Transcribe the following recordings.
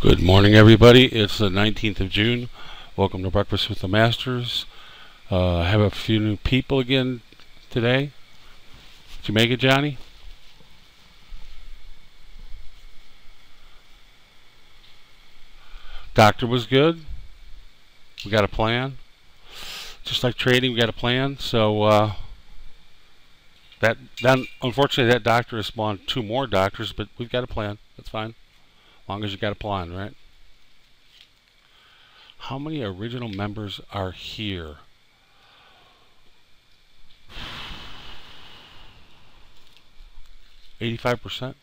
Good morning, everybody. It's the 19th of June. Welcome to Breakfast with the Masters. Uh, I have a few new people again today. Did you make it, Johnny? Doctor was good. We got a plan. Just like trading, we got a plan. So uh, that then, unfortunately, that doctor has spawned two more doctors, but we've got a plan. That's fine long as you got a plan, right? How many original members are here? Eighty-five percent.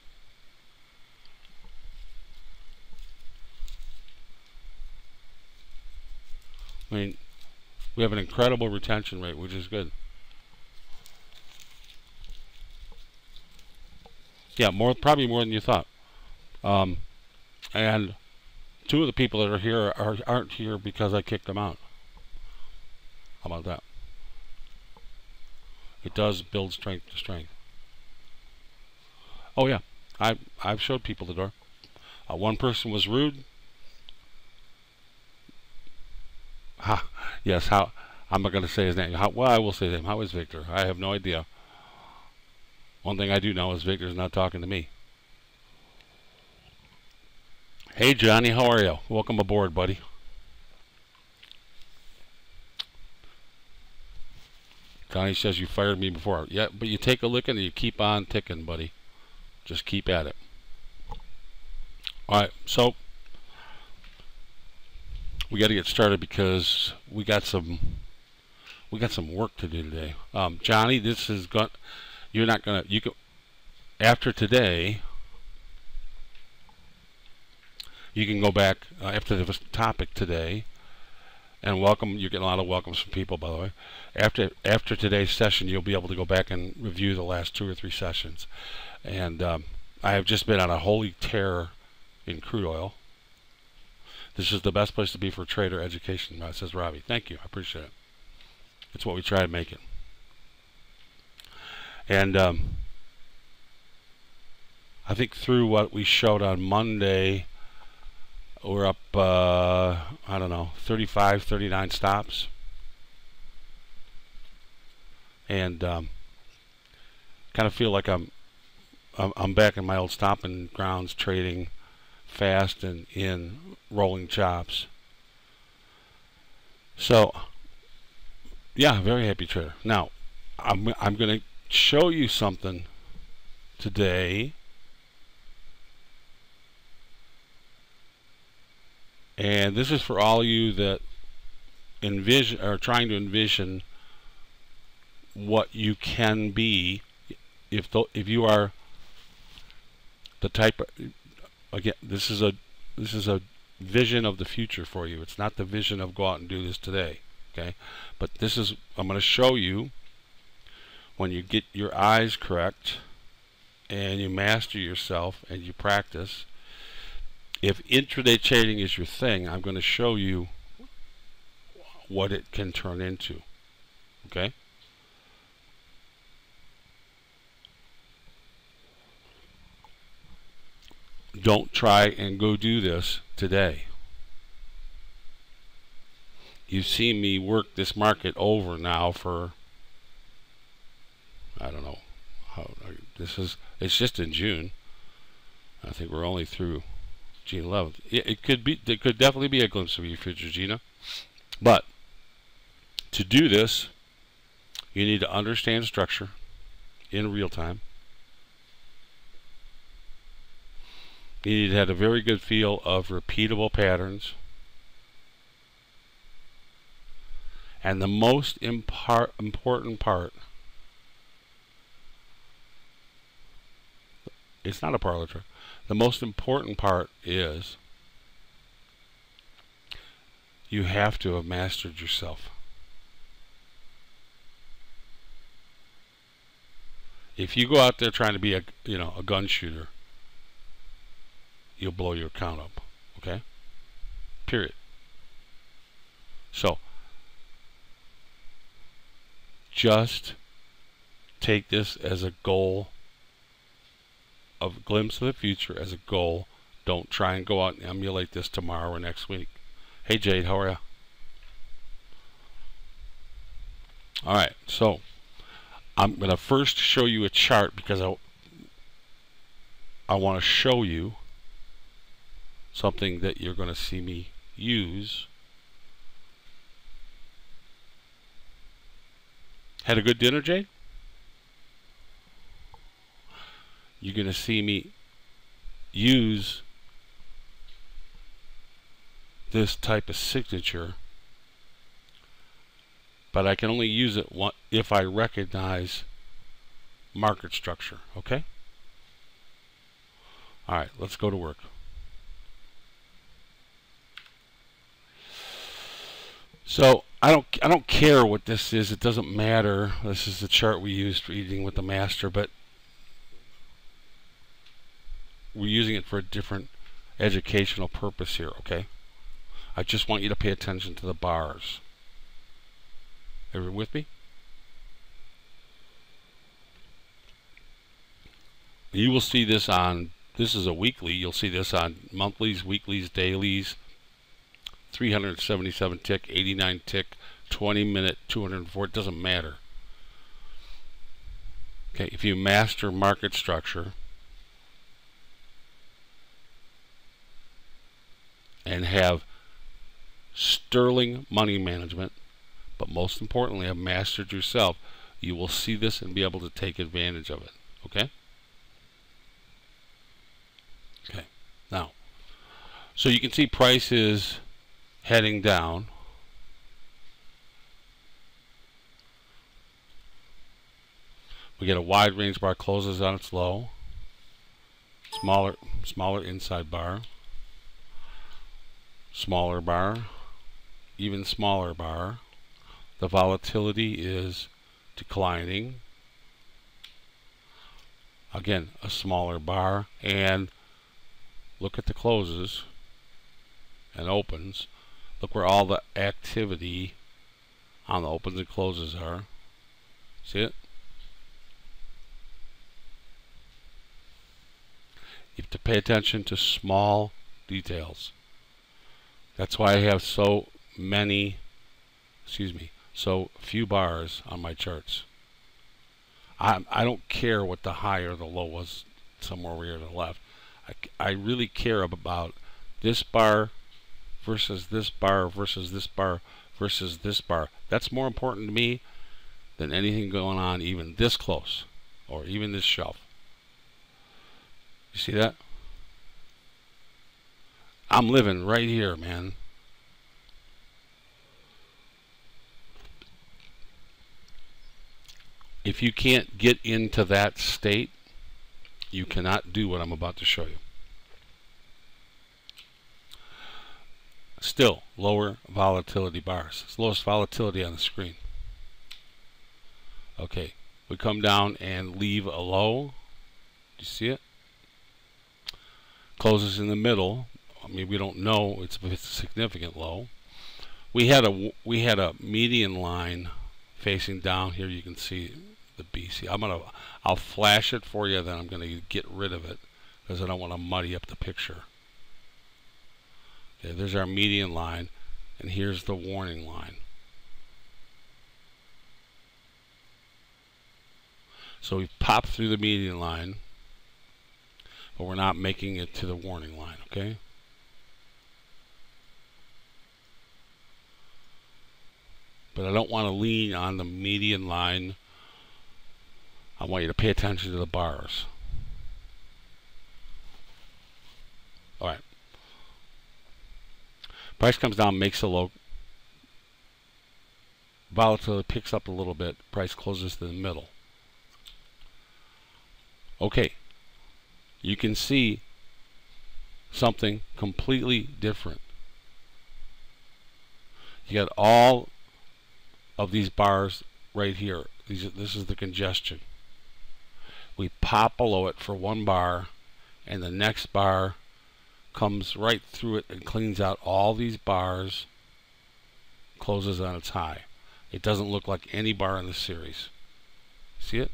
I mean, we have an incredible retention rate, which is good. Yeah, more probably more than you thought. Um, and two of the people that are here are, aren't here because I kicked them out. How about that? It does build strength to strength. Oh yeah, I I've showed people the door. Uh, one person was rude. Ha, yes, how I'm not going to say his name. How, well, I will say his name. How is Victor? I have no idea. One thing I do know is Victor's not talking to me. Hey, Johnny, how are you? Welcome aboard, buddy. Johnny says you fired me before. Yeah, but you take a look and you keep on ticking, buddy. Just keep at it. All right, so we got to get started because we got some we got some work to do today. Um, Johnny, this is going. You're not gonna. You can after today you can go back uh, after the topic today and welcome you get a lot of welcomes from people by the way. After after today's session you'll be able to go back and review the last two or three sessions. And um, I have just been on a holy tear in crude oil. This is the best place to be for trader education uh, says Robbie. Thank you. I appreciate it. It's what we try to make it. And um, I think through what we showed on Monday we're up, uh, I don't know, 35, 39 stops. And um, kind of feel like I'm, I'm, back in my old stomping grounds trading fast and in rolling chops. So, yeah, very happy trader. Now, I'm, I'm going to show you something today And this is for all you that envision are trying to envision what you can be if if you are the type of, again this is a this is a vision of the future for you. It's not the vision of go out and do this today okay? But this is I'm going to show you when you get your eyes correct and you master yourself and you practice if intraday trading is your thing, I'm going to show you what it can turn into. Okay? Don't try and go do this today. You've seen me work this market over now for I don't know how this is it's just in June. I think we're only through Gina Love. It, it could be, there could definitely be a glimpse of your future, Gina. But to do this, you need to understand structure in real time. You need to have a very good feel of repeatable patterns. And the most important part, it's not a parlor trick. The most important part is you have to have mastered yourself. If you go out there trying to be a you know a gun shooter, you'll blow your account up. Okay? Period. So just take this as a goal of glimpse of the future as a goal Don't try and go out and emulate this tomorrow or next week. Hey Jade, how are you? Alright, so I'm going to first show you a chart because I, I want to show you something that you're going to see me use. Had a good dinner, Jade? You're going to see me use this type of signature but I can only use it if I recognize market structure okay? Alright let's go to work. So I don't I don't care what this is it doesn't matter. This is the chart we used for eating with the master but we're using it for a different educational purpose here okay I just want you to pay attention to the bars. Everyone with me? You will see this on, this is a weekly, you'll see this on monthlies, weeklies, dailies, 377 tick, 89 tick, 20 minute, 204, it doesn't matter. Okay, if you master market structure and have sterling money management, but most importantly, have mastered yourself, you will see this and be able to take advantage of it. Okay? Okay. Now, so you can see price is heading down. We get a wide range bar closes on its low. Smaller, smaller inside bar. Smaller bar even smaller bar. The volatility is declining. Again, a smaller bar. And look at the closes and opens. Look where all the activity on the opens and closes are. See it? You have to pay attention to small details. That's why I have so many, excuse me, so few bars on my charts. I, I don't care what the high or the low was somewhere over here to the left. I, I really care about this bar versus this bar versus this bar versus this bar. That's more important to me than anything going on even this close or even this shelf. You see that? I'm living right here, man. If you can't get into that state, you cannot do what I'm about to show you. Still, lower volatility bars. It's lowest volatility on the screen. Okay, we come down and leave a low. Do you see it? Closes in the middle. I mean, we don't know it's, it's a significant low. We had a we had a median line facing down here. You can see the BC. I'm gonna, I'll flash it for you, then I'm gonna get rid of it because I don't want to muddy up the picture. Okay, there's our median line, and here's the warning line. So we pop through the median line, but we're not making it to the warning line, okay? But I don't want to lean on the median line I want you to pay attention to the bars. Alright. Price comes down, makes a low. Volatility picks up a little bit. Price closes to the middle. Okay. You can see something completely different. You got all of these bars right here. These, this is the congestion we pop below it for one bar and the next bar comes right through it and cleans out all these bars closes on its high it doesn't look like any bar in the series see it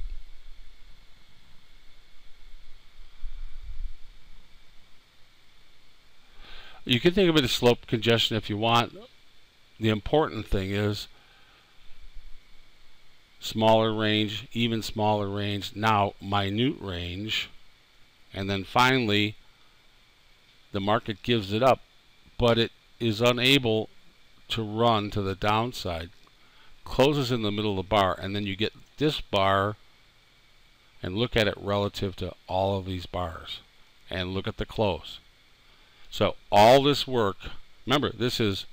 You can think of it as slope congestion if you want. The important thing is smaller range, even smaller range, now minute range, and then finally the market gives it up, but it is unable to run to the downside. Closes in the middle of the bar, and then you get this bar and look at it relative to all of these bars and look at the close. So all this work, remember this is,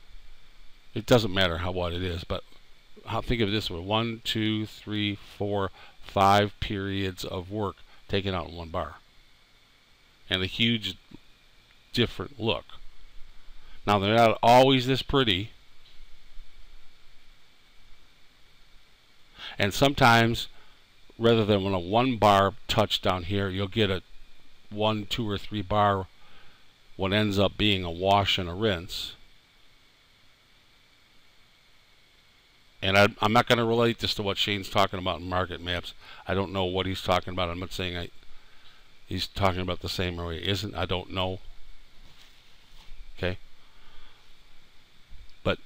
it doesn't matter how what it is, but how, think of it this way, one, two, three, four, five periods of work taken out in one bar. And a huge different look. Now they're not always this pretty. And sometimes rather than when a one bar touch down here, you'll get a one, two, or three bar what ends up being a wash and a rinse. And I, am not going to relate this to what Shane's talking about in market maps. I don't know what he's talking about. I'm not saying I, he's talking about the same or he isn't. I don't know. Okay. But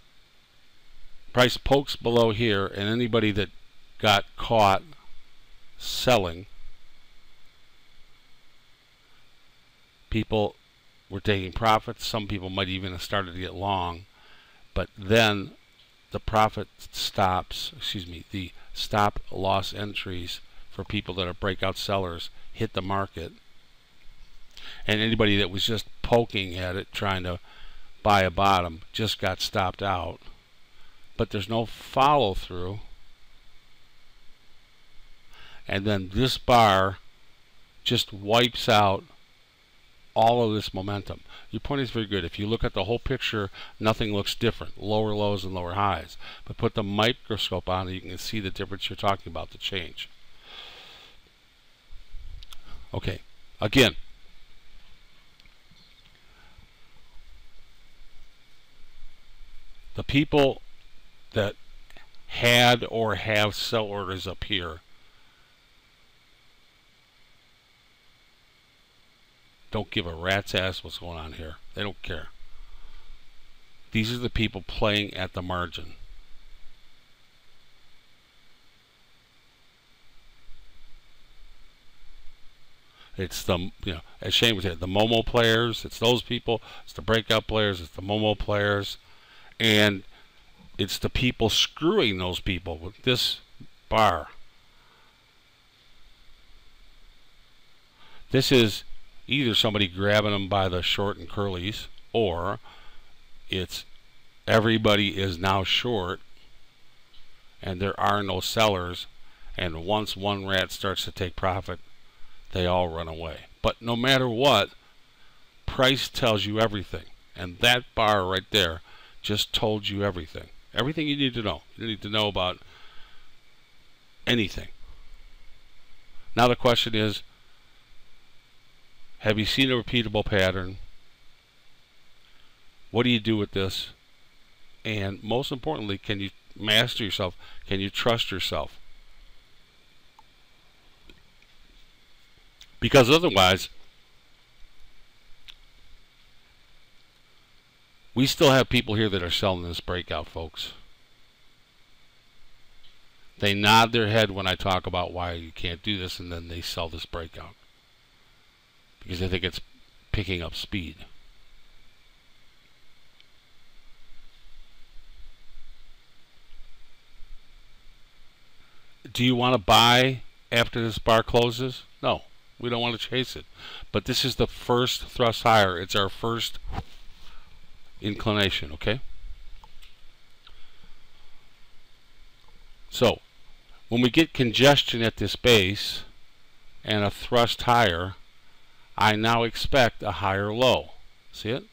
price pokes below here, and anybody that got caught selling, people were taking profits. Some people might even have started to get long. But then the profit stops, excuse me, the stop loss entries for people that are breakout sellers hit the market. And anybody that was just poking at it, trying to buy a bottom, just got stopped out. But there's no follow through and then this bar just wipes out all of this momentum. Your point is very good. If you look at the whole picture, nothing looks different. Lower lows and lower highs. But put the microscope on and you can see the difference you're talking about, the change. Okay, again. The people that had or have sell orders up here don't give a rat's ass what's going on here. They don't care. These are the people playing at the margin. It's the you know, as Shane was saying, the Momo players. It's those people. It's the breakout players. It's the Momo players, and it's the people screwing those people with this bar. This is either somebody grabbing them by the short and curlies or it's everybody is now short and there are no sellers and once one rat starts to take profit they all run away. But no matter what price tells you everything. And that bar right there just told you everything. Everything you need to know. You need to know about anything. Now the question is have you seen a repeatable pattern? What do you do with this? And most importantly, can you master yourself? Can you trust yourself? Because otherwise, we still have people here that are selling this breakout, folks. They nod their head when I talk about why you can't do this, and then they sell this breakout because I think it's picking up speed. Do you want to buy after this bar closes? No, we don't want to chase it. But this is the first thrust higher. It's our first inclination, okay? So, when we get congestion at this base and a thrust higher, I now expect a higher low. See it?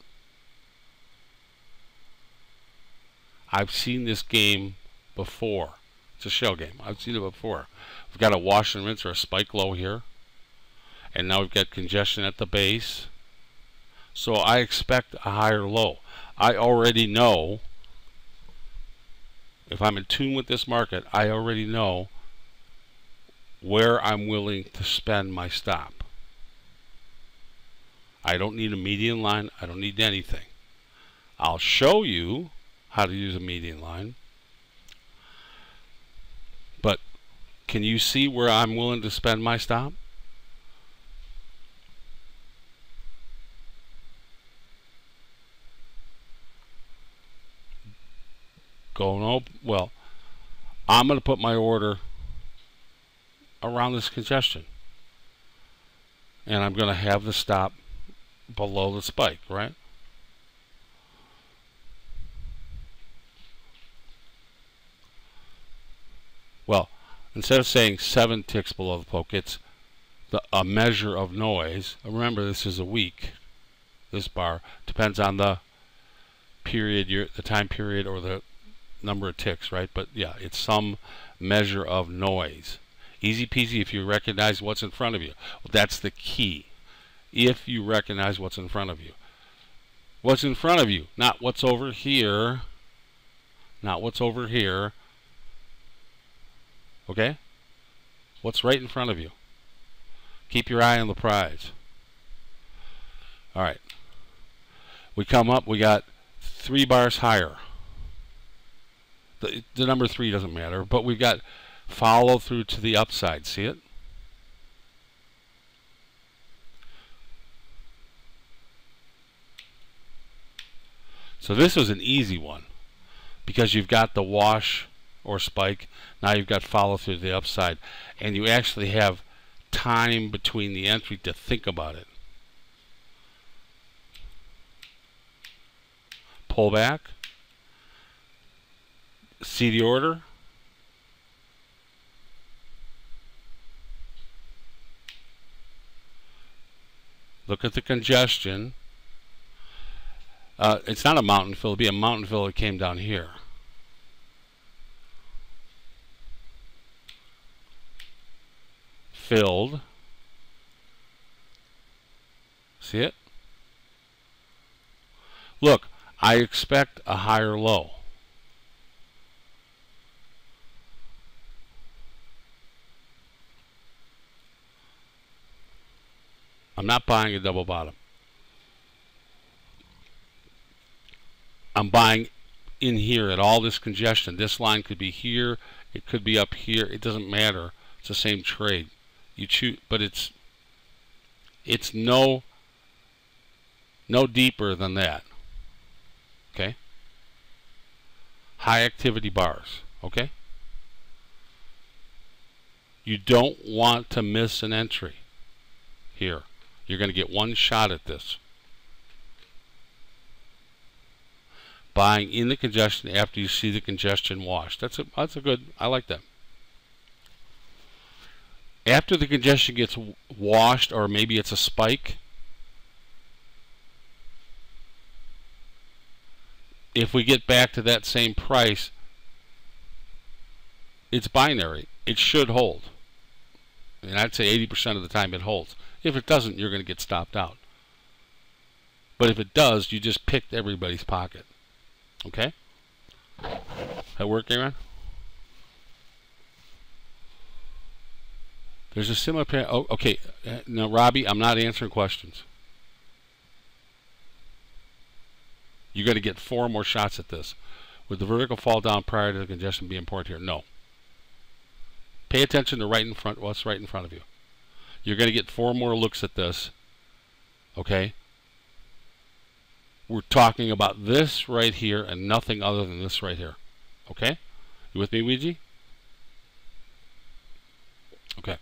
I've seen this game before. It's a shell game. I've seen it before. We've got a wash and rinse or a spike low here. And now we've got congestion at the base. So I expect a higher low. I already know, if I'm in tune with this market, I already know where I'm willing to spend my stop. I don't need a median line. I don't need anything. I'll show you how to use a median line. But can you see where I'm willing to spend my stop? Going up, well, I'm going to put my order around this congestion. And I'm going to have the stop below the spike, right? Well, instead of saying seven ticks below the poke, it's the, a measure of noise. Remember, this is a week. This bar depends on the period, your, the time period, or the number of ticks, right? But yeah, it's some measure of noise. Easy peasy if you recognize what's in front of you. Well, that's the key. If you recognize what's in front of you. What's in front of you, not what's over here. Not what's over here. Okay? What's right in front of you. Keep your eye on the prize. All right. We come up, we got three bars higher. The, the number three doesn't matter, but we've got follow through to the upside. See it? So this was an easy one because you've got the wash or spike. Now you've got follow through the upside. And you actually have time between the entry to think about it. Pull back. See the order. Look at the congestion. Uh, it's not a mountain fill. It'd be a mountain fill that came down here. Filled. See it? Look, I expect a higher low. I'm not buying a double bottom. I'm buying in here at all this congestion. This line could be here. It could be up here. It doesn't matter. It's the same trade. You choose, but it's it's no no deeper than that. Okay? High activity bars. Okay? You don't want to miss an entry here. You're going to get one shot at this. Buying in the congestion after you see the congestion wash. That's a that's a good. I like that. After the congestion gets washed, or maybe it's a spike. If we get back to that same price, it's binary. It should hold. And I'd say 80% of the time it holds. If it doesn't, you're going to get stopped out. But if it does, you just picked everybody's pocket. Okay? That work, Aaron? There's a similar pair. Oh, okay. Uh, now, Robbie, I'm not answering questions. You're going to get four more shots at this. Would the vertical fall down prior to the congestion be important here? No. Pay attention to right in front. What's right in front of you? You're going to get four more looks at this. Okay? We're talking about this right here and nothing other than this right here. Okay? You with me, Ouija? Okay.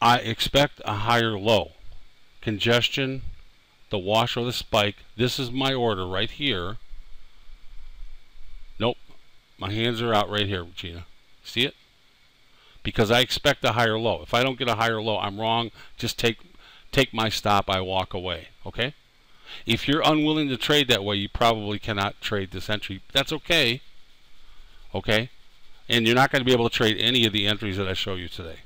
I expect a higher low. Congestion, the wash or the spike. This is my order right here. Nope. My hands are out right here, Gina. See it? because I expect a higher low. If I don't get a higher low, I'm wrong. Just take take my stop. I walk away. Okay. If you're unwilling to trade that way, you probably cannot trade this entry. That's okay. Okay. And you're not going to be able to trade any of the entries that I show you today.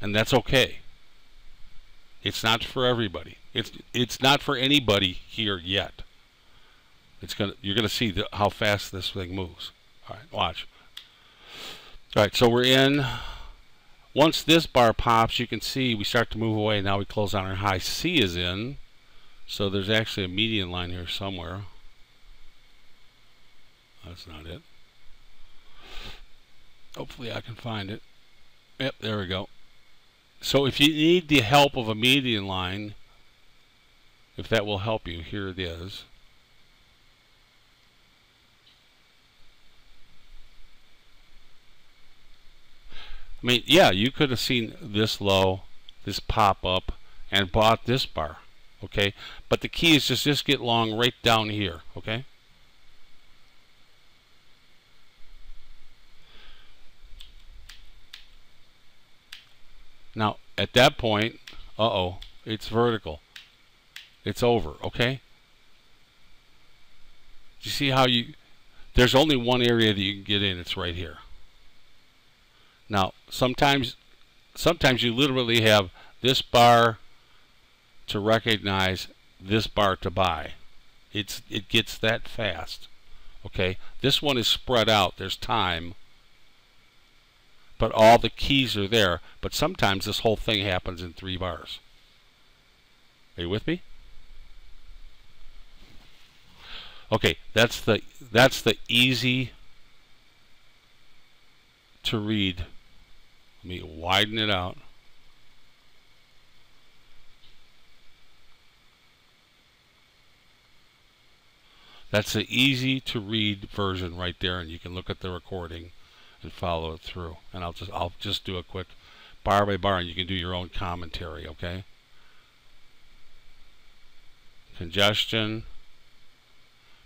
And that's okay. It's not for everybody. It's it's not for anybody here yet. It's gonna you're gonna see the, how fast this thing moves. All right, watch. All right, so we're in. Once this bar pops, you can see we start to move away. Now we close on our high. C is in. So there's actually a median line here somewhere. That's not it. Hopefully I can find it. Yep, there we go. So if you need the help of a median line, if that will help you, here it is. I mean, yeah, you could have seen this low, this pop up, and bought this bar, okay? But the key is just just get long right down here, okay? Now, at that point, uh-oh, it's vertical. It's over, okay? You see how you... There's only one area that you can get in. It's right here. Now, sometimes, sometimes you literally have this bar to recognize this bar to buy. It's it gets that fast. Okay, this one is spread out. There's time, but all the keys are there. But sometimes this whole thing happens in three bars. Are you with me? Okay, that's the that's the easy to read me widen it out. That's the easy to read version right there and you can look at the recording and follow it through. And I'll just I'll just do a quick bar by bar and you can do your own commentary, okay? Congestion,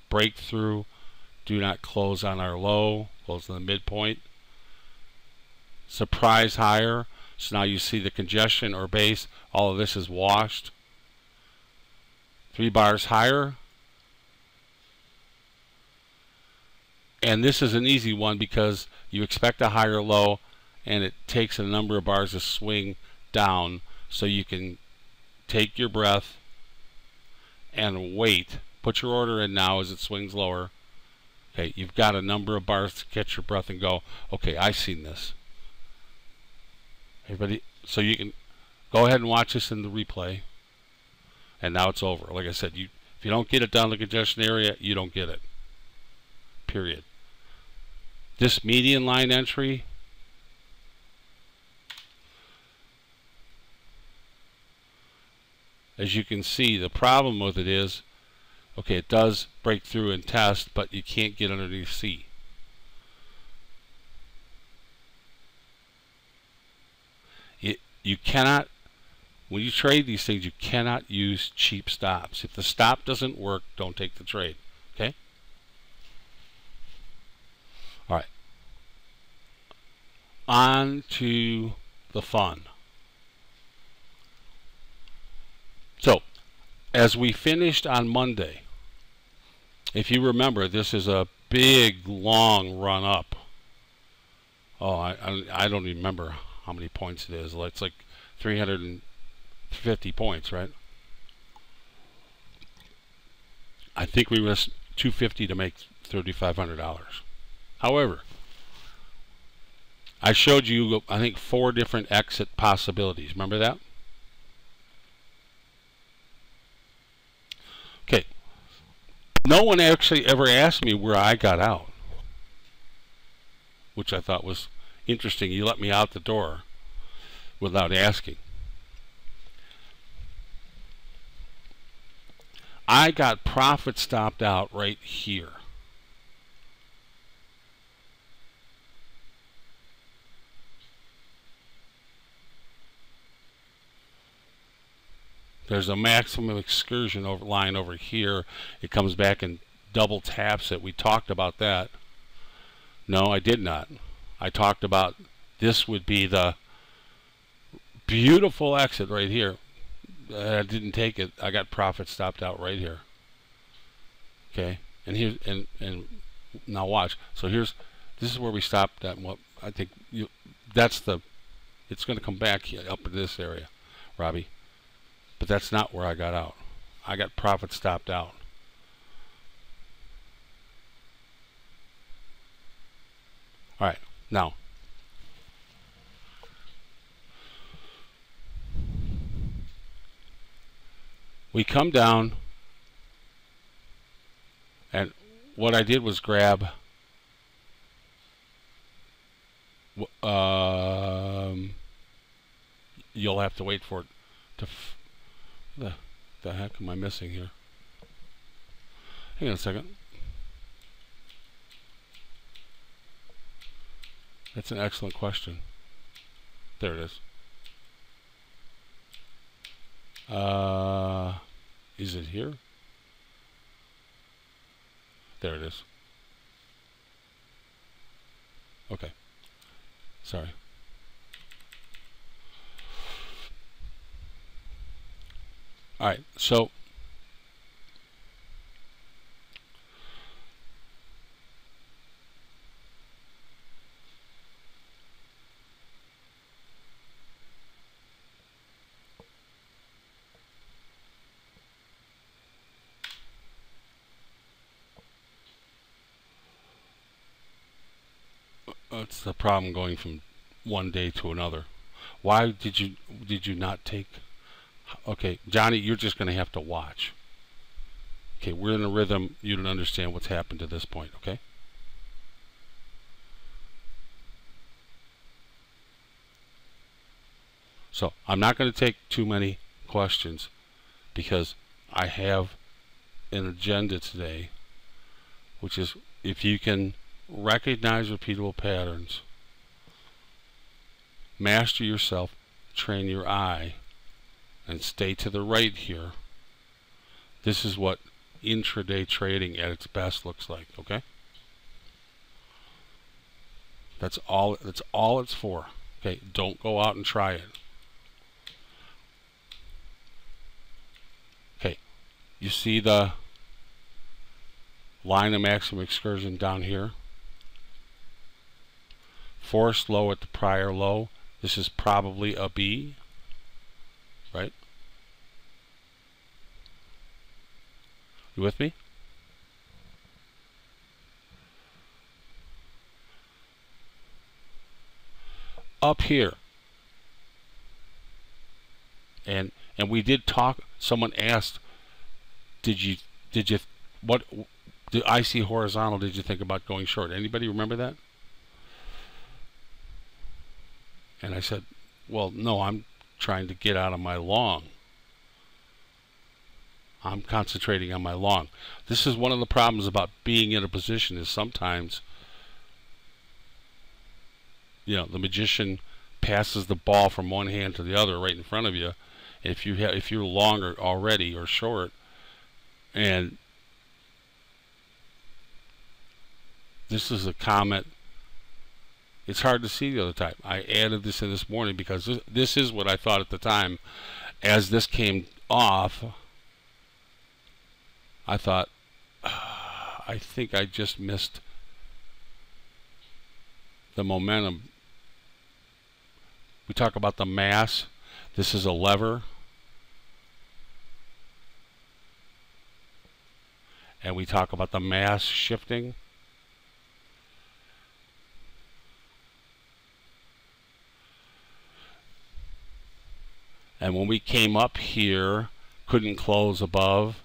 breakthrough, do not close on our low, close on the midpoint surprise higher. So now you see the congestion or base. All of this is washed. Three bars higher. And this is an easy one because you expect a higher low and it takes a number of bars to swing down so you can take your breath and wait. Put your order in now as it swings lower. Okay, you've got a number of bars to catch your breath and go, okay, I've seen this. Everybody, so you can go ahead and watch this in the replay. And now it's over. Like I said, you if you don't get it down the congestion area, you don't get it. Period. This median line entry, as you can see, the problem with it is, okay, it does break through and test, but you can't get underneath C. you cannot when you trade these things you cannot use cheap stops. If the stop doesn't work don't take the trade okay? All right. On to the fun. So as we finished on Monday if you remember this is a big long run up. Oh I, I, I don't remember how many points it is. It's like 350 points, right? I think we risked 250 to make $3,500. However, I showed you, I think, four different exit possibilities. Remember that? Okay. No one actually ever asked me where I got out, which I thought was interesting. You let me out the door without asking. I got profit stopped out right here. There's a maximum excursion over line over here. It comes back and double taps it. We talked about that. No, I did not. I talked about this would be the beautiful exit right here. I didn't take it. I got profit stopped out right here. Okay, and here and and now watch. So here's this is where we stopped at. What I think you that's the it's going to come back here up in this area, Robbie. But that's not where I got out. I got profit stopped out. All right. Now, we come down and what I did was grab um, you'll have to wait for it to the the heck am I missing here? Hang on a second that's an excellent question there it is uh, is it here? There it is. Okay. Sorry. All right. So the problem going from one day to another. Why did you did you not take? Okay, Johnny, you're just going to have to watch. Okay, we're in a rhythm. You don't understand what's happened to this point. Okay. So I'm not going to take too many questions because I have an agenda today, which is if you can recognize repeatable patterns, master yourself, train your eye, and stay to the right here. This is what intraday trading at its best looks like, okay? That's all that's all it's for. Okay, don't go out and try it. Okay. You see the line of maximum excursion down here? Force low at the prior low. This is probably a B, right? You with me? Up here, and and we did talk. Someone asked, "Did you did you what did I see horizontal? Did you think about going short?" Anybody remember that? And I said, well, no, I'm trying to get out of my long. I'm concentrating on my long. This is one of the problems about being in a position is sometimes, you know, the magician passes the ball from one hand to the other right in front of you. If you have, if you're longer already or short, and this is a comment it's hard to see the other type. I added this in this morning because this, this is what I thought at the time. As this came off, I thought, ah, I think I just missed the momentum. We talk about the mass. This is a lever. And we talk about the mass shifting. And when we came up here couldn't close above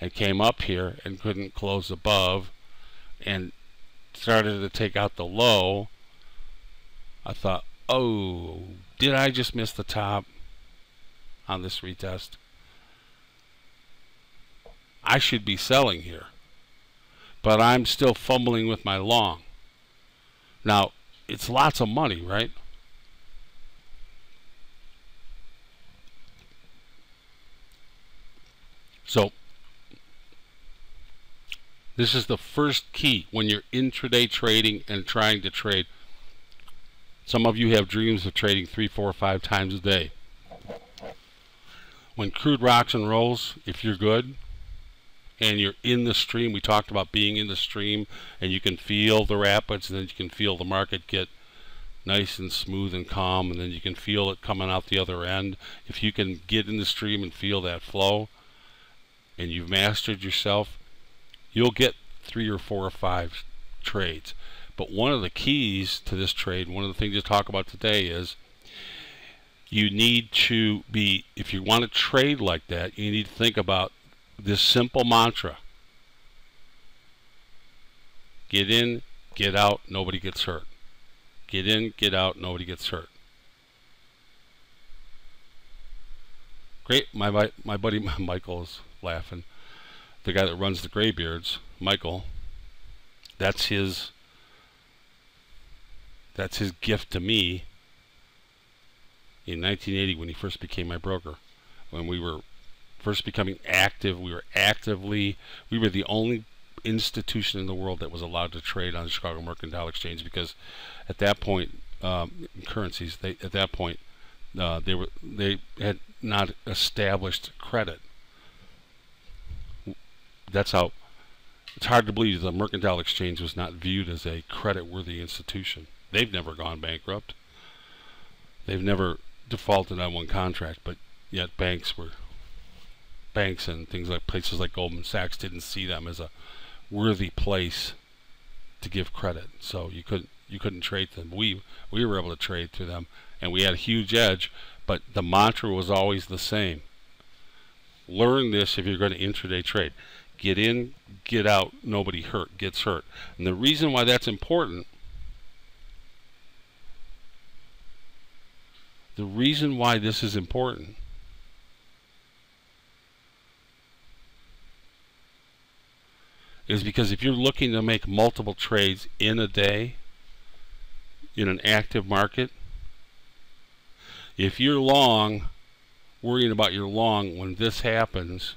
and came up here and couldn't close above and started to take out the low I thought oh did I just miss the top on this retest? I should be selling here but I'm still fumbling with my long. Now it's lots of money right So this is the first key when you're intraday trading and trying to trade. Some of you have dreams of trading three, four, five times a day. When crude rocks and rolls, if you're good and you're in the stream, we talked about being in the stream and you can feel the rapids and then you can feel the market get nice and smooth and calm and then you can feel it coming out the other end. If you can get in the stream and feel that flow, and you've mastered yourself, you'll get three or four or five trades. But one of the keys to this trade, one of the things to talk about today is you need to be, if you want to trade like that, you need to think about this simple mantra. Get in, get out, nobody gets hurt. Get in, get out, nobody gets hurt. Great, my my buddy Michael is laughing. The guy that runs the Graybeards, Michael. That's his. That's his gift to me. In 1980, when he first became my broker, when we were first becoming active, we were actively. We were the only institution in the world that was allowed to trade on the Chicago Mercantile Exchange because at that point, um, currencies, they at that point, uh, they were they had not established credit. That's how it's hard to believe the Mercantile Exchange was not viewed as a credit-worthy institution. They've never gone bankrupt. They've never defaulted on one contract, but yet banks were banks and things like places like Goldman Sachs didn't see them as a worthy place to give credit. So you couldn't you couldn't trade them. We we were able to trade through them, and we had a huge edge. But the mantra was always the same. Learn this if you're going to intraday trade. Get in, get out. Nobody hurt gets hurt. And the reason why that's important. The reason why this is important is because if you're looking to make multiple trades in a day in an active market, if you're long, worrying about your long when this happens,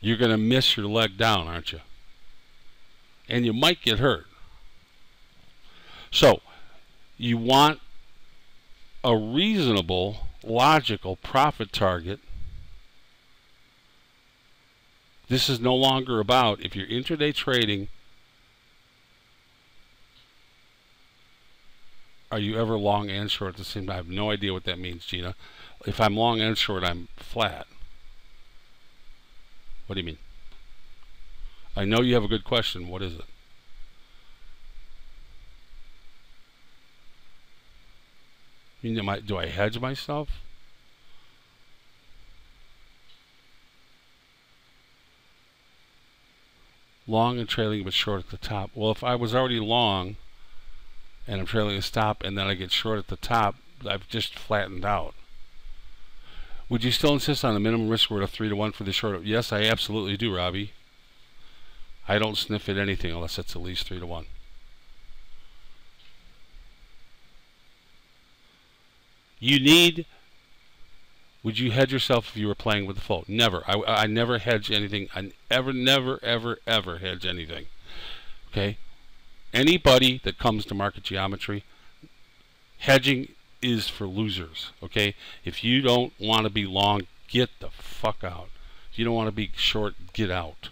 you're going to miss your leg down, aren't you? And you might get hurt. So, you want a reasonable logical profit target. This is no longer about if you're intraday trading. Are you ever long and short at the same time? I have no idea what that means, Gina. If I'm long and short, I'm flat. What do you mean? I know you have a good question. What is it? I, do I hedge myself? Long and trailing but short at the top. Well, if I was already long and I'm trailing a stop and then I get short at the top, I've just flattened out. Would you still insist on a minimum risk reward of 3 to 1 for the short? Yes, I absolutely do, Robbie. I don't sniff at anything unless it's at least 3 to 1. You need. Would you hedge yourself if you were playing with the float? Never. I, I never hedge anything. I ever, never, ever, ever hedge anything. Okay? Anybody that comes to market geometry, hedging is for losers. Okay? If you don't want to be long, get the fuck out. If you don't want to be short, get out.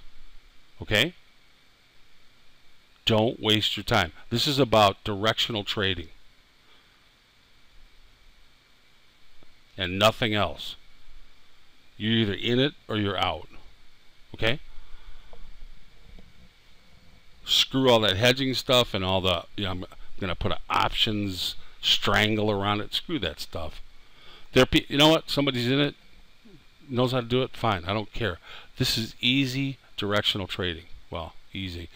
Okay? Don't waste your time. This is about directional trading. and nothing else. You're either in it or you're out. Okay? Screw all that hedging stuff and all the, you know, I'm going to put an options strangle around it. Screw that stuff. There, you know what? Somebody's in it, knows how to do it. Fine, I don't care. This is easy directional trading. Well, easy.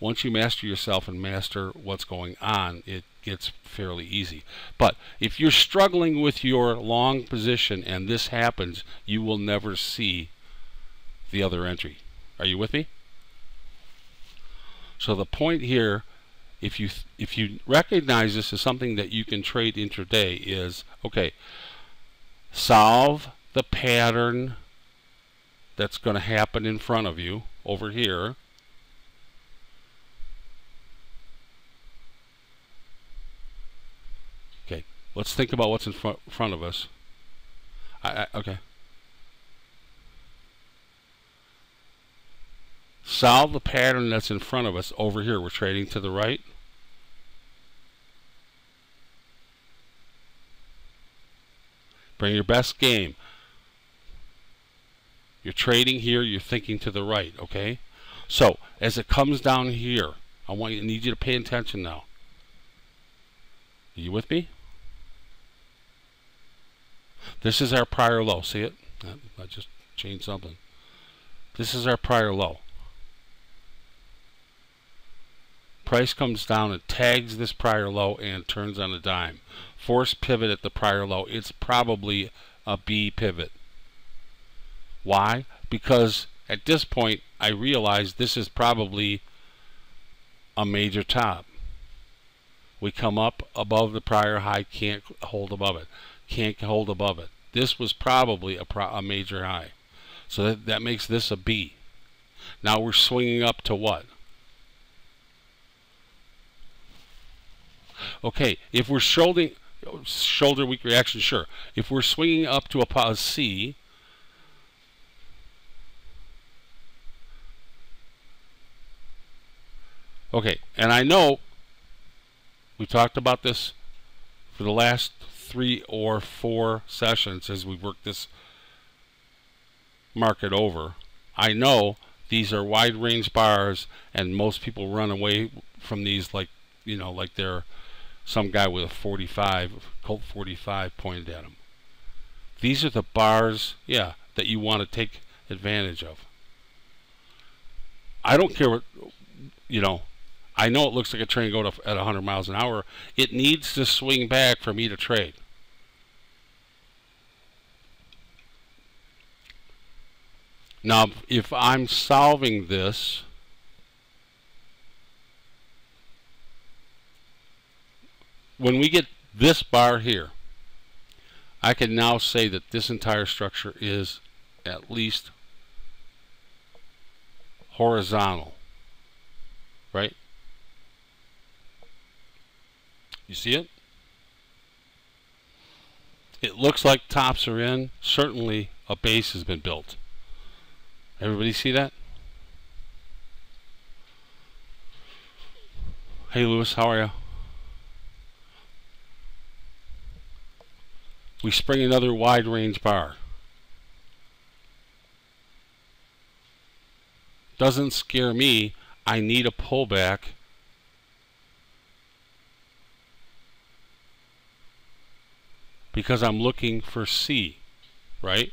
Once you master yourself and master what's going on, it gets fairly easy. But if you're struggling with your long position and this happens, you will never see the other entry. Are you with me? So the point here, if you if you recognize this as something that you can trade intraday, is okay. Solve the pattern that's going to happen in front of you over here okay Let's think about what's in front, front of us. I, I, okay. Solve the pattern that's in front of us over here. We're trading to the right. Bring your best game. You're trading here, you're thinking to the right, okay? So, as it comes down here, I want you need you to pay attention now. Are you with me? This is our prior low. See it? I just changed something. This is our prior low. Price comes down and tags this prior low and turns on a dime. Force pivot at the prior low. It's probably a B pivot. Why? Because at this point I realize this is probably a major top. We come up above the prior high, can't hold above it. Can't hold above it. This was probably a, a major high. So that, that makes this a B. Now we're swinging up to what? Okay, if we're shoulder shoulder weak reaction, sure. If we're swinging up to a pause C, okay, and I know we talked about this for the last three or four sessions as we've worked this market over. I know these are wide range bars and most people run away from these like you know like they're some guy with a 45 Colt 45 pointed at him. These are the bars, yeah, that you want to take advantage of. I don't care what, you know, I know it looks like a train going at 100 miles an hour. It needs to swing back for me to trade. Now, if I'm solving this, when we get this bar here, I can now say that this entire structure is at least horizontal, right? You see it? It looks like tops are in. Certainly a base has been built. Everybody see that? Hey Lewis, how are you? We spring another wide range bar. Doesn't scare me. I need a pullback. Because I'm looking for C, right?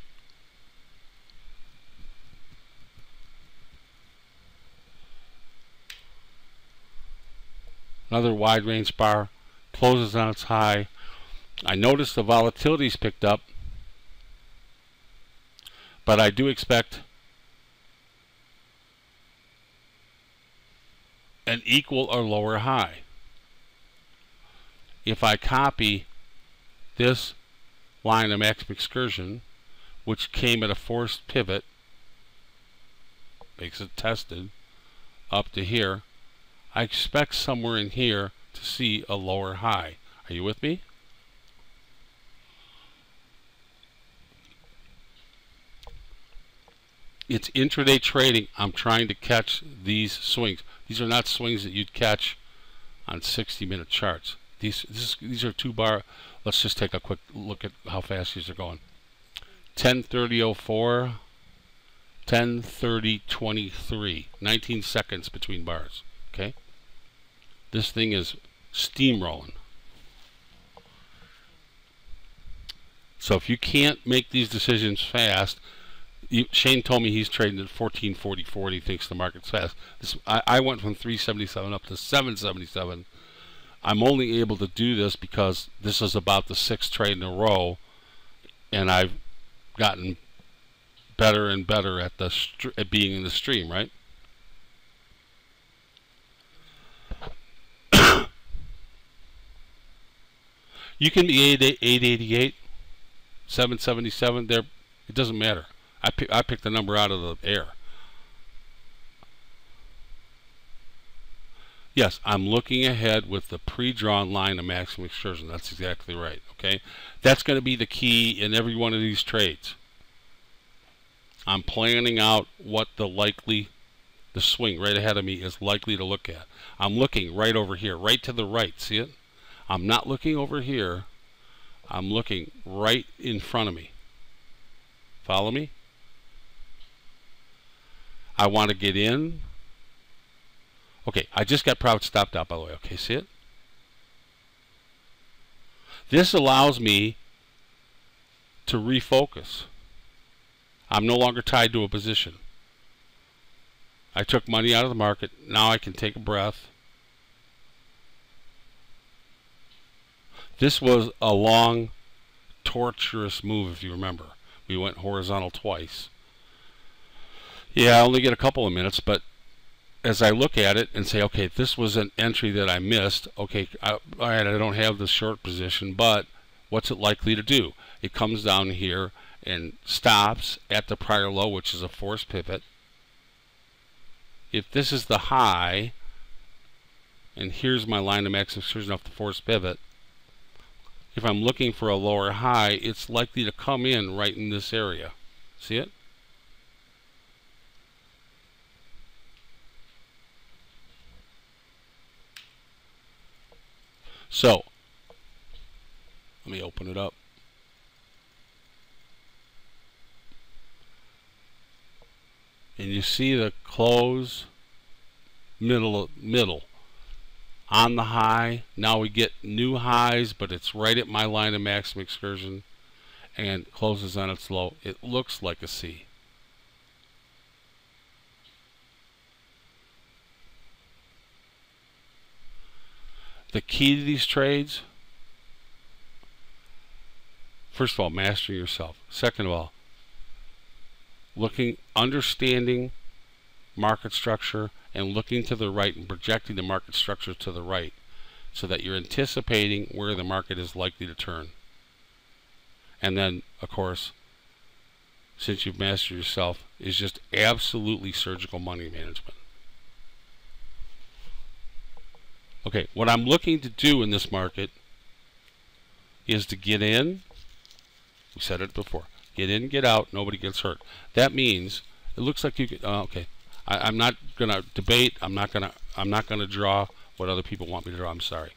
Another wide range bar closes on its high I noticed the volatility's picked up, but I do expect an equal or lower high. If I copy this line of maximum excursion, which came at a forced pivot, makes it tested, up to here, I expect somewhere in here to see a lower high. Are you with me? It's intraday trading. I'm trying to catch these swings. These are not swings that you'd catch on 60 minute charts. These these are two bar. Let's just take a quick look at how fast these are going. 10:30:04, 10:30:23, 19 seconds between bars. Okay, this thing is steamrolling. So if you can't make these decisions fast, Shane told me he's trading at 1444 and he thinks the market's fast. This, I, I went from 377 up to 777. I'm only able to do this because this is about the sixth trade in a row, and I've gotten better and better at the at being in the stream, right? you can be 888, 777. There, it doesn't matter. I, I picked the number out of the air. Yes, I'm looking ahead with the pre-drawn line of maximum excursion. That's exactly right. Okay, that's going to be the key in every one of these trades. I'm planning out what the likely, the swing right ahead of me is likely to look at. I'm looking right over here, right to the right. See it? I'm not looking over here. I'm looking right in front of me. Follow me? I want to get in. Okay, I just got profit stopped out by the way. Okay, see it? This allows me to refocus. I'm no longer tied to a position. I took money out of the market. Now I can take a breath. This was a long, torturous move, if you remember. We went horizontal twice. Yeah, I only get a couple of minutes, but as I look at it and say, okay, this was an entry that I missed. Okay, I, all right, I don't have the short position, but what's it likely to do? It comes down here and stops at the prior low, which is a force pivot. If this is the high, and here's my line of max excursion off the force pivot, if I'm looking for a lower high, it's likely to come in right in this area. See it? So, let me open it up. And you see the close middle middle on the high. Now we get new highs, but it's right at my line of maximum excursion and closes on its low. It looks like a C. The key to these trades, first of all, master yourself. Second of all, looking, understanding market structure and looking to the right and projecting the market structure to the right so that you're anticipating where the market is likely to turn. And then, of course, since you've mastered yourself, is just absolutely surgical money management. Okay, what I'm looking to do in this market is to get in. We said it before. Get in, get out, nobody gets hurt. That means it looks like you could. Uh, okay, I, am not gonna debate. I'm not gonna. I'm not gonna draw what other people want me to draw. I'm sorry.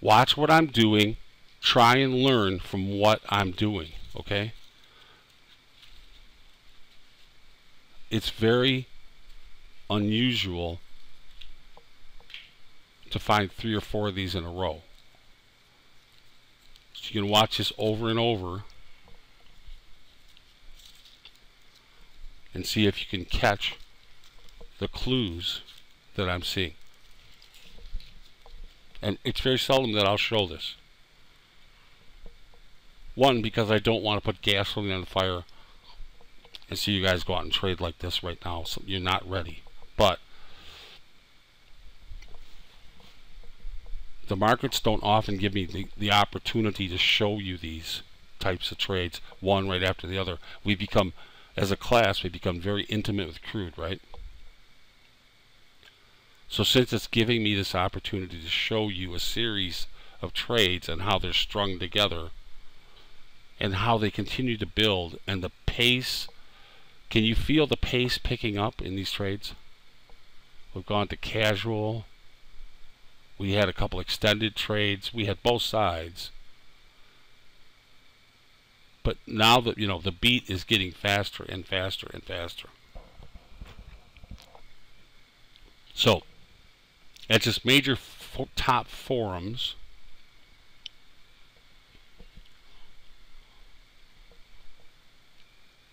Watch what I'm doing. Try and learn from what I'm doing. Okay. It's very unusual to find three or four of these in a row. So you can watch this over and over and see if you can catch the clues that I'm seeing. And it's very seldom that I'll show this. One, because I don't want to put gasoline on the fire and see you guys go out and trade like this right now. So you're not ready. But the markets don't often give me the, the opportunity to show you these types of trades, one right after the other. We become, as a class, we become very intimate with crude, right? So since it's giving me this opportunity to show you a series of trades and how they're strung together and how they continue to build and the pace, can you feel the pace picking up in these trades? We've gone to casual, we had a couple extended trades. We had both sides. But now that, you know, the beat is getting faster and faster and faster. So, at just major top forums,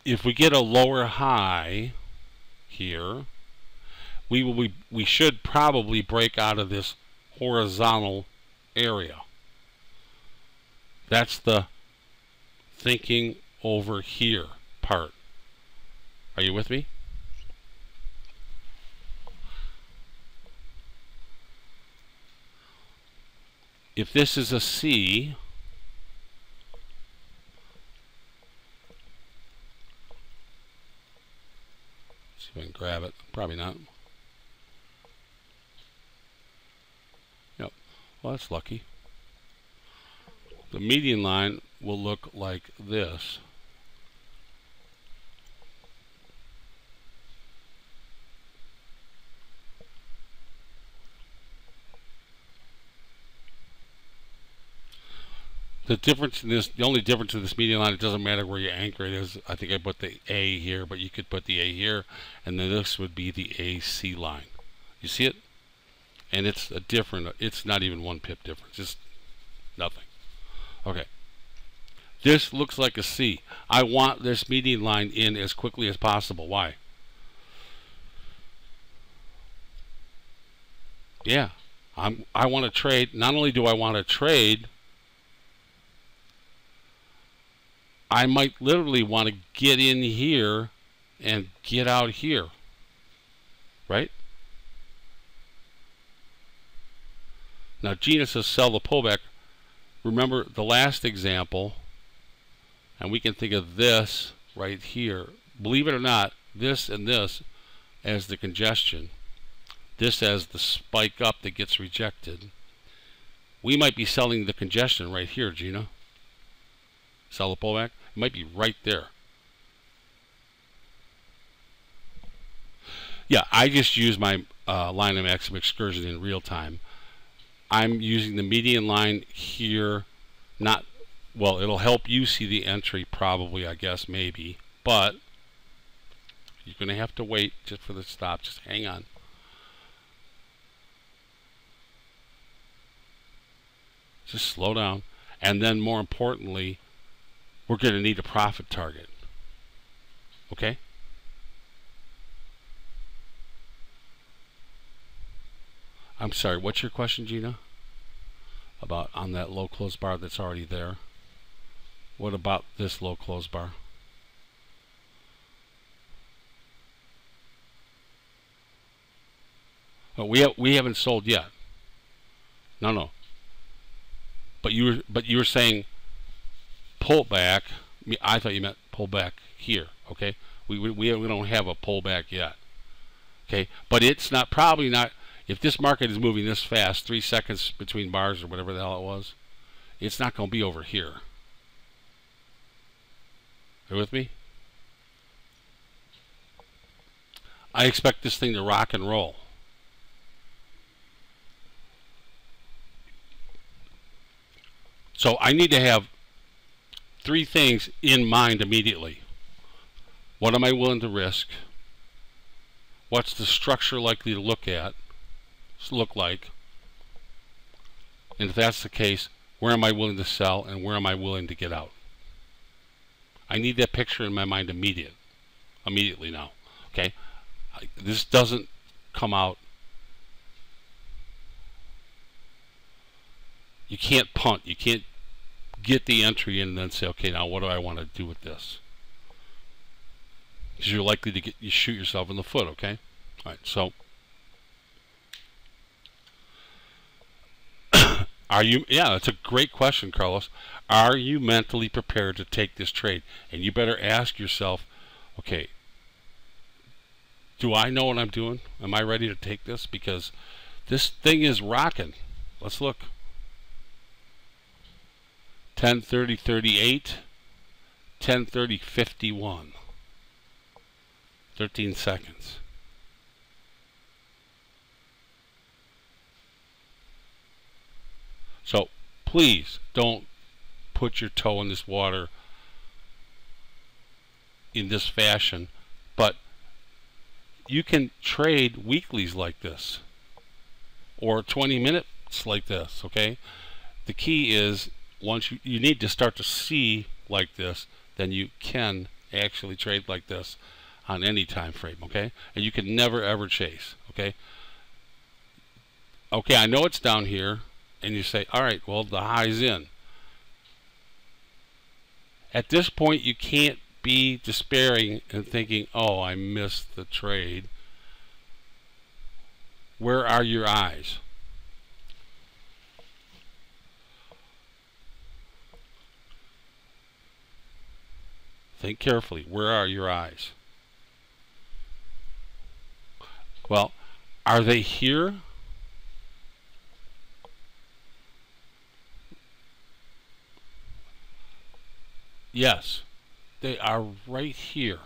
if we get a lower high here, we will be, we should probably break out of this horizontal area. That's the thinking over here part. Are you with me? If this is a C, see if I can grab it. Probably not. Well, that's lucky. The median line will look like this. The difference in this, the only difference in this median line, it doesn't matter where you anchor it is. I think I put the A here, but you could put the A here, and then this would be the AC line. You see it? And it's a different it's not even one pip difference just Nothing. Okay. This looks like a C. I want this median line in as quickly as possible. Why? Yeah. I'm, I want to trade. Not only do I want to trade, I might literally want to get in here and get out here. Right? Now, Gina says sell the pullback. Remember the last example, and we can think of this right here. Believe it or not, this and this as the congestion, this as the spike up that gets rejected. We might be selling the congestion right here, Gina. Sell the pullback. It might be right there. Yeah, I just use my uh, line of maximum excursion in real time. I'm using the median line here. Not, well, it'll help you see the entry probably, I guess, maybe. But you're going to have to wait just for the stop. Just hang on. Just slow down. And then more importantly, we're going to need a profit target. Okay? I'm sorry, what's your question, Gina? About on that low close bar that's already there? What about this low close bar? Oh, we we haven't sold yet. No, no. But you were but you were saying pull back. I thought you meant pull back here. Okay, we we we don't have a pullback yet. Okay, but it's not probably not if this market is moving this fast, three seconds between bars or whatever the hell it was, it's not going to be over here. Are you with me? I expect this thing to rock and roll. So I need to have three things in mind immediately. What am I willing to risk? What's the structure likely to look at? Look like? And if that's the case, where am I willing to sell and where am I willing to get out? I need that picture in my mind immediate, immediately now. Okay, this doesn't come out. You can't punt. You can't get the entry in and then say, okay, now what do I want to do with this? Because you're likely to get you shoot yourself in the foot. Okay, all right. So. Are you, yeah, that's a great question, Carlos. Are you mentally prepared to take this trade? And you better ask yourself, okay, do I know what I'm doing? Am I ready to take this? Because this thing is rocking. Let's look. 1030 38, 1030 51. 13 seconds. So please don't put your toe in this water in this fashion. But you can trade weeklies like this or 20 minutes like this, okay? The key is once you, you need to start to see like this, then you can actually trade like this on any time frame, okay? And you can never ever chase, okay? Okay, I know it's down here and you say, all right, well, the high's in. At this point, you can't be despairing and thinking, oh, I missed the trade. Where are your eyes? Think carefully. Where are your eyes? Well, are they here? Yes, they are right here.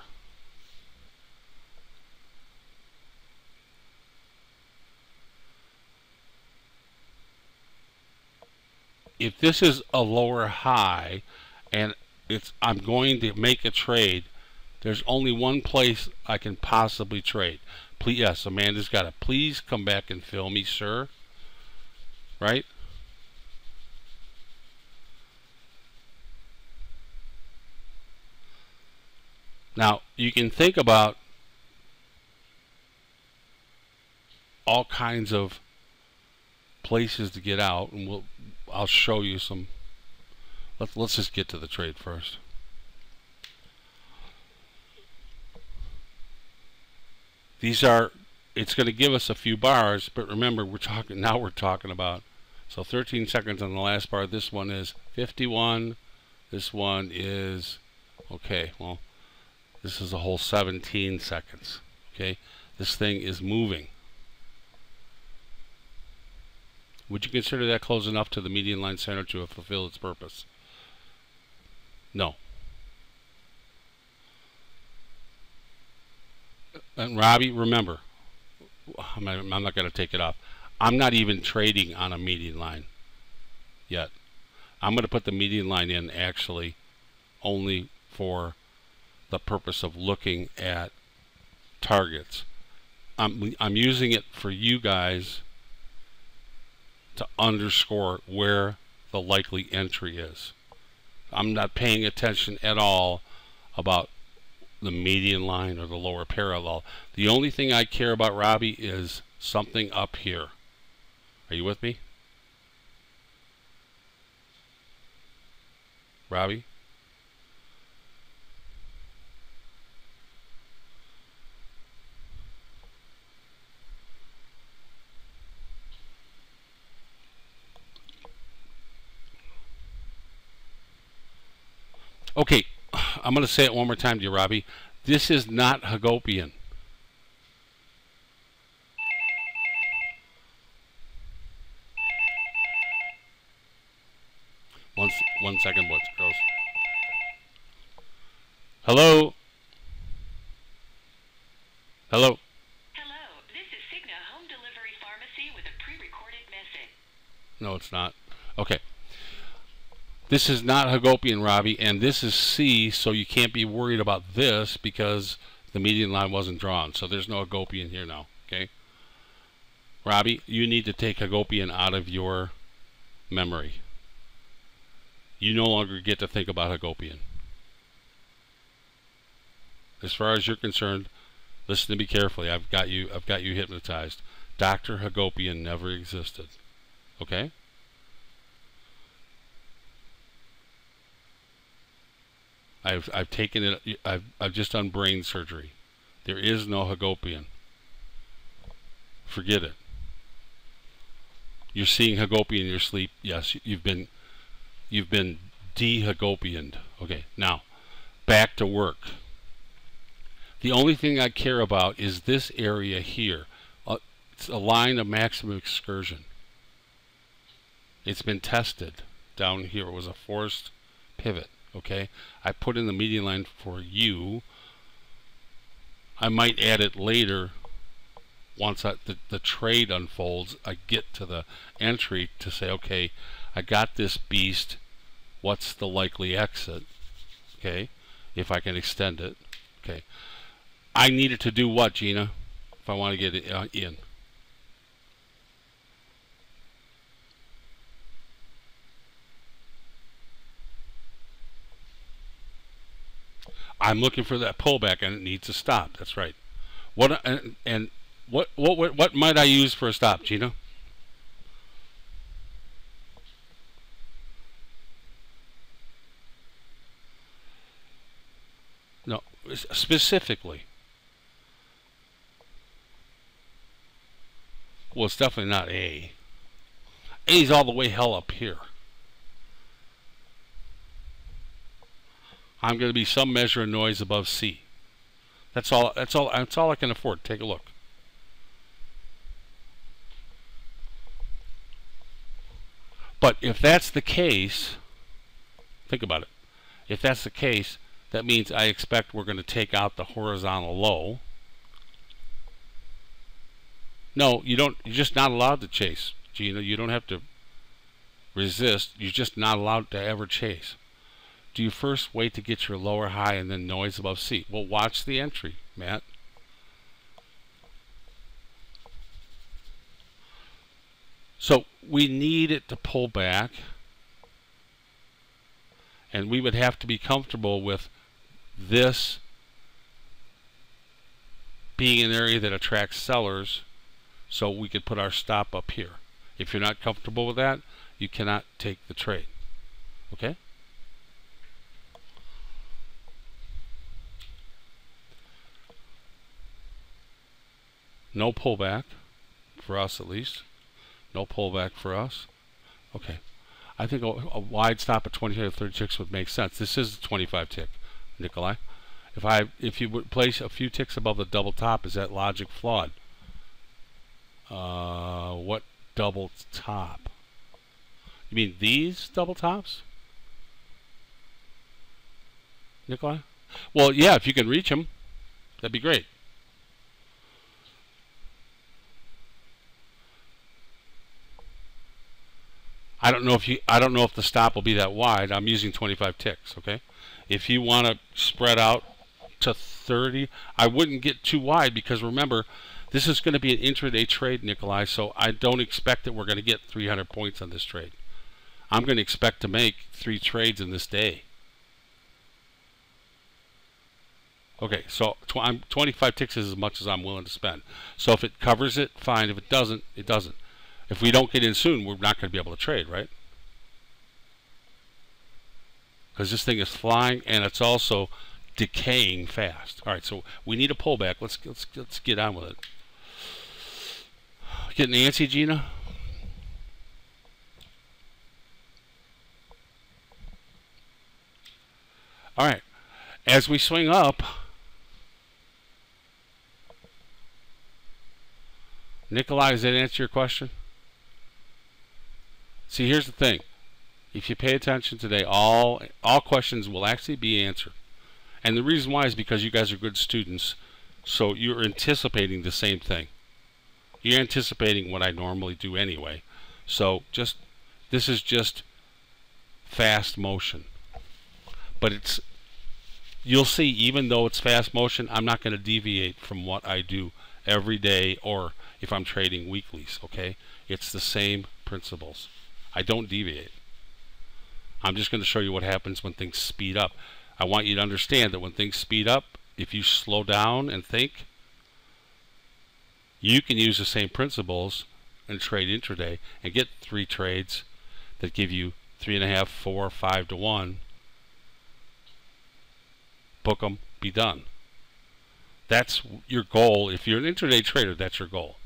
If this is a lower high and it's I'm going to make a trade, there's only one place I can possibly trade. Please, yes, Amanda's got it. Please come back and fill me, sir. Right? Now, you can think about all kinds of places to get out and we'll I'll show you some let's let's just get to the trade first. These are it's going to give us a few bars, but remember we're talking now we're talking about so 13 seconds on the last bar. This one is 51. This one is okay, well this is a whole 17 seconds. Okay? This thing is moving. Would you consider that close enough to the median line center to fulfill its purpose? No. And Robbie, remember, I'm not going to take it off. I'm not even trading on a median line yet. I'm going to put the median line in actually only for the purpose of looking at targets. I'm, I'm using it for you guys to underscore where the likely entry is. I'm not paying attention at all about the median line or the lower parallel. The only thing I care about, Robbie, is something up here. Are you with me? Robbie? Okay, I'm going to say it one more time to you, Robbie. This is not Hagopian. One, one second, boys, girls. Hello? Hello? Hello, this is Cigna Home Delivery Pharmacy with a pre-recorded message. No, it's not. Okay. This is not Hagopian, Robbie, and this is C, so you can't be worried about this because the median line wasn't drawn. So there's no Hagopian here now, okay? Robbie, you need to take Hagopian out of your memory. You no longer get to think about Hagopian. As far as you're concerned, listen to me carefully. I've got you I've got you hypnotized. Dr. Hagopian never existed. Okay? I've I've taken it. I've I've just done brain surgery. There is no Hagopian. Forget it. You're seeing Hagopian in your sleep. Yes, you've been you've been dehagopianed. Okay, now back to work. The only thing I care about is this area here. Uh, it's a line of maximum excursion. It's been tested down here. It was a forced pivot okay? I put in the median line for you. I might add it later once I, the, the trade unfolds. I get to the entry to say okay I got this beast. What's the likely exit? Okay if I can extend it. Okay. I needed to do what Gina if I want to get it uh, in I'm looking for that pullback and it needs to stop. That's right. What uh, and, and what, what what might I use for a stop, Gina? No, specifically. Well, it's definitely not A. A's all the way hell up here. I'm going to be some measure of noise above C. That's all. That's all. That's all I can afford. Take a look. But if that's the case, think about it. If that's the case, that means I expect we're going to take out the horizontal low. No, you don't. You're just not allowed to chase, Gina. You don't have to resist. You're just not allowed to ever chase do you first wait to get your lower high and then noise above C? Well, watch the entry, Matt. So we need it to pull back. And we would have to be comfortable with this being an area that attracts sellers so we could put our stop up here. If you're not comfortable with that, you cannot take the trade. Okay? No pullback for us at least. No pullback for us. Okay. I think a, a wide stop at 25 36 would make sense. This is a 25 tick, Nikolai. If I if you would place a few ticks above the double top, is that logic flawed? Uh, what double top? You mean these double tops? Nikolai? Well, yeah, if you can reach them, that'd be great. I don't know if you I don't know if the stop will be that wide. I'm using 25 ticks, okay? If you want to spread out to 30, I wouldn't get too wide because remember, this is going to be an intraday trade, Nikolai, so I don't expect that we're going to get 300 points on this trade. I'm going to expect to make three trades in this day. Okay, so tw I'm 25 ticks is as much as I'm willing to spend. So if it covers it, fine. If it doesn't, it doesn't. If we don't get in soon, we're not going to be able to trade, right? Because this thing is flying and it's also decaying fast. All right, so we need a pullback. Let's let's let's get on with it. Get Nancy, Gina. All right, as we swing up, Nikolai, does that answer your question? See, here's the thing. If you pay attention today, all all questions will actually be answered. And the reason why is because you guys are good students, so you're anticipating the same thing. You're anticipating what I normally do anyway. So just this is just fast motion. But it's you'll see even though it's fast motion, I'm not going to deviate from what I do every day or if I'm trading weeklies, okay? It's the same principles. I don't deviate. I'm just going to show you what happens when things speed up. I want you to understand that when things speed up, if you slow down and think, you can use the same principles and trade intraday and get three trades that give you three and a half, four, five to one. Book them, be done. That's your goal. If you're an intraday trader, that's your goal.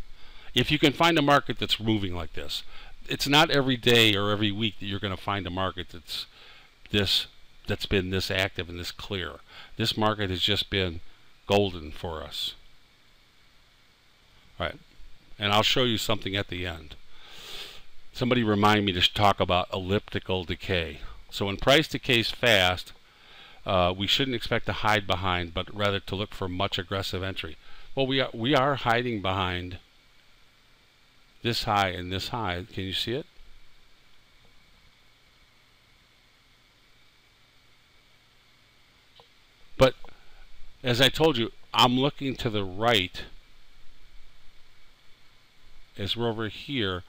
If you can find a market that's moving like this, it's not every day or every week that you're going to find a market that's this that's been this active and this clear. This market has just been golden for us. All right. And I'll show you something at the end. Somebody remind me to talk about elliptical decay. So when price decays fast, uh, we shouldn't expect to hide behind, but rather to look for much aggressive entry. Well, we are, we are hiding behind this high and this high. Can you see it? But as I told you, I'm looking to the right as we're over here.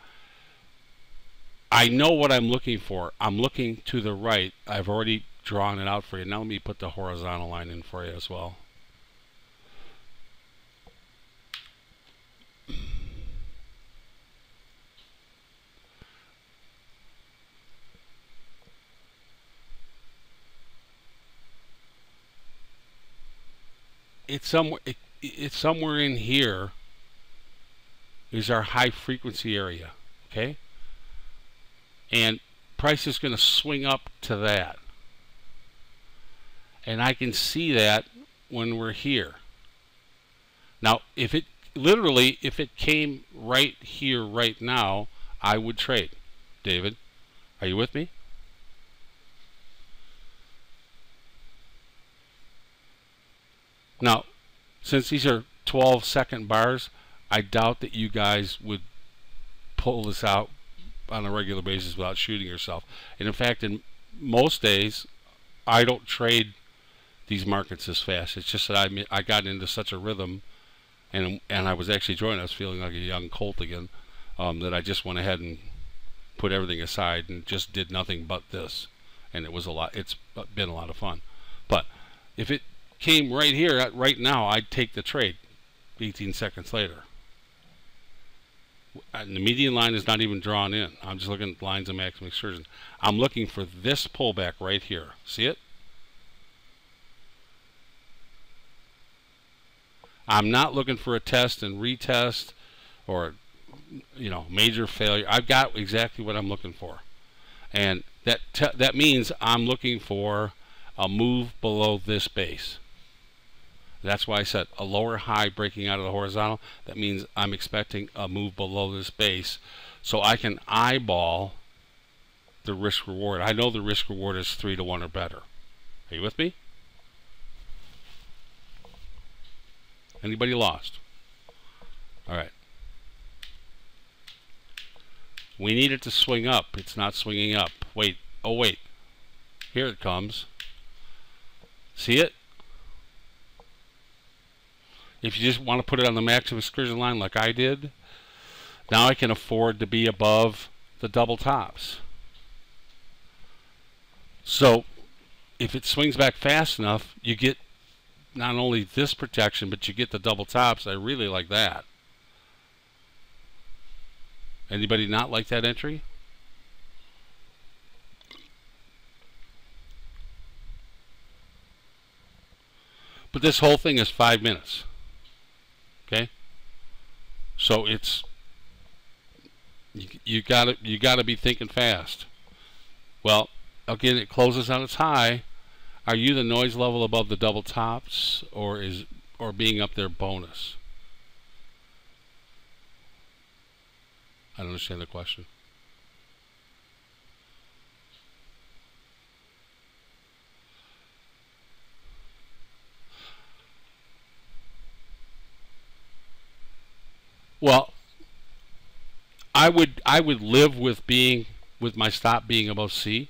I know what I'm looking for. I'm looking to the right. I've already drawn it out for you. Now let me put the horizontal line in for you as well. It's somewhere it, it's somewhere in here is our high frequency area okay? And price is going to swing up to that. And I can see that when we're here. Now if it literally if it came right here right now I would trade. David are you with me Now, since these are 12 second bars, I doubt that you guys would pull this out on a regular basis without shooting yourself. And in fact, in most days, I don't trade these markets as fast. It's just that I I got into such a rhythm, and and I was actually enjoying. I was feeling like a young colt again. Um, that I just went ahead and put everything aside and just did nothing but this, and it was a lot. It's been a lot of fun. But if it came right here, right now, I'd take the trade. 18 seconds later. And the median line is not even drawn in. I'm just looking at lines of maximum excursion. I'm looking for this pullback right here. See it? I'm not looking for a test and retest or you know major failure. I've got exactly what I'm looking for, and that that means I'm looking for a move below this base. That's why I said a lower high breaking out of the horizontal. That means I'm expecting a move below this base, so I can eyeball the risk reward. I know the risk reward is three to one or better. Are you with me? Anybody lost? All right. We need it to swing up. It's not swinging up. Wait. Oh, wait. Here it comes. See it? If you just want to put it on the maximum excursion line like I did, now I can afford to be above the double tops. So if it swings back fast enough, you get not only this protection, but you get the double tops. I really like that. Anybody not like that entry? But this whole thing is five minutes. Okay? So it's you, gotta you gotta be thinking fast. Well, again it closes on its high. Are you the noise level above the double tops or is or being up there bonus? I don't understand the question. Well, I would I would live with being with my stop being above C.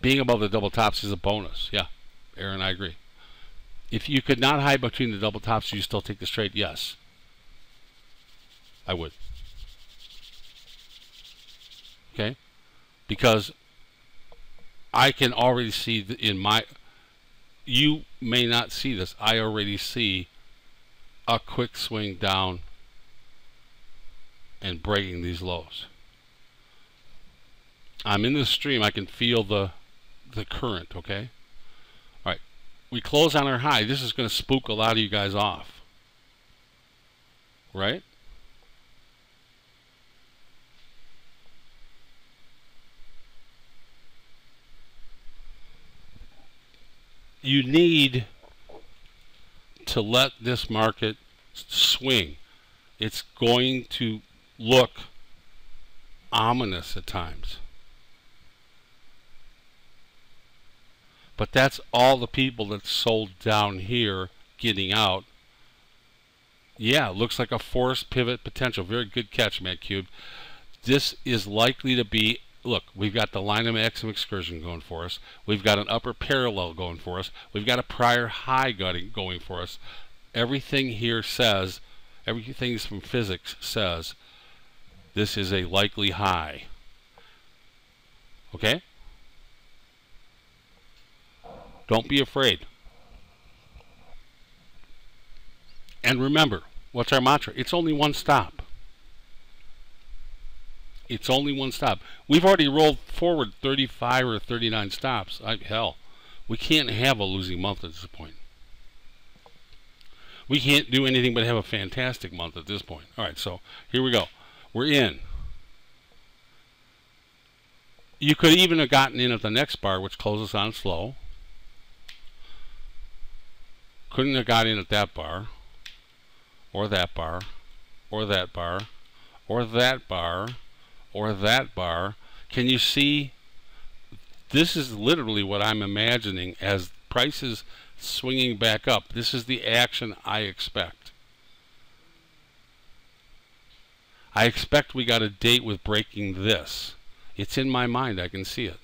Being above the double tops is a bonus. Yeah, Aaron, I agree. If you could not hide between the double tops, you still take the straight? Yes. I would. Okay? Because I can already see in my you may not see this. I already see a quick swing down and breaking these lows. I'm in the stream. I can feel the the current, okay? All right. We close on our high. This is going to spook a lot of you guys off. Right? you need to let this market swing. It's going to look ominous at times. But that's all the people that sold down here getting out. Yeah, looks like a forced pivot potential. Very good catch, Matt Cube. This is likely to be look, we've got the line of maximum excursion going for us. We've got an upper parallel going for us. We've got a prior high going for us. Everything here says, everything from physics says, this is a likely high. Okay? Don't be afraid. And remember, what's our mantra? It's only one stop. It's only one stop. We've already rolled forward 35 or 39 stops. I, hell, we can't have a losing month at this point. We can't do anything but have a fantastic month at this point. All right, so here we go. We're in. You could even have gotten in at the next bar, which closes on slow. Couldn't have got in at that bar, or that bar, or that bar, or that bar, or that bar, can you see this is literally what I'm imagining as prices swinging back up. This is the action I expect. I expect we got a date with breaking this. It's in my mind. I can see it.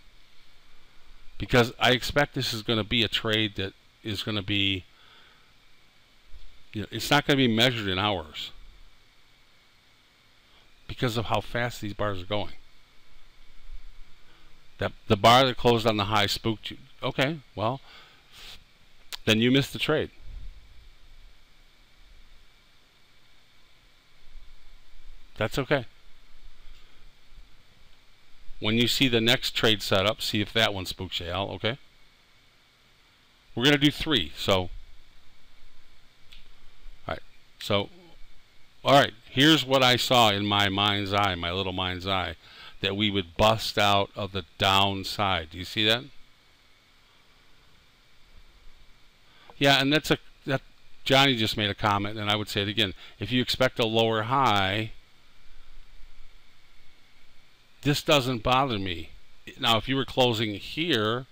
Because I expect this is going to be a trade that is going to be, you know, it's not going to be measured in hours because of how fast these bars are going. That the bar that closed on the high spooked you. Okay, well, then you missed the trade. That's okay. When you see the next trade setup, see if that one spooks you out, okay? We're going to do three, so... Alright, so... Alright, here's what I saw in my mind's eye, my little mind's eye, that we would bust out of the downside. Do you see that? Yeah, and that's a that Johnny just made a comment, and I would say it again. If you expect a lower high, this doesn't bother me. Now, if you were closing here,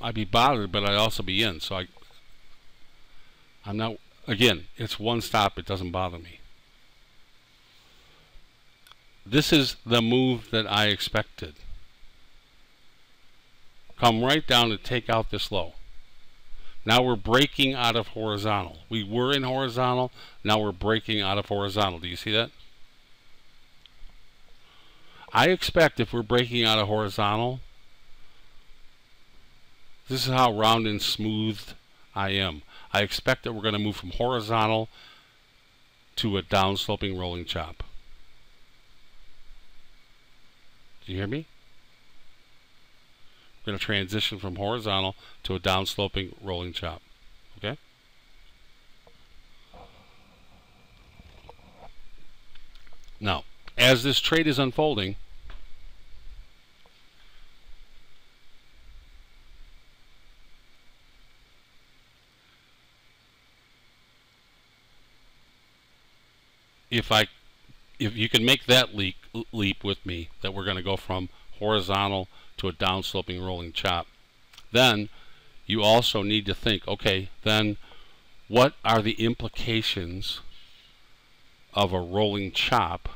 I'd be bothered, but I'd also be in. So I, I'm not. Again, it's one stop. It doesn't bother me. This is the move that I expected. Come right down to take out this low. Now we're breaking out of horizontal. We were in horizontal. Now we're breaking out of horizontal. Do you see that? I expect if we're breaking out a horizontal, this is how round and smooth I am. I expect that we're going to move from horizontal to a downsloping rolling chop. Do you hear me? We're going to transition from horizontal to a downsloping rolling chop. Okay? Now, as this trade is unfolding, if I if you can make that leap leap with me that we're going to go from horizontal to a downsloping rolling chop. Then you also need to think, okay, then what are the implications of a rolling chop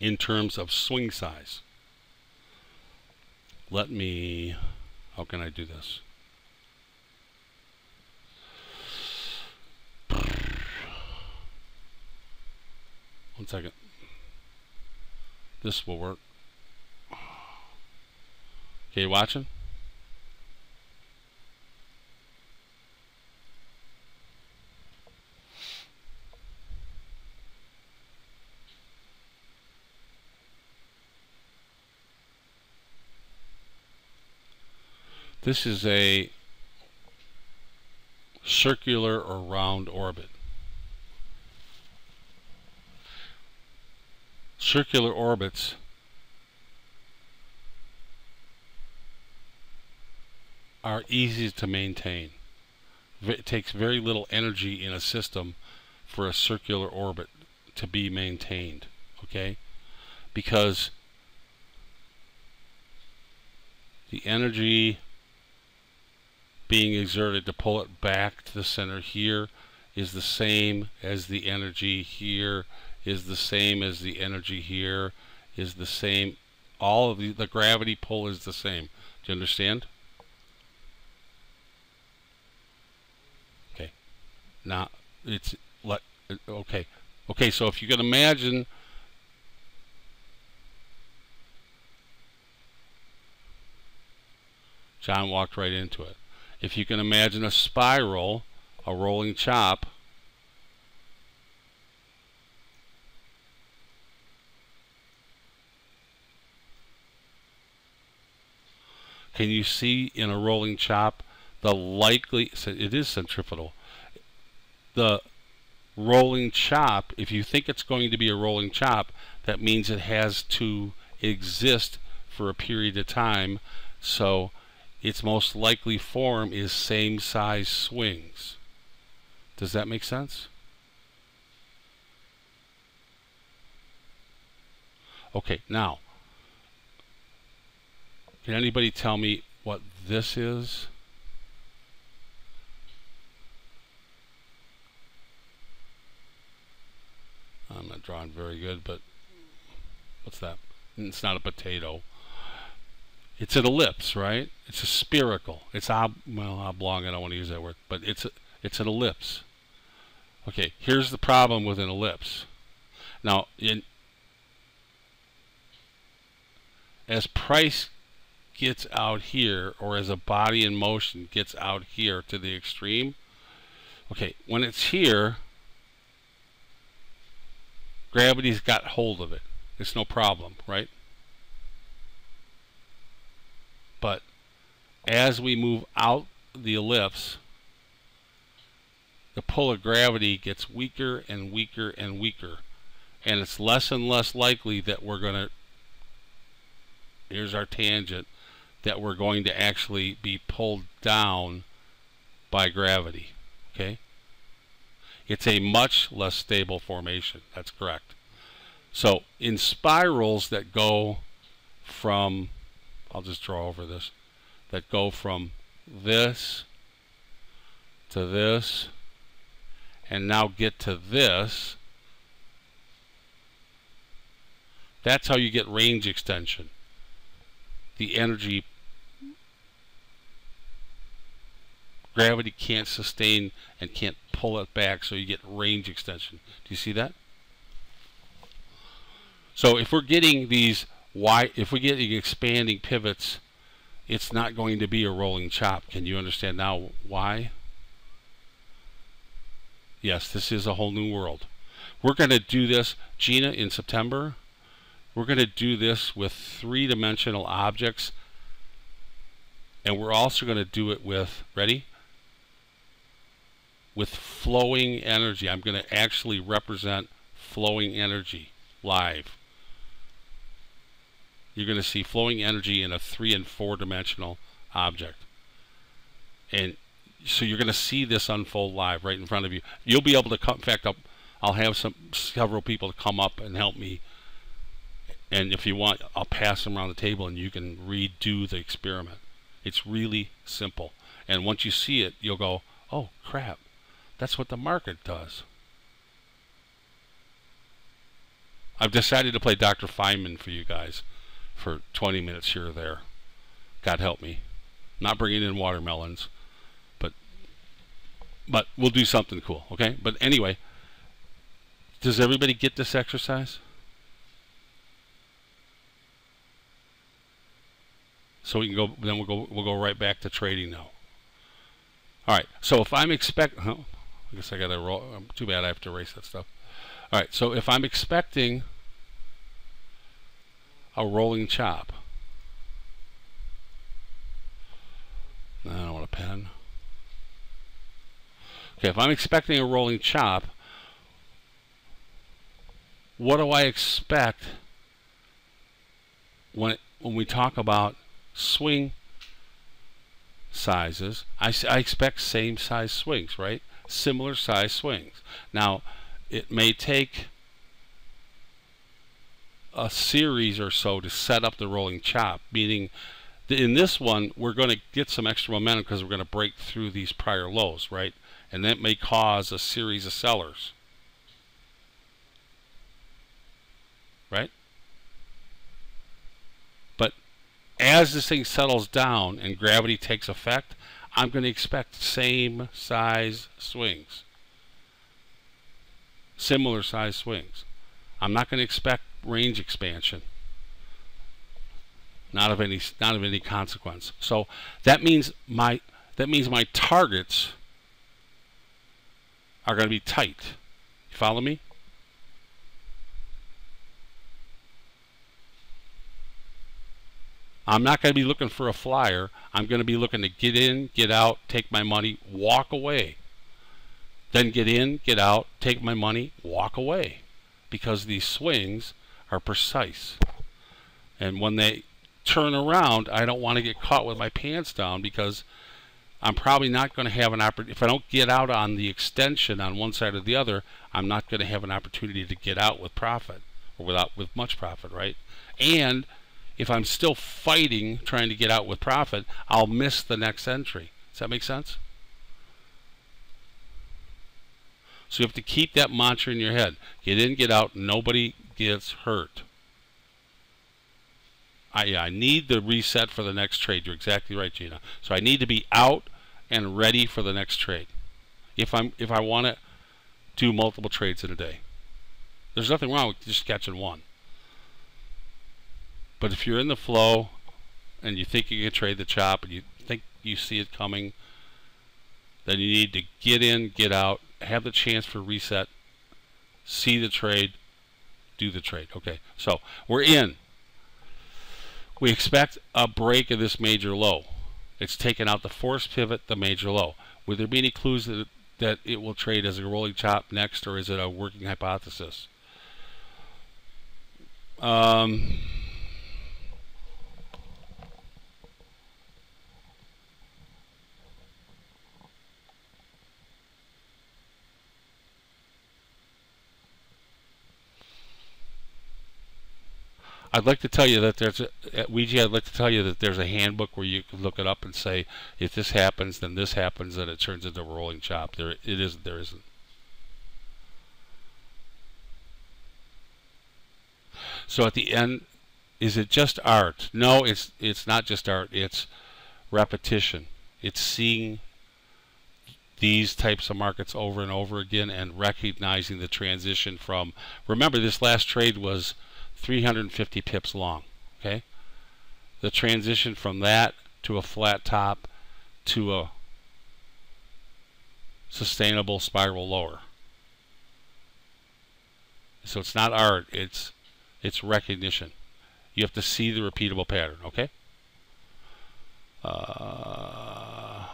in terms of swing size? Let me, how can I do this? One second. This will work. Okay, you watching? This is a circular or round orbit. Circular orbits are easy to maintain. It takes very little energy in a system for a circular orbit to be maintained, okay? Because the energy being exerted to pull it back to the center here is the same as the energy here is the same as the energy here is the same all of the, the gravity pull is the same do you understand okay Now, it's like, okay. Okay, so if you can imagine John walked right into it. If you can imagine a spiral, a rolling chop, can you see in a rolling chop the likely, it is centripetal, the rolling chop, if you think it's going to be a rolling chop, that means it has to exist for a period of time. So its most likely form is same size swings. Does that make sense? Okay, now, can anybody tell me what this is? I'm not drawing very good, but what's that? It's not a potato. It's an ellipse, right? It's a spherical. It's ob well oblong. I don't want to use that word, but it's a, it's an ellipse. Okay, here's the problem with an ellipse. Now, in as price gets out here, or as a body in motion gets out here to the extreme, okay, when it's here, gravity's got hold of it. It's no problem, right? But as we move out the ellipse, the pull of gravity gets weaker and weaker and weaker. And it's less and less likely that we're going to, here's our tangent, that we're going to actually be pulled down by gravity. Okay? It's a much less stable formation. That's correct. So in spirals that go from, I'll just draw over this, that go from this to this and now get to this, that's how you get range extension. The energy gravity can't sustain and can't pull it back so you get range extension. Do you see that? So if we're getting these why if we get expanding pivots, it's not going to be a rolling chop. Can you understand now why? Yes, this is a whole new world. We're going to do this, Gina, in September. We're going to do this with three-dimensional objects. And we're also going to do it with, ready? With flowing energy. I'm going to actually represent flowing energy live. You're going to see flowing energy in a three and four dimensional object. And so you're going to see this unfold live right in front of you. You'll be able to come. In fact, I'll, I'll have some several people to come up and help me. And if you want, I'll pass them around the table, and you can redo the experiment. It's really simple. And once you see it, you'll go, "Oh crap, that's what the market does." I've decided to play Dr. Feynman for you guys for 20 minutes here or there. God help me. Not bringing in watermelons but but we'll do something cool, okay? But anyway, does everybody get this exercise? So we can go. Then we'll go. We'll go right back to trading now. All right. So if I'm expect, oh, I guess I got to roll. Um, too bad I have to erase that stuff. All right. So if I'm expecting a rolling chop, I don't want a pen. Okay, if I'm expecting a rolling chop, what do I expect when when we talk about swing sizes? I, I expect same size swings, right? Similar size swings. Now, it may take a series or so to set up the rolling chop, meaning in this one, we're going to get some extra momentum because we're going to break through these prior lows, right? and that may cause a series of sellers. Right? But as this thing settles down and gravity takes effect, I'm going to expect same size swings. Similar size swings. I'm not going to expect range expansion. Not of any not of any consequence. So that means my that means my targets are going to be tight. You follow me? I'm not going to be looking for a flyer. I'm going to be looking to get in, get out, take my money, walk away. Then get in, get out, take my money, walk away. Because these swings are precise. And when they turn around, I don't want to get caught with my pants down because I'm probably not going to have an opportunity. If I don't get out on the extension on one side or the other, I'm not going to have an opportunity to get out with profit or without with much profit, right? And if I'm still fighting trying to get out with profit, I'll miss the next entry. Does that make sense? So you have to keep that mantra in your head. Get in, get out, nobody gets hurt. I, I need the reset for the next trade. You're exactly right, Gina. So I need to be out and ready for the next trade. If I'm if I want to do multiple trades in a day, there's nothing wrong with just catching one. But if you're in the flow and you think you can trade the chop and you think you see it coming, then you need to get in, get out, have the chance for reset, see the trade, do the trade. Okay, so we're in. We expect a break of this major low. It's taken out the force pivot, the major low. Would there be any clues that, that it will trade as a rolling chop next, or is it a working hypothesis? Um, I'd like to tell you that there's a, at Ouija. I'd like to tell you that there's a handbook where you can look it up and say if this happens, then this happens, then it turns into a rolling chop. There, it isn't. There isn't. So at the end, is it just art? No, it's it's not just art. It's repetition. It's seeing these types of markets over and over again and recognizing the transition from. Remember, this last trade was 350 pips long. Okay, the transition from that to a flat top to a sustainable spiral lower. So it's not art, it's it's recognition. You have to see the repeatable pattern, okay? Uh,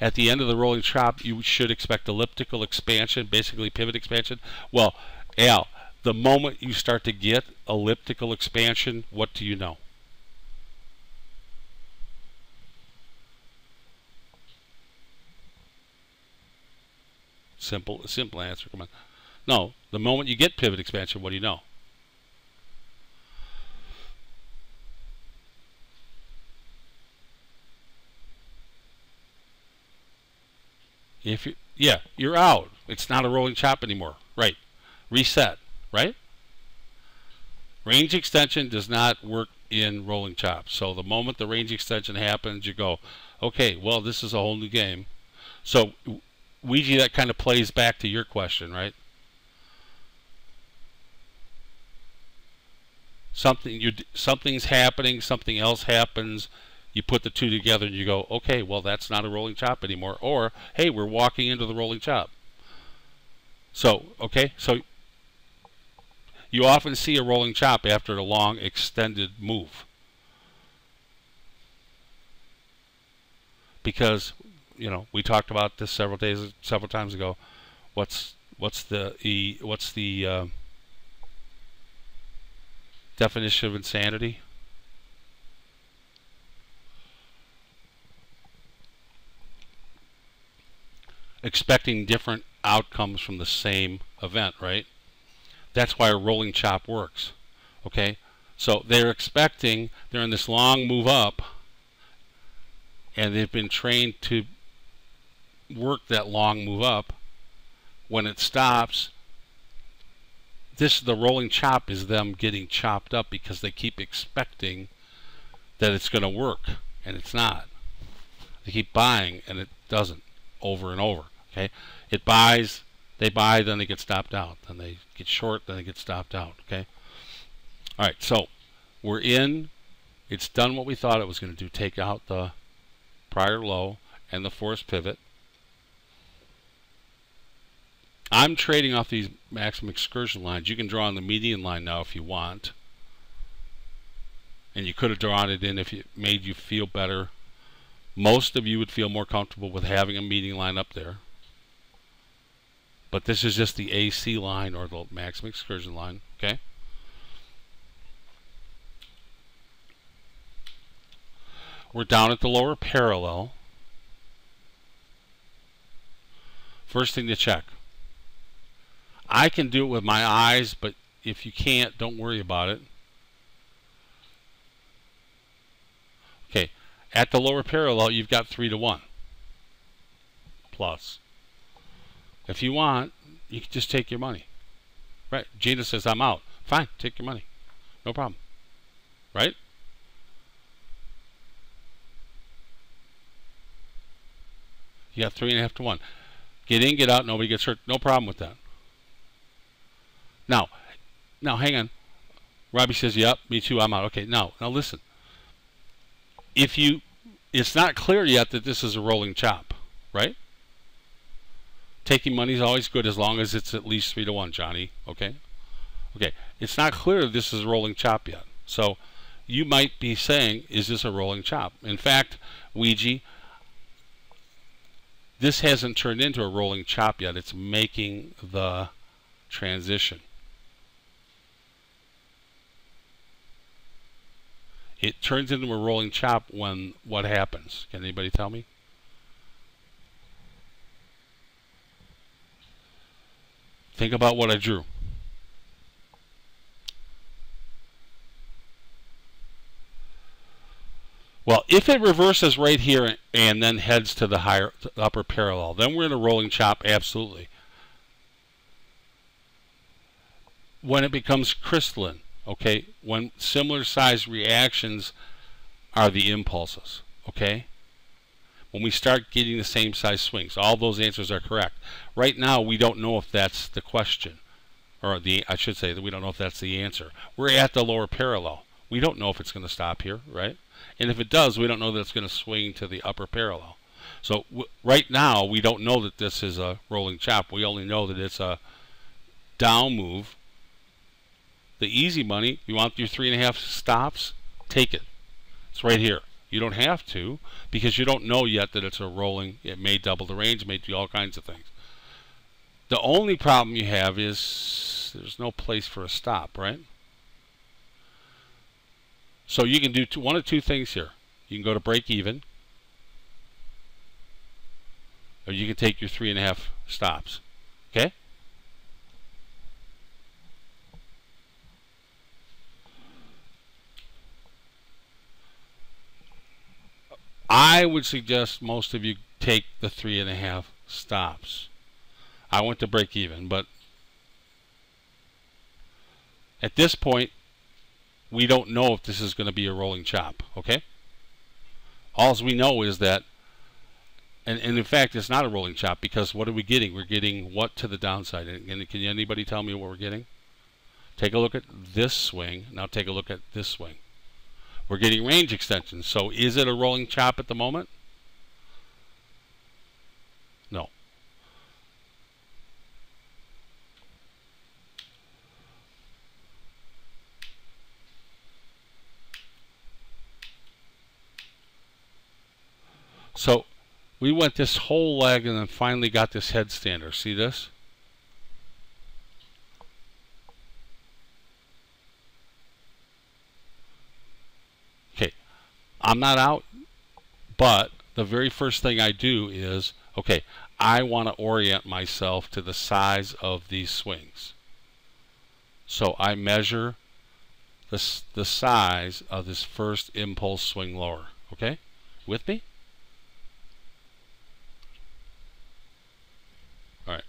at the end of the rolling chop, you should expect elliptical expansion, basically pivot expansion. Well, Al, the moment you start to get elliptical expansion, what do you know? Simple, simple answer. Come on. No, the moment you get pivot expansion, what do you know? If you, yeah, you're out. It's not a rolling chop anymore. Right. Reset right? Range extension does not work in rolling chops. So the moment the range extension happens, you go, okay, well, this is a whole new game. So Ouija, that kind of plays back to your question, right? Something you something's happening, something else happens. You put the two together and you go, okay, well, that's not a rolling chop anymore. Or, hey, we're walking into the rolling chop. So, okay, so you often see a rolling chop after a long extended move. Because, you know, we talked about this several days, several times ago. What's what's the e what's the uh, definition of insanity? Expecting different outcomes from the same event, right? That's why a rolling chop works. Okay? So they're expecting, they're in this long move up, and they've been trained to work that long move up. When it stops, this the rolling chop is them getting chopped up because they keep expecting that it's going to work, and it's not. They keep buying, and it doesn't, over and over. Okay, it buys, they buy, then they get stopped out. Then they get short, then they get stopped out. Okay. All right. So we're in. It's done what we thought it was going to do. Take out the prior low and the force pivot. I'm trading off these maximum excursion lines. You can draw on the median line now if you want. And you could have drawn it in if it made you feel better. Most of you would feel more comfortable with having a median line up there. But this is just the AC line or the maximum excursion line, okay? We're down at the lower parallel. First thing to check. I can do it with my eyes, but if you can't, don't worry about it. Okay, at the lower parallel, you've got 3 to 1 plus. If you want, you can just take your money. Right? Gina says, I'm out. Fine, take your money. No problem. Right? You got three and a half to one. Get in, get out, nobody gets hurt. No problem with that. Now, now hang on. Robbie says, yep, me too, I'm out. Okay, now, now listen. If you, it's not clear yet that this is a rolling chop, right? Taking money is always good as long as it's at least three to one, Johnny. Okay. Okay, it's not clear this is a rolling chop yet. So you might be saying, is this a rolling chop? In fact, Ouija, this hasn't turned into a rolling chop yet. It's making the transition. It turns into a rolling chop when what happens? Can anybody tell me? Think about what I drew. Well, if it reverses right here and then heads to the higher upper parallel, then we're in a rolling chop absolutely. When it becomes crystalline, okay, when similar size reactions are the impulses, okay? When we start getting the same size swings, all those answers are correct. Right now, we don't know if that's the question, or the I should say that we don't know if that's the answer. We're at the lower parallel. We don't know if it's going to stop here, right? And if it does, we don't know that it's going to swing to the upper parallel. So right now, we don't know that this is a rolling chop. We only know that it's a down move. The easy money, you want your three and a half stops? Take it. It's right here. You don't have to because you don't know yet that it's a rolling. It may double the range, may do all kinds of things. The only problem you have is there's no place for a stop, right? So you can do two, one of two things here. You can go to break even, or you can take your three and a half stops. Okay? I would suggest most of you take the three and a half stops. I went to break even, but at this point, we don't know if this is going to be a rolling chop, okay? All we know is that, and, and in fact, it's not a rolling chop because what are we getting? We're getting what to the downside? And, and can anybody tell me what we're getting? Take a look at this swing. Now take a look at this swing. We're getting range extensions. So is it a rolling chop at the moment? No. So we went this whole leg and then finally got this headstander. See this? Okay, I'm not out, but the very first thing I do is, okay, I want to orient myself to the size of these swings. So I measure the, the size of this first impulse swing lower. Okay? With me? Alright.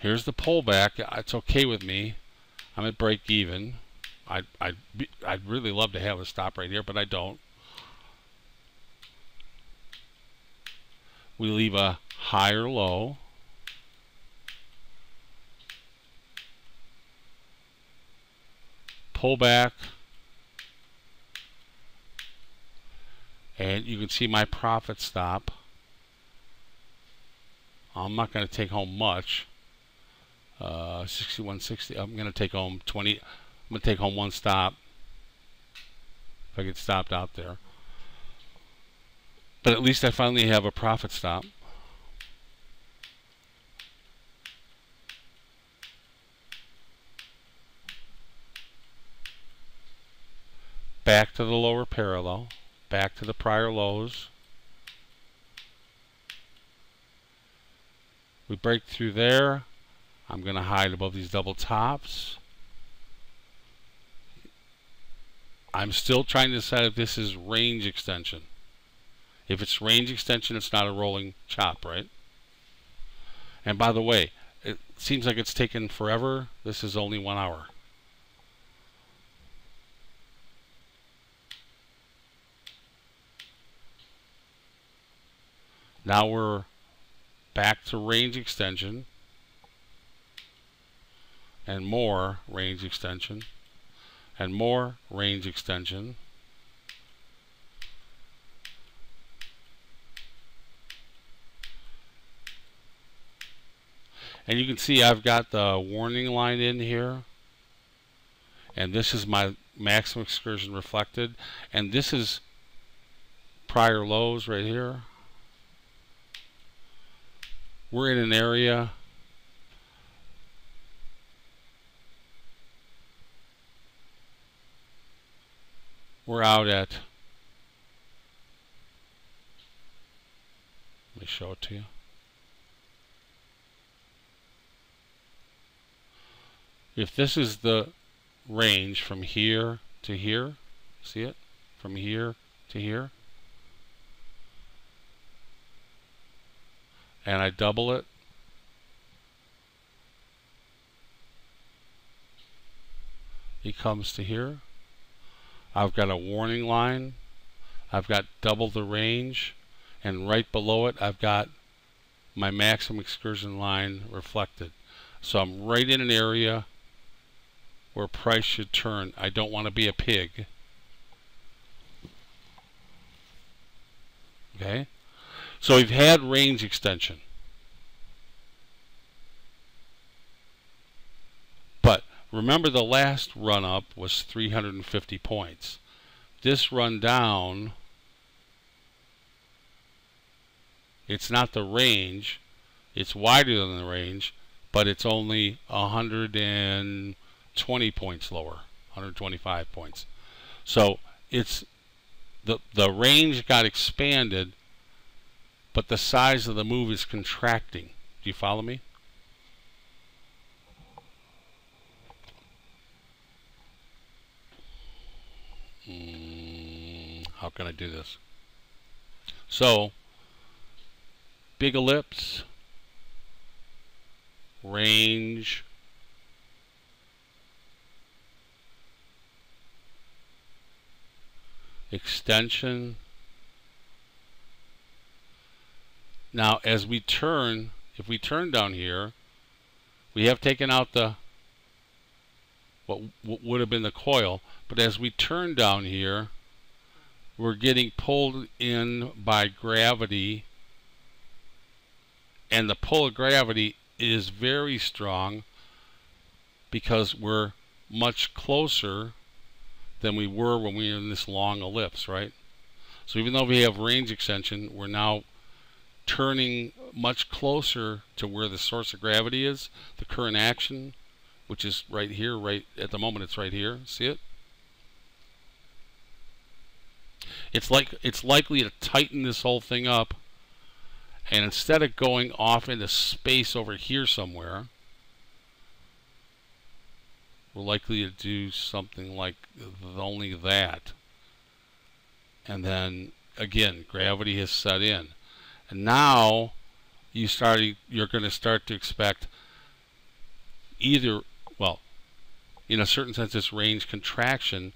Here's the pullback. It's okay with me. I'm at break even. I'd, I'd, be, I'd really love to have a stop right here, but I don't. We leave a higher low. Pull back. And you can see my profit stop. I'm not going to take home much uh, 6160. I'm going to take home 20. I'm going to take home one stop. If I get stopped out there. But at least I finally have a profit stop. Back to the lower parallel. Back to the prior lows. We break through there. I'm going to hide above these double tops. I'm still trying to decide if this is range extension. If it's range extension, it's not a rolling chop, right? And by the way, it seems like it's taken forever. This is only one hour. Now we're back to range extension and more range extension and more range extension And you can see I've got the warning line in here. And this is my maximum excursion reflected. And this is prior lows right here. We're in an area we're out at let me show it to you. If this is the range from here to here see it? From here to here. And I double it. He comes to here I've got a warning line. I've got double the range and right below it I've got my maximum excursion line reflected. So I'm right in an area where price should turn. I don't want to be a pig. Okay? So we've had range extension Remember the last run up was 350 points. This run down, it's not the range, it's wider than the range, but it's only 120 points lower, 125 points. So it's the the range got expanded, but the size of the move is contracting. Do you follow me? Mm, how can I do this? So, big ellipse, range, extension. Now, as we turn, if we turn down here, we have taken out the what, what would have been the coil. But as we turn down here, we're getting pulled in by gravity. And the pull of gravity is very strong because we're much closer than we were when we were in this long ellipse, right? So even though we have range extension, we're now turning much closer to where the source of gravity is, the current action, which is right here, right at the moment it's right here. See it? It's like it's likely to tighten this whole thing up and instead of going off into space over here somewhere we're likely to do something like only that and then again gravity has set in and now you start you're going to start to expect either well, in a certain sense, this range contraction.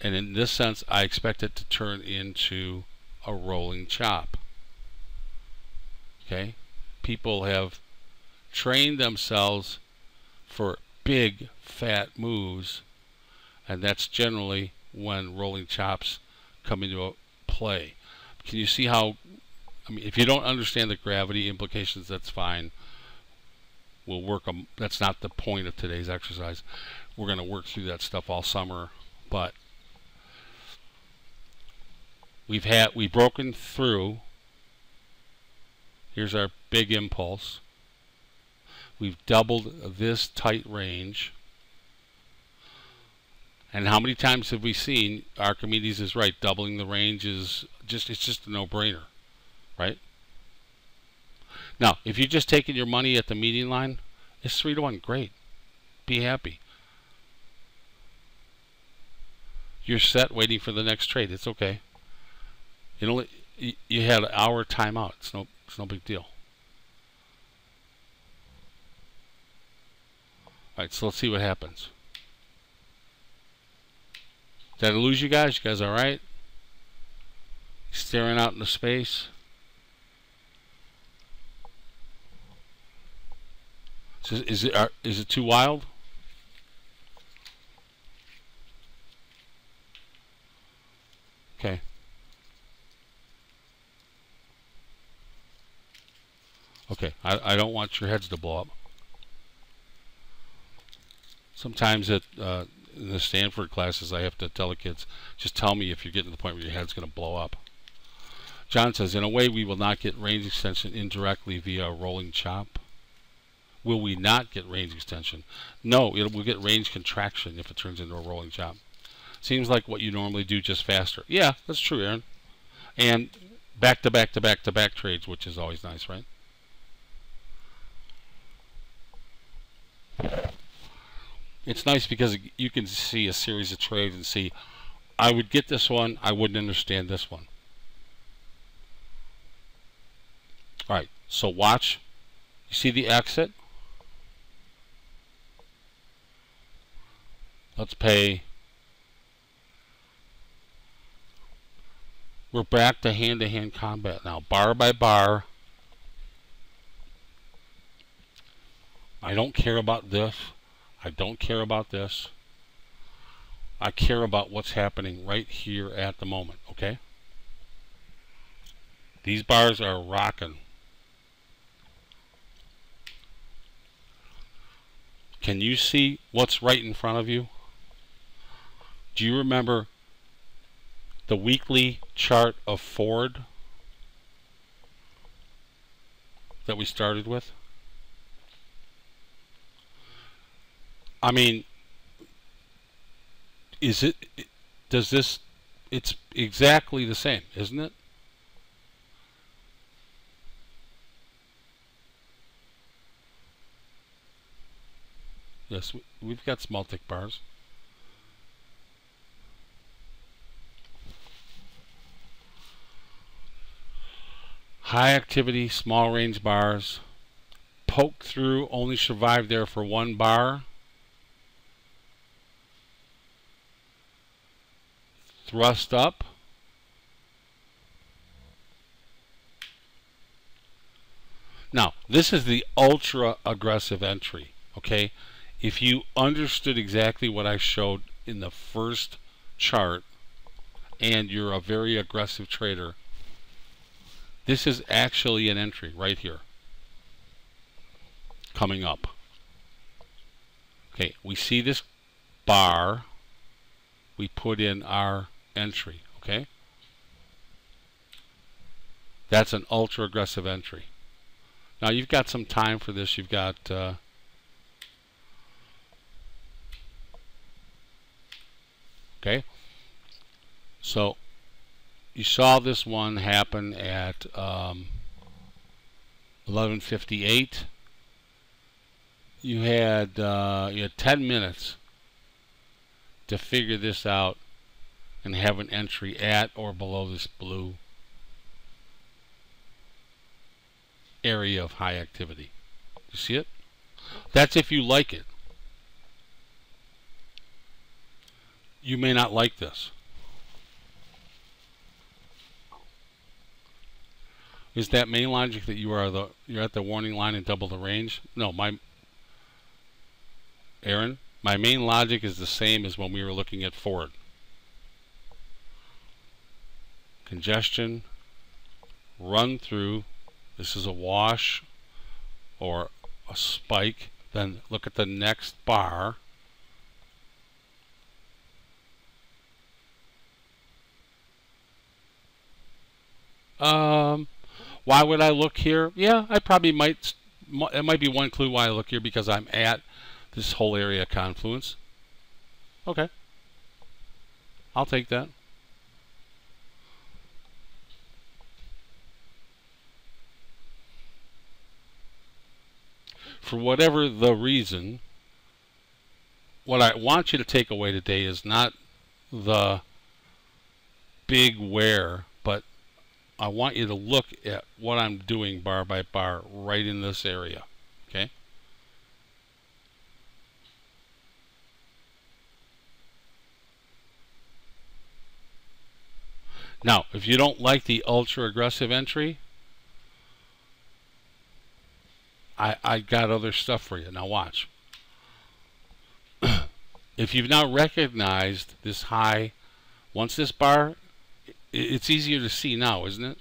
And in this sense, I expect it to turn into a rolling chop. Okay? People have trained themselves for big, fat moves, and that's generally when rolling chops come into play. Can you see how? I mean, if you don't understand the gravity implications, that's fine we'll work them. That's not the point of today's exercise. We're going to work through that stuff all summer, but we've had we've broken through. Here's our big impulse. We've doubled this tight range. And how many times have we seen Archimedes is right? Doubling the range is just it's just a no-brainer, right? Now, if you're just taking your money at the median line, it's three to one. Great. Be happy. You're set waiting for the next trade. It's okay. You know, you had an hour timeout. It's no, it's no big deal. All right, so let's see what happens. Did I lose you guys? You guys all right? Staring out into space. is it are, is it too wild? Okay. Okay, I, I don't want your heads to blow up. Sometimes at uh, in the Stanford classes, I have to tell the kids, just tell me if you're getting to the point where your head's going to blow up. John says, in a way, we will not get range extension indirectly via a rolling chop. Will we not get range extension? No, it will get range contraction if it turns into a rolling chop. Seems like what you normally do, just faster. Yeah, that's true, Aaron. And back to back to back to back trades, which is always nice, right? It's nice because you can see a series of trades and see, I would get this one, I wouldn't understand this one. Alright, so watch. You see the exit? Let's pay. We're back to hand-to-hand -hand combat now. Bar by bar. I don't care about this. I don't care about this. I care about what's happening right here at the moment, okay? These bars are rocking. Can you see what's right in front of you? Do you remember the weekly chart of Ford that we started with? I mean, is it, does this, it's exactly the same, isn't it? Yes, we've got small tick bars. High activity, small range bars. Poke through, only survive there for one bar. Thrust up. Now, this is the ultra aggressive entry, okay? if you understood exactly what I showed in the first chart and you're a very aggressive trader, this is actually an entry right here coming up. Okay, we see this bar. We put in our entry, okay? That's an ultra aggressive entry. Now you've got some time for this. You've got uh, Okay, so you saw this one happen at um, 11:58. You had uh, you had 10 minutes to figure this out and have an entry at or below this blue area of high activity. You see it? That's if you like it. you may not like this. Is that main logic that you are the you're at the warning line and double the range? No, my Aaron, my main logic is the same as when we were looking at Ford. Congestion, run through, this is a wash or a spike, then look at the next bar Um, why would I look here? Yeah, I probably might. It might be one clue why I look here because I'm at this whole area confluence. Okay. I'll take that. For whatever the reason, what I want you to take away today is not the big where but I want you to look at what I'm doing bar by bar right in this area. Okay? Now, if you don't like the ultra aggressive entry, I, I got other stuff for you. Now watch. if you've now recognized this high, once this bar it's easier to see now, isn't it?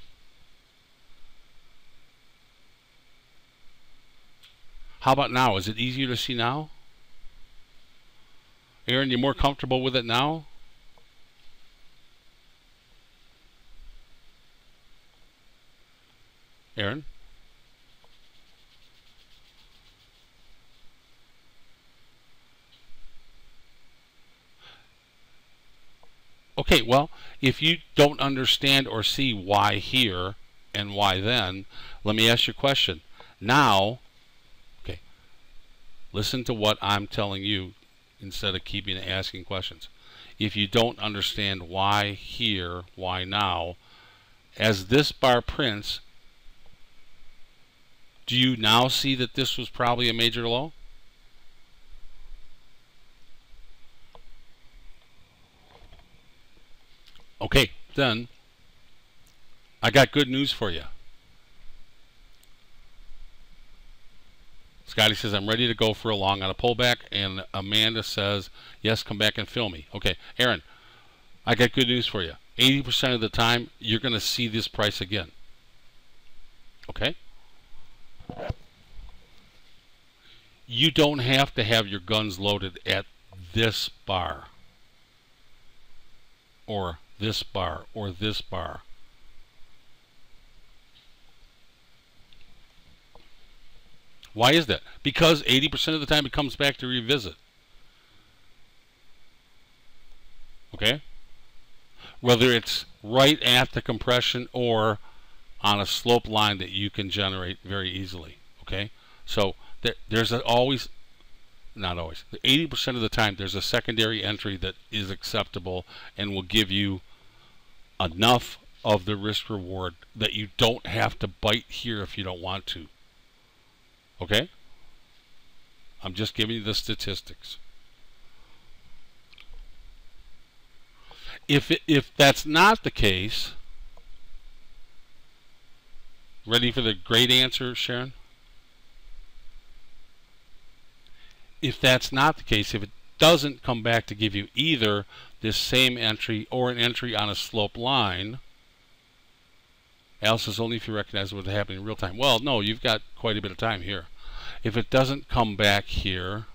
How about now? Is it easier to see now? Aaron, You're more comfortable with it now? Aaron? Okay, well, if you don't understand or see why here and why then, let me ask you a question. Now, okay, listen to what I'm telling you instead of keeping asking questions. If you don't understand why here, why now, as this bar prints, do you now see that this was probably a major low? Okay, then I got good news for you. Scotty says, I'm ready to go for a long on a pullback. And Amanda says, yes, come back and fill me. Okay, Aaron, I got good news for you. 80% of the time, you're going to see this price again. Okay? You don't have to have your guns loaded at this bar or this bar or this bar. Why is that? Because 80% of the time it comes back to revisit. Okay? Whether it's right at the compression or on a slope line that you can generate very easily. Okay? So there, there's a, always not always, 80% of the time, there's a secondary entry that is acceptable and will give you enough of the risk reward that you don't have to bite here if you don't want to. Okay? I'm just giving you the statistics. If it, if that's not the case, ready for the great answer, Sharon? If that's not the case, if it doesn't come back to give you either this same entry or an entry on a slope line, else is only if you recognize what's happening in real time. Well, no, you've got quite a bit of time here. If it doesn't come back here,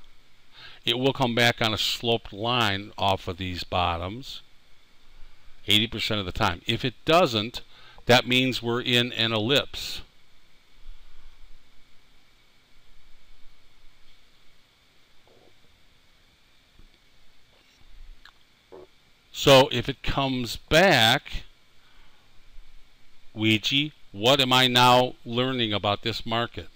it will come back on a sloped line off of these bottoms 80% of the time. If it doesn't, that means we're in an ellipse. So if it comes back, Ouija, what am I now learning about this market?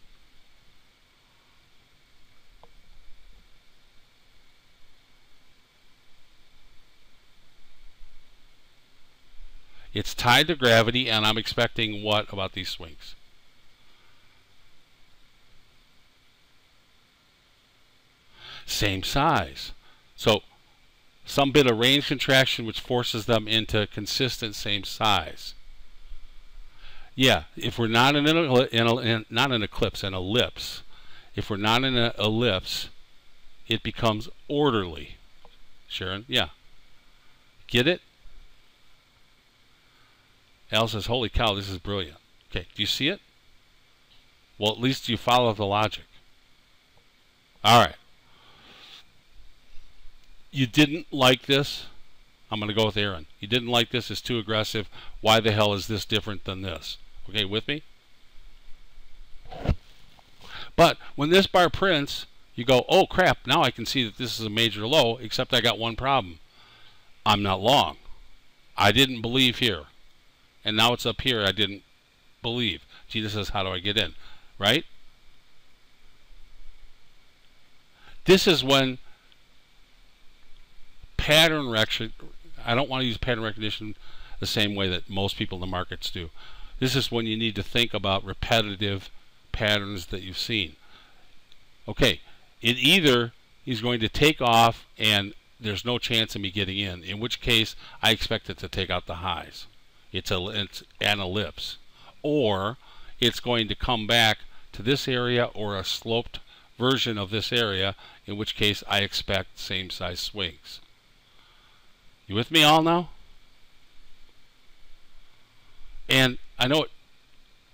It's tied to gravity, and I'm expecting what about these swings? Same size. So some bit of range contraction which forces them into consistent same size. Yeah, if we're not in an, in a, in, not an eclipse, an ellipse, if we're not in an ellipse, it becomes orderly. Sharon, yeah. Get it? Al says, holy cow, this is brilliant. Okay, do you see it? Well, at least you follow the logic. All right you didn't like this, I'm going to go with Aaron. You didn't like this, it's too aggressive. Why the hell is this different than this? Okay, with me? But when this bar prints, you go, oh crap, now I can see that this is a major low, except I got one problem. I'm not long. I didn't believe here. And now it's up here, I didn't believe. Jesus says, how do I get in? Right? This is when pattern recognition, I don't want to use pattern recognition the same way that most people in the markets do. This is when you need to think about repetitive patterns that you've seen. Okay, it either is going to take off and there's no chance of me getting in, in which case I expect it to take out the highs. It's, a, it's an ellipse. Or it's going to come back to this area or a sloped version of this area, in which case I expect same size swings. You with me all now? And I know it,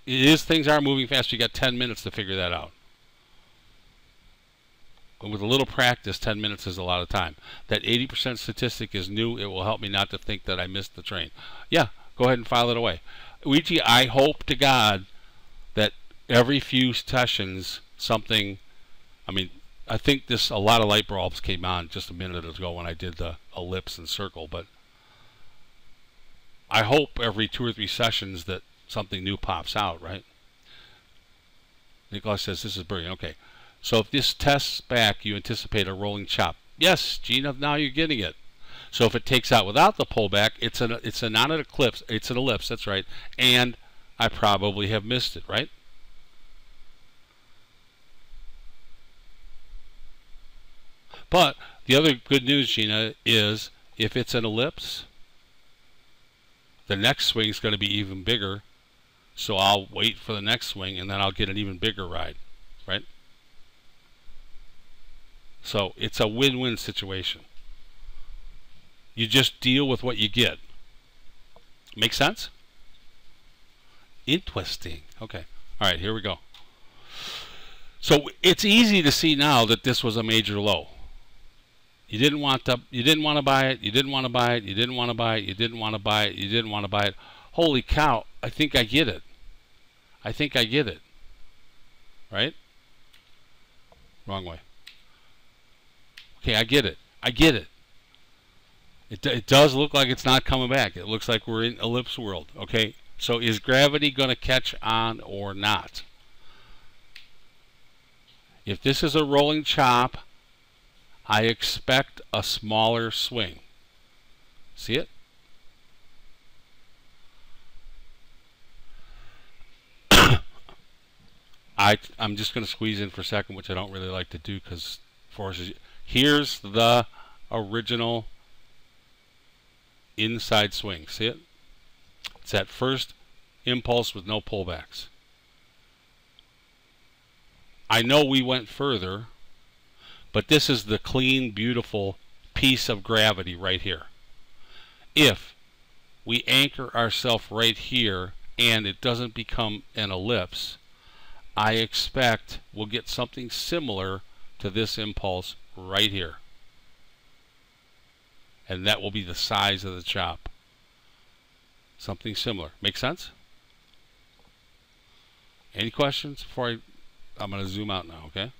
is things are moving fast. You got 10 minutes to figure that out. with a little practice, 10 minutes is a lot of time. That 80% statistic is new. It will help me not to think that I missed the train. Yeah, go ahead and file it away. Ouija, I hope to God that every few sessions something, I mean, I think this a lot of light bulbs came on just a minute ago when I did the ellipse and circle, but I hope every two or three sessions that something new pops out, right? Nicholas says this is brilliant. Okay. So if this tests back, you anticipate a rolling chop. Yes, Gina, now you're getting it. So if it takes out without the pullback, it's an it's a not an eclipse, it's an ellipse, that's right. And I probably have missed it, right? But the other good news, Gina, is if it's an ellipse, the next swing is going to be even bigger. So I'll wait for the next swing and then I'll get an even bigger ride, right? So it's a win-win situation. You just deal with what you get. Make sense? Interesting. Okay. All right, here we go. So it's easy to see now that this was a major low. You didn't want to you didn't want to buy it, you didn't want to buy it, you didn't want to buy it, you didn't want to buy it, you didn't want to buy it. Holy cow, I think I get it. I think I get it. Right? Wrong way. Okay, I get it. I get it. It, it does look like it's not coming back. It looks like we're in ellipse world. Okay, so is gravity going to catch on or not? If this is a rolling chop, I expect a smaller swing. See it? I, I'm just going to squeeze in for a second, which I don't really like to do because forces. Here's the original inside swing. See it? It's that first impulse with no pullbacks. I know we went further but this is the clean, beautiful piece of gravity right here. If we anchor ourselves right here and it doesn't become an ellipse, I expect we'll get something similar to this impulse right here. And that will be the size of the chop. Something similar. Make sense? Any questions before I... I'm going to zoom out now, okay?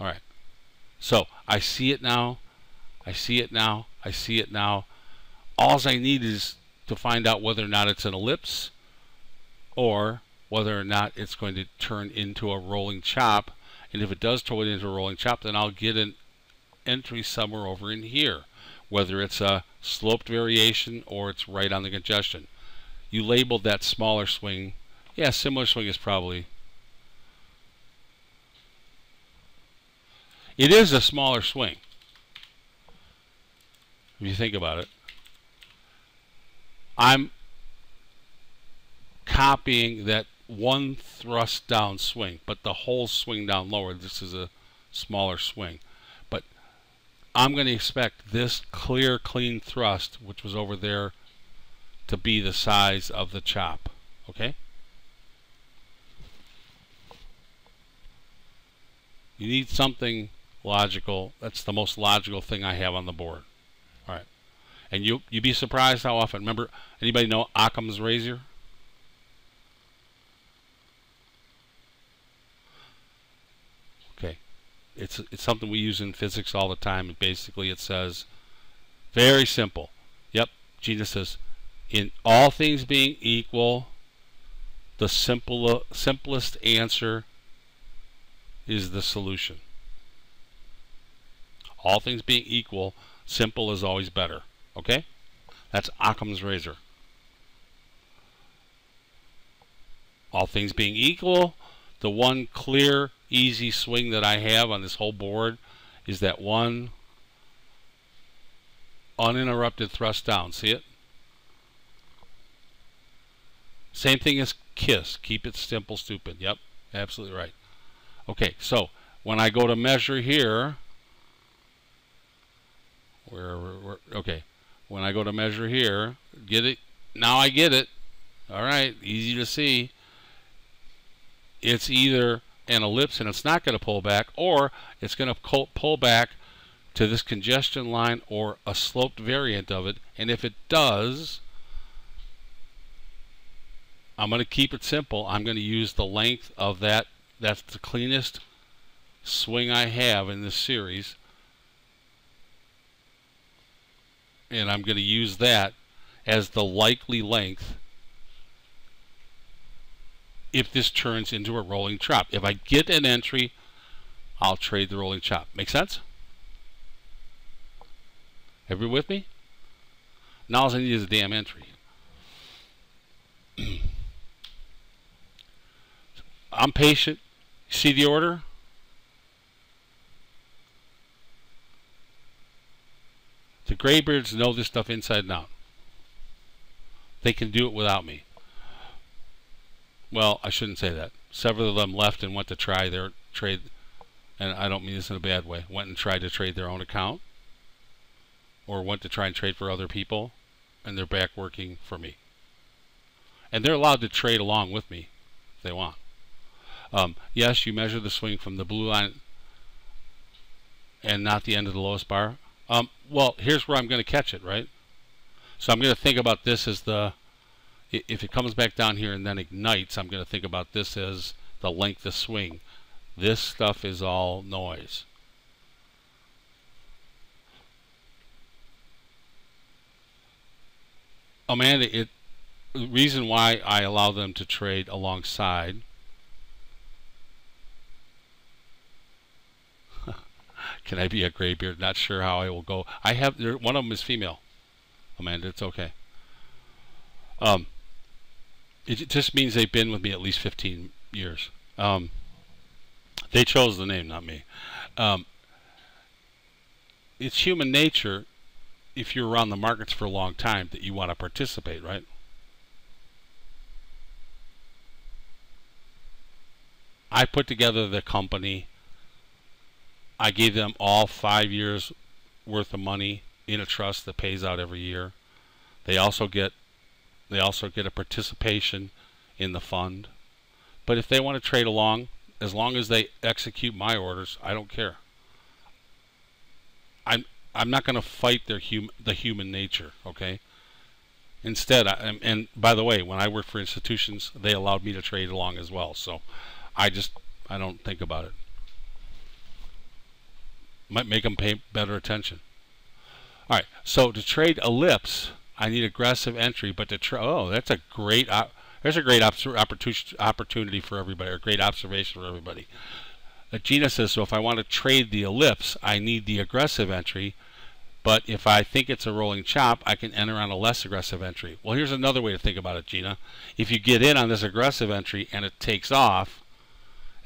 All right. So I see it now. I see it now. I see it now. All I need is to find out whether or not it's an ellipse or whether or not it's going to turn into a rolling chop. And if it does turn into a rolling chop, then I'll get an entry somewhere over in here, whether it's a sloped variation or it's right on the congestion. You labeled that smaller swing. Yeah, similar swing is probably It is a smaller swing. If you think about it. I'm copying that one thrust down swing, but the whole swing down lower, this is a smaller swing. But I'm going to expect this clear, clean thrust, which was over there, to be the size of the chop. Okay? You need something logical. That's the most logical thing I have on the board. All right. And you you'd be surprised how often. Remember, anybody know Occam's razor? Okay. It's it's something we use in physics all the time. basically, it says, very simple. Yep. Gina says, in all things being equal, the simple simplest answer is the solution. All things being equal, simple is always better. Okay? That's Occam's razor. All things being equal, the one clear, easy swing that I have on this whole board is that one uninterrupted thrust down. See it? Same thing as kiss. Keep it simple, stupid. Yep, absolutely right. Okay, so when I go to measure here, where, where, okay when I go to measure here get it now I get it all right easy to see it's either an ellipse and it's not going to pull back, or it's going to pull back to this congestion line or a sloped variant of it. And if it does, I'm going to keep it simple. I'm going to use the length of that. That's the cleanest swing I have in this series. And I'm going to use that as the likely length if this turns into a rolling chop. If I get an entry, I'll trade the rolling chop. Make sense? Everybody with me? Now all I need is a damn entry. I'm patient. See the order? The graybeards know this stuff inside and out. They can do it without me. Well, I shouldn't say that. Several of them left and went to try their trade, and I don't mean this in a bad way, went and tried to trade their own account, or went to try and trade for other people, and they're back working for me. And they're allowed to trade along with me if they want. Um, yes, you measure the swing from the blue line and not the end of the lowest bar. Um, well, here's where I'm going to catch it, right? So I'm going to think about this as the, if it comes back down here and then ignites, I'm going to think about this as the length of swing. This stuff is all noise. Amanda, it, the reason why I allow them to trade alongside Can I be a graybeard? Not sure how I will go. I have one of them is female. Amanda, it's okay. Um, it just means they've been with me at least 15 years. Um, they chose the name, not me. Um, it's human nature, if you're around the markets for a long time, that you want to participate, right? I put together the company. I gave them all five years worth of money in a trust that pays out every year. They also get they also get a participation in the fund. But if they want to trade along, as long as they execute my orders, I don't care. I'm I'm not going to fight their hum the human nature, okay? Instead, I, and by the way, when I worked for institutions, they allowed me to trade along as well. So I just I don't think about it. Might make them pay better attention. All right, so to trade ellipse, I need aggressive entry, but to try, oh, that's a great, there's a great opportunity for everybody, or great observation for everybody. Gina says, so if I want to trade the ellipse, I need the aggressive entry, but if I think it's a rolling chop, I can enter on a less aggressive entry. Well, here's another way to think about it, Gina. If you get in on this aggressive entry and it takes off,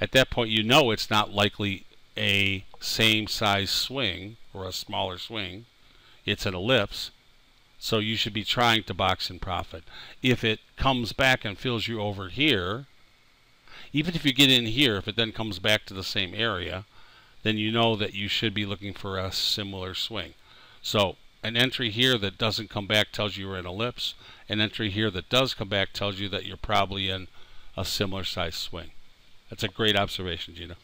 at that point you know it's not likely a same size swing or a smaller swing it's an ellipse, so you should be trying to box in profit. If it comes back and fills you over here, even if you get in here, if it then comes back to the same area, then you know that you should be looking for a similar swing. So an entry here that doesn't come back tells you you're in an ellipse. An entry here that does come back tells you that you're probably in a similar size swing. That's a great observation, Gina.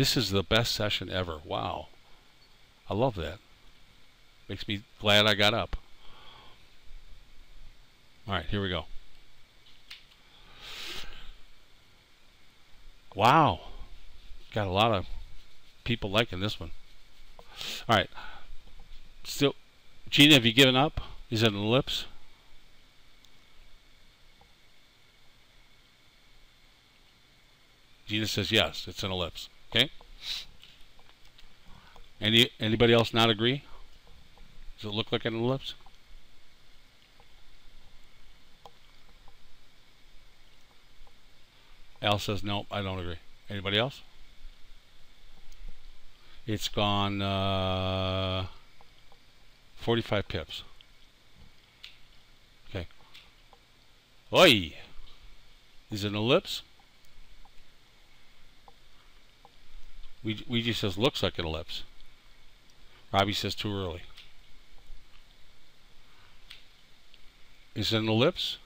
This is the best session ever. Wow. I love that. Makes me glad I got up. Alright, here we go. Wow. Got a lot of people liking this one. Alright. Still, Gina, have you given up? Is it an ellipse? Gina says yes, it's an ellipse. Okay? Any anybody else not agree? Does it look like an ellipse? Al says, nope, I don't agree. Anybody else? It's gone uh, 45 pips. Okay. Oi! Is it an ellipse? We just says, looks like an ellipse. Robbie says, too early. Is it an ellipse?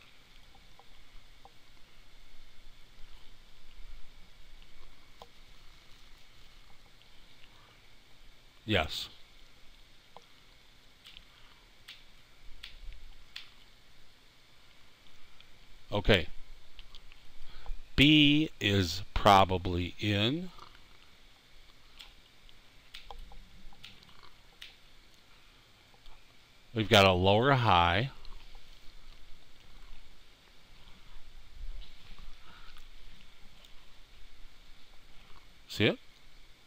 Yes. Okay. B is probably in. We've got a lower high. See it?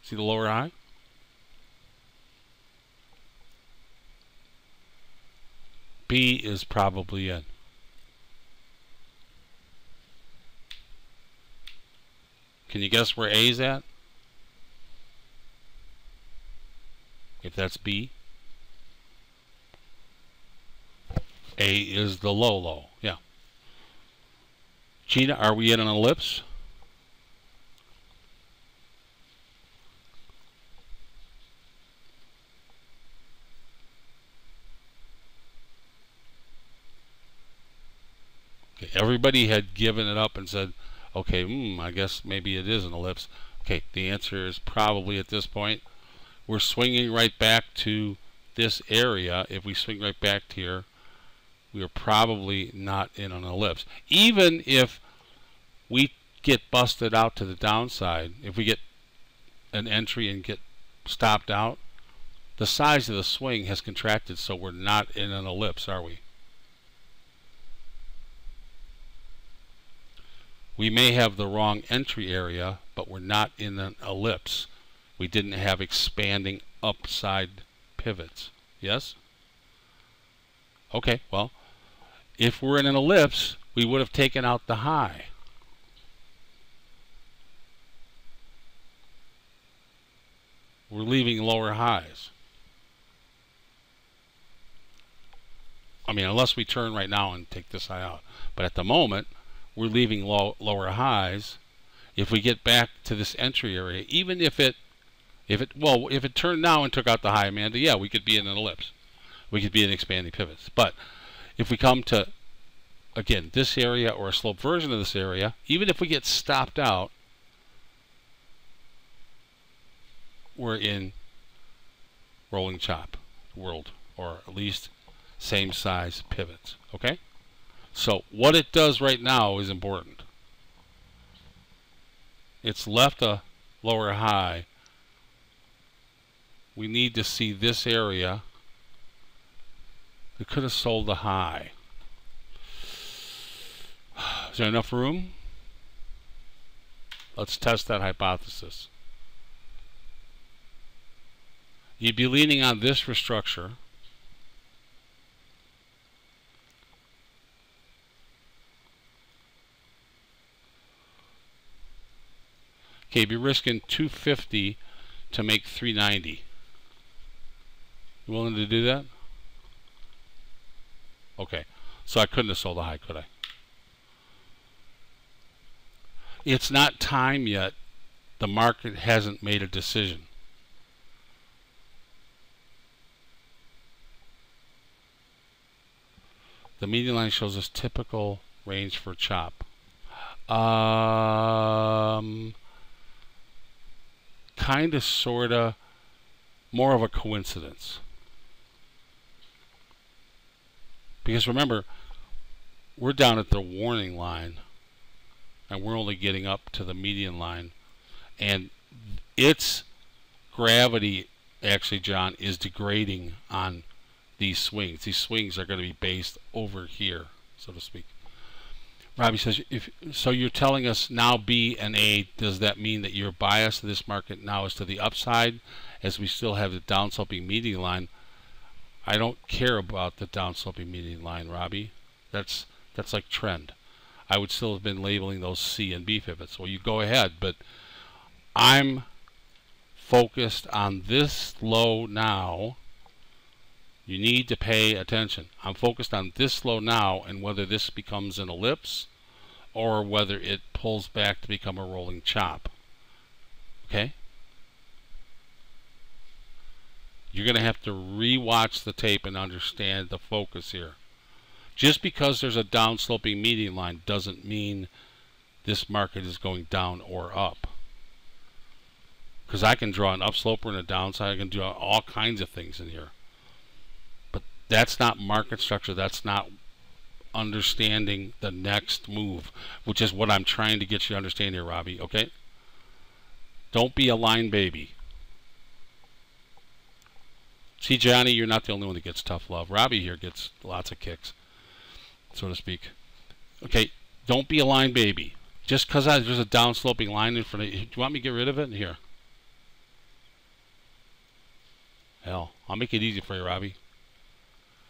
See the lower high? B is probably in. Can you guess where A is at? If that's B. A is the low low. Yeah. Gina, are we in an ellipse? Okay, everybody had given it up and said, okay, hmm, I guess maybe it is an ellipse. Okay, the answer is probably at this point. We're swinging right back to this area. If we swing right back here, we are probably not in an ellipse. Even if we get busted out to the downside, if we get an entry and get stopped out, the size of the swing has contracted, so we're not in an ellipse, are we? We may have the wrong entry area, but we're not in an ellipse. We didn't have expanding upside pivots. Yes? Okay, well, if we're in an ellipse, we would have taken out the high. We're leaving lower highs. I mean, unless we turn right now and take this high out. But at the moment, we're leaving low, lower highs. If we get back to this entry area, even if it, if it, well, if it turned now and took out the high, Amanda, yeah, we could be in an ellipse. We could be in expanding pivots. But if we come to, again, this area or a slope version of this area, even if we get stopped out, we're in rolling chop world, or at least same size pivots. Okay? So what it does right now is important. It's left a lower high. We need to see this area. It could have sold the high. Is there enough room? Let's test that hypothesis. You'd be leaning on this restructure. Okay, be risking 250 to make 390. You willing to do that? Okay, so I couldn't have sold a high, could I? It's not time yet. The market hasn't made a decision. The median line shows us typical range for chop. Um, kind of, sort of, more of a coincidence. Because remember, we're down at the warning line, and we're only getting up to the median line. And its gravity, actually, John, is degrading on these swings. These swings are going to be based over here, so to speak. Robbie says, if so, you're telling us now B and A. Does that mean that your bias of this market now is to the upside, as we still have the downsloping median line? I don't care about the downsloping median line, Robbie. That's that's like trend. I would still have been labeling those C and B pivots. Well, you go ahead, but I'm focused on this low now. You need to pay attention. I'm focused on this low now and whether this becomes an ellipse or whether it pulls back to become a rolling chop. Okay? You're going to have to re-watch the tape and understand the focus here. Just because there's a downsloping median line doesn't mean this market is going down or up. because I can draw an upsloper and a downside. I can do all kinds of things in here. But that's not market structure. That's not understanding the next move, which is what I'm trying to get you to understand here, Robbie. Okay? Don't be a line baby. See, Johnny, you're not the only one that gets tough love. Robbie here gets lots of kicks, so to speak. Okay, don't be a line baby. Just because there's a downsloping line in front of you. Do you want me to get rid of it? Here. Hell, I'll make it easy for you, Robbie.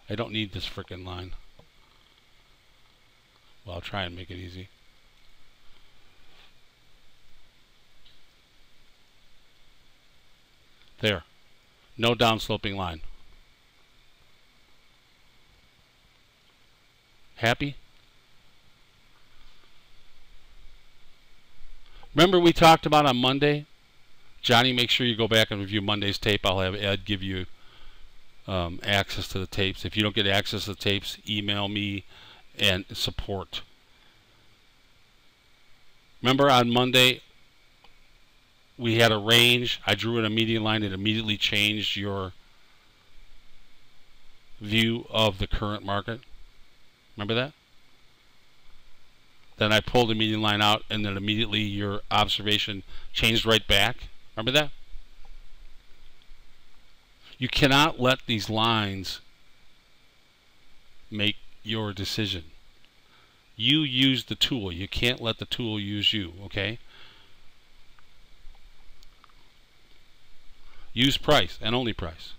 I don't need this frickin' line. Well, I'll try and make it easy. There. No downsloping line. Happy? Remember we talked about on Monday? Johnny, make sure you go back and review Monday's tape. I'll have Ed give you um, access to the tapes. If you don't get access to the tapes, email me and support. Remember on Monday, we had a range. I drew in a median line. It immediately changed your view of the current market. Remember that? Then I pulled the median line out, and then immediately your observation changed right back. Remember that? You cannot let these lines make your decision. You use the tool. You can't let the tool use you, okay? Use price and only price.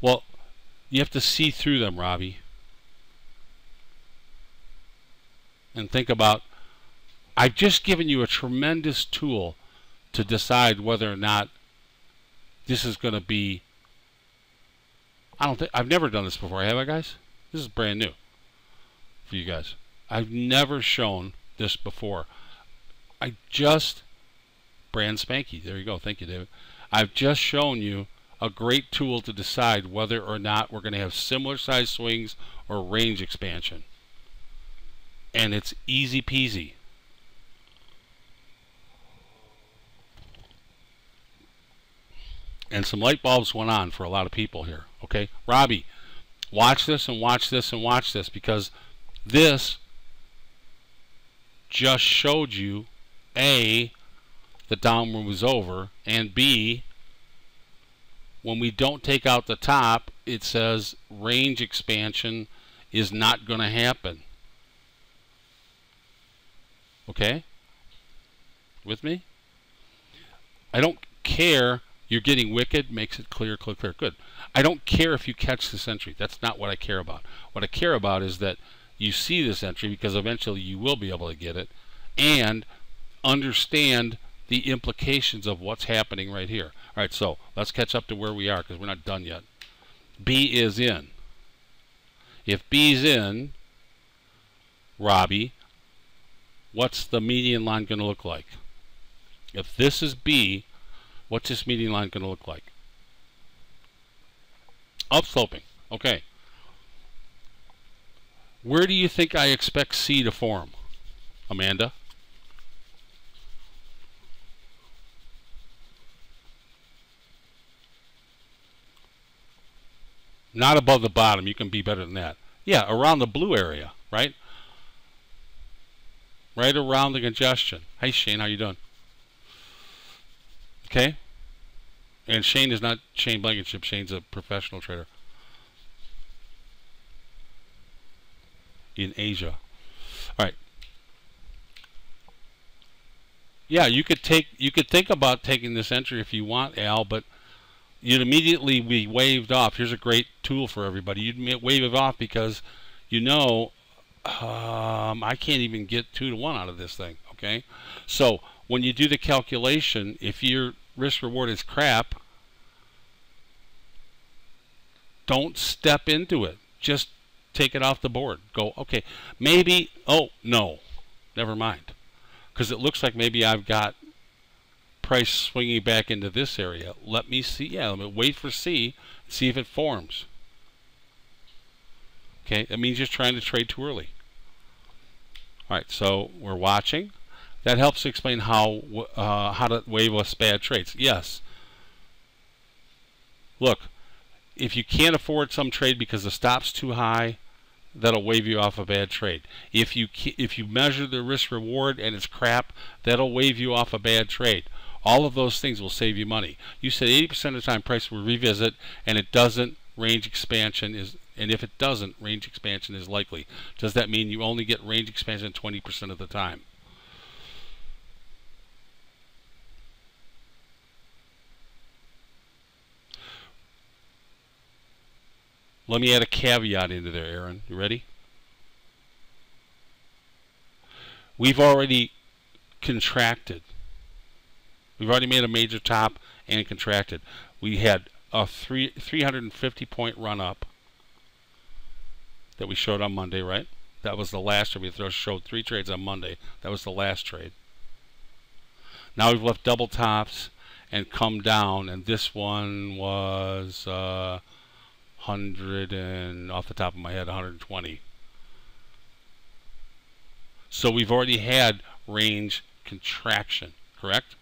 Well, you have to see through them, Robbie. And think about I've just given you a tremendous tool to decide whether or not this is going to be I don't think I've never done this before, have I guys? This is brand new for you guys. I've never shown this before. I just brand spanky. There you go. Thank you, David. I've just shown you a great tool to decide whether or not we're going to have similar size swings or range expansion. And it's easy peasy. And some light bulbs went on for a lot of people here. Okay, Robbie, watch this and watch this and watch this because this just showed you A, the downward was over, and B, when we don't take out the top, it says range expansion is not going to happen. Okay? With me? I don't care. You're getting wicked, makes it clear, clear, clear. Good. I don't care if you catch this entry. That's not what I care about. What I care about is that you see this entry because eventually you will be able to get it and understand the implications of what's happening right here. All right, so let's catch up to where we are because we're not done yet. B is in. If B's in, Robbie, what's the median line going to look like? If this is B, what's this median line going to look like? Upsloping. Okay. Where do you think I expect C to form, Amanda? Not above the bottom. You can be better than that. Yeah, around the blue area, right? Right around the congestion. Hey, Shane, how you doing? Okay. And Shane is not Shane Blankenship. Shane's a professional trader in Asia. All right. Yeah, you could take you could think about taking this entry if you want, Al, but you'd immediately be waved off. Here's a great tool for everybody. You'd wave it off because you know um, I can't even get two to one out of this thing. Okay, so when you do the calculation, if your risk reward is crap, don't step into it. Just take it off the board. Go, okay, maybe, oh, no, never mind. Because it looks like maybe I've got price swinging back into this area. Let me see. Yeah, let me wait for C. See if it forms. Okay, that means you're trying to trade too early. All right, so we're watching. That helps explain how uh, how to wave us bad trades. Yes. Look, if you can't afford some trade because the stop's too high, that'll wave you off a bad trade. If you if you measure the risk reward and it's crap, that'll wave you off a bad trade. All of those things will save you money. You said 80% of the time price will revisit and it doesn't, range expansion is and if it doesn't, range expansion is likely. Does that mean you only get range expansion 20% of the time? Let me add a caveat into there, Aaron. You ready? We've already contracted. We've already made a major top and contracted. We had a three 350 point run up that we showed on Monday, right? That was the last trade. We showed three trades on Monday. That was the last trade. Now we've left double tops and come down, and this one was uh, 100 and off the top of my head 120 so we've already had range contraction correct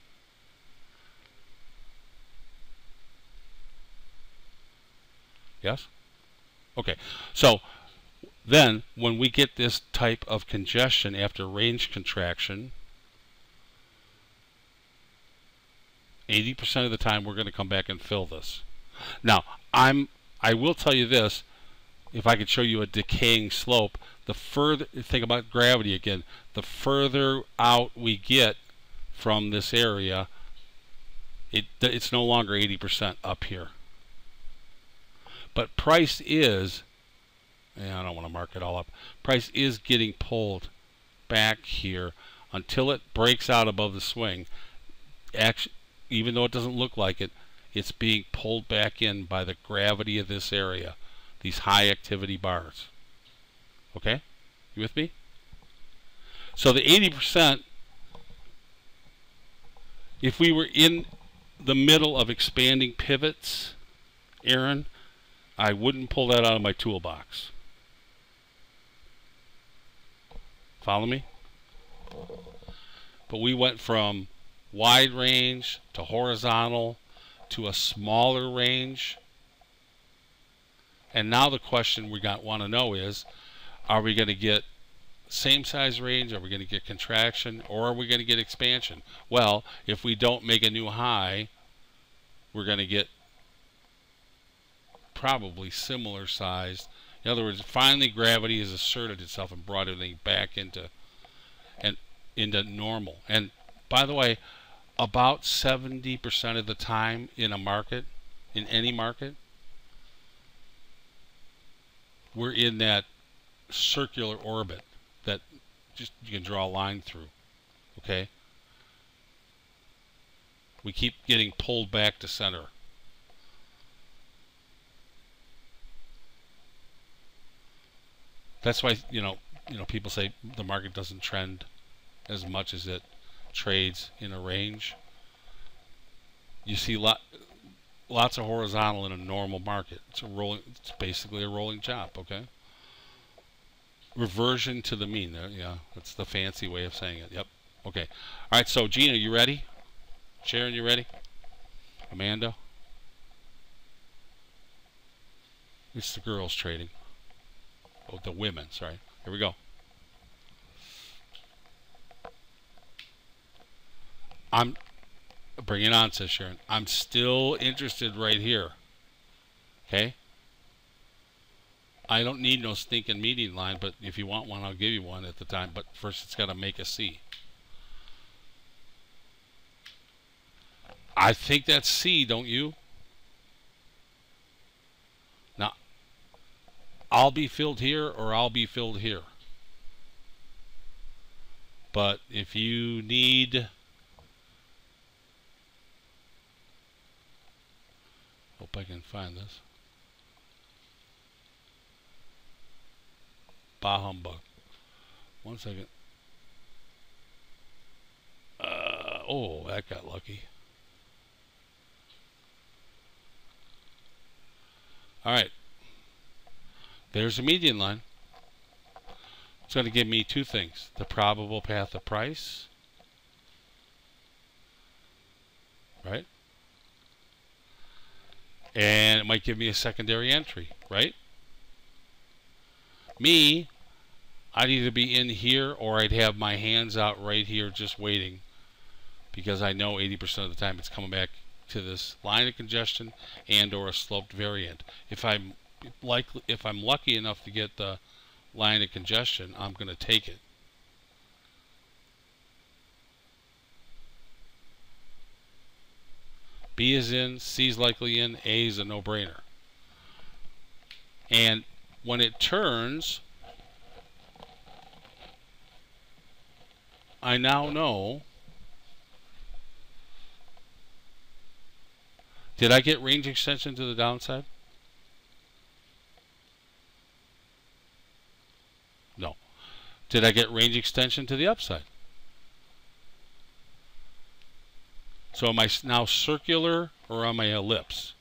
yes? Okay. So then when we get this type of congestion after range contraction 80% of the time we're going to come back and fill this. Now I'm I will tell you this, if I could show you a decaying slope, the further, think about gravity again, the further out we get from this area, it, it's no longer 80% up here. But price is, I don't want to mark it all up, price is getting pulled back here until it breaks out above the swing. Actually, even though it doesn't look like it, it's being pulled back in by the gravity of this area, these high activity bars. Okay? You with me? So the 80%, if we were in the middle of expanding pivots, Aaron, I wouldn't pull that out of my toolbox. Follow me? But we went from wide range to horizontal to a smaller range. And now the question we got want to know is, are we going to get same size range? Are we going to get contraction? Or are we going to get expansion? Well, if we don't make a new high, we're going to get probably similar sized. In other words, finally gravity has asserted itself and brought everything back into and into normal. And by the way, about 70% of the time in a market, in any market, we're in that circular orbit that just you can draw a line through. Okay? We keep getting pulled back to center. That's why, you know, you know, people say the market doesn't trend as much as it trades in a range. You see lot, lots of horizontal in a normal market. It's a rolling. It's basically a rolling chop. Okay. Reversion to the mean. Yeah, that's the fancy way of saying it. Yep. Okay. All right. So Gina, you ready? Sharon, you ready? Amanda. It's the girls trading. Oh, the women. Sorry. Here we go. I'm bring it on, says Sharon. I'm still interested right here. Okay? I don't need no stinking median line, but if you want one, I'll give you one at the time. But first, it's got to make a C. I think that's C, don't you? Now, I'll be filled here or I'll be filled here. But if you need Hope I can find this. Bah humbug. One second. Uh, oh, that got lucky. All right. There's a median line. It's going to give me two things. The probable path of price. Right? And it might give me a secondary entry. Right? Me, I'd either be in here or I'd have my hands out right here just waiting because I know 80% of the time it's coming back to this line of congestion and or a sloped variant. If I'm likely, if I'm lucky enough to get the line of congestion, I'm going to take it. B is in, C is likely in, A is a no-brainer. And when it turns, I now know Did I get range extension to the downside? No. Did I get range extension to the upside? So am I now circular or am I ellipse?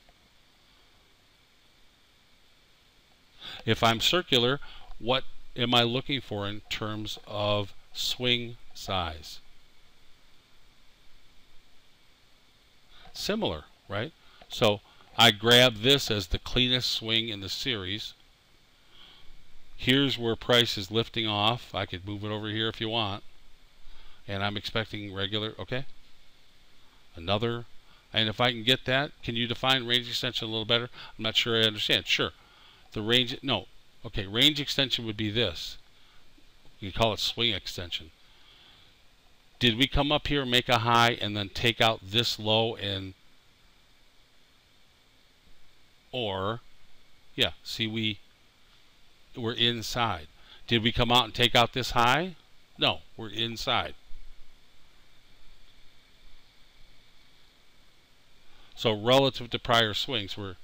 If I'm circular, what am I looking for in terms of swing size? Similar, right? So I grab this as the cleanest swing in the series. Here's where price is lifting off. I could move it over here if you want. And I'm expecting regular, okay? Another. And if I can get that, can you define range extension a little better? I'm not sure I understand. Sure. The range, no. Okay, range extension would be this. You call it swing extension. Did we come up here, make a high, and then take out this low and or yeah see we we're inside. Did we come out and take out this high? No we're inside. So relative to prior swings we're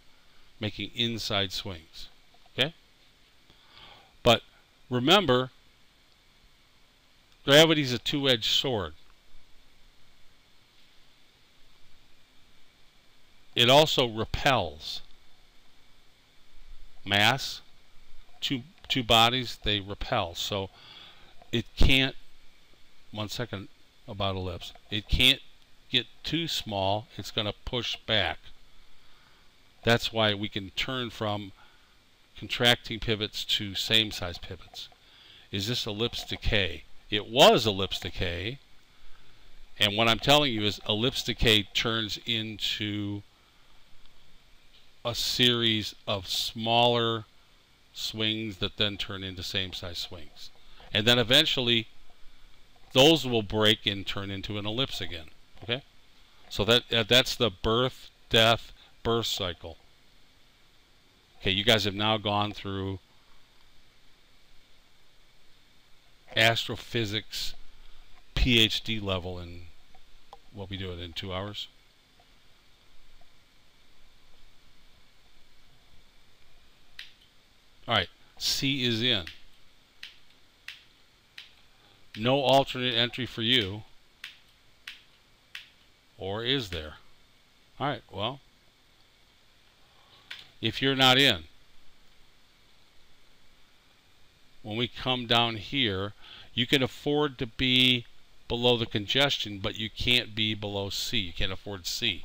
making inside swings okay? But remember gravity is a two-edged sword. It also repels mass, two two bodies, they repel. So it can't. One second about ellipse. It can't get too small. It's going to push back. That's why we can turn from contracting pivots to same size pivots. Is this ellipse decay? It was ellipse decay. And what I'm telling you is ellipse decay turns into a series of smaller swings that then turn into same size swings. And then eventually those will break and turn into an ellipse again. Okay? So that uh, that's the birth, death, birth cycle. Okay, you guys have now gone through astrophysics PhD level in what we do it in two hours. Alright, C is in. No alternate entry for you. Or is there? Alright, well, if you're not in, when we come down here, you can afford to be below the congestion, but you can't be below C. You can't afford C.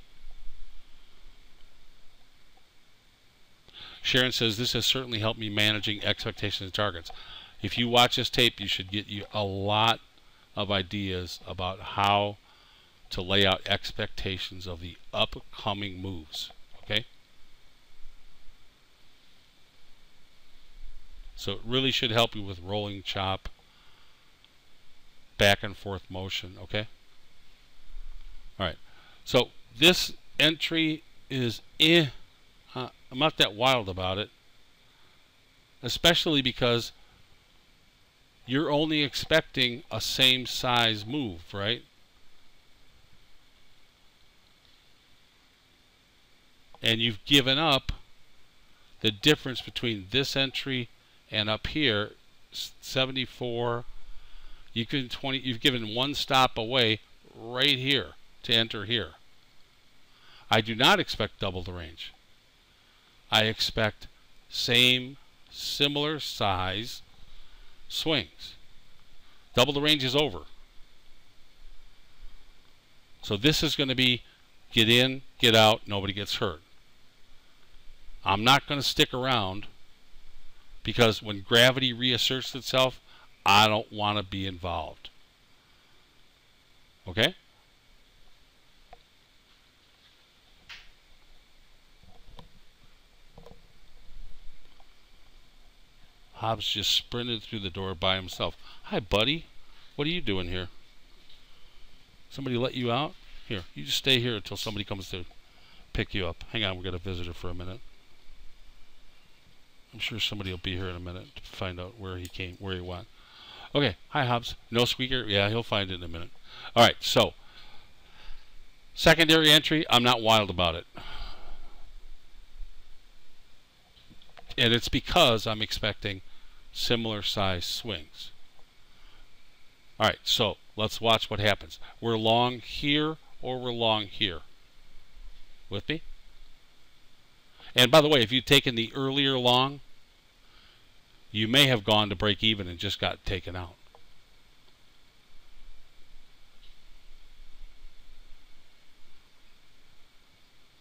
Sharon says, This has certainly helped me managing expectations and targets. If you watch this tape, you should get you a lot of ideas about how to lay out expectations of the upcoming moves. Okay? So it really should help you with rolling chop, back and forth motion. Okay? All right. So this entry is eh. I'm not that wild about it. Especially because you're only expecting a same size move, right? And you've given up the difference between this entry and up here 74 you can 20 you've given one stop away right here to enter here I do not expect double the range I expect same, similar size swings. Double the range is over. So this is going to be get in, get out, nobody gets hurt. I'm not going to stick around because when gravity reasserts itself, I don't want to be involved. Okay? Hobbs just sprinted through the door by himself. Hi, buddy. What are you doing here? Somebody let you out? Here, you just stay here until somebody comes to pick you up. Hang on, we got a visitor for a minute. I'm sure somebody will be here in a minute to find out where he came, where he went. Okay, hi Hobbs. No squeaker? Yeah, he'll find it in a minute. All right, so secondary entry, I'm not wild about it. And it's because I'm expecting similar size swings. All right, so let's watch what happens. We're long here or we're long here. With me? And by the way, if you've taken the earlier long, you may have gone to break even and just got taken out.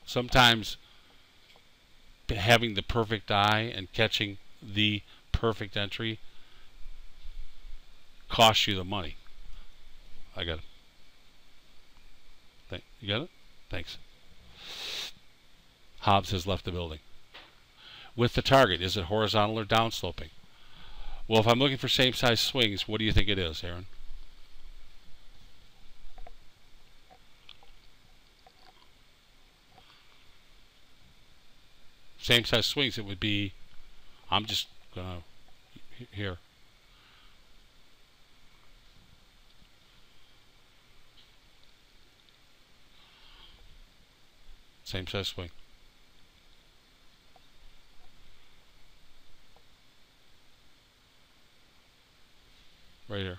Sometimes having the perfect eye and catching the perfect entry costs you the money. I got it. Thank, you got it? Thanks. Hobbs has left the building. With the target, is it horizontal or downsloping? Well, if I'm looking for same size swings, what do you think it is, Aaron? Same size swings, it would be, I'm just gonna, here. Same size swing. Right here.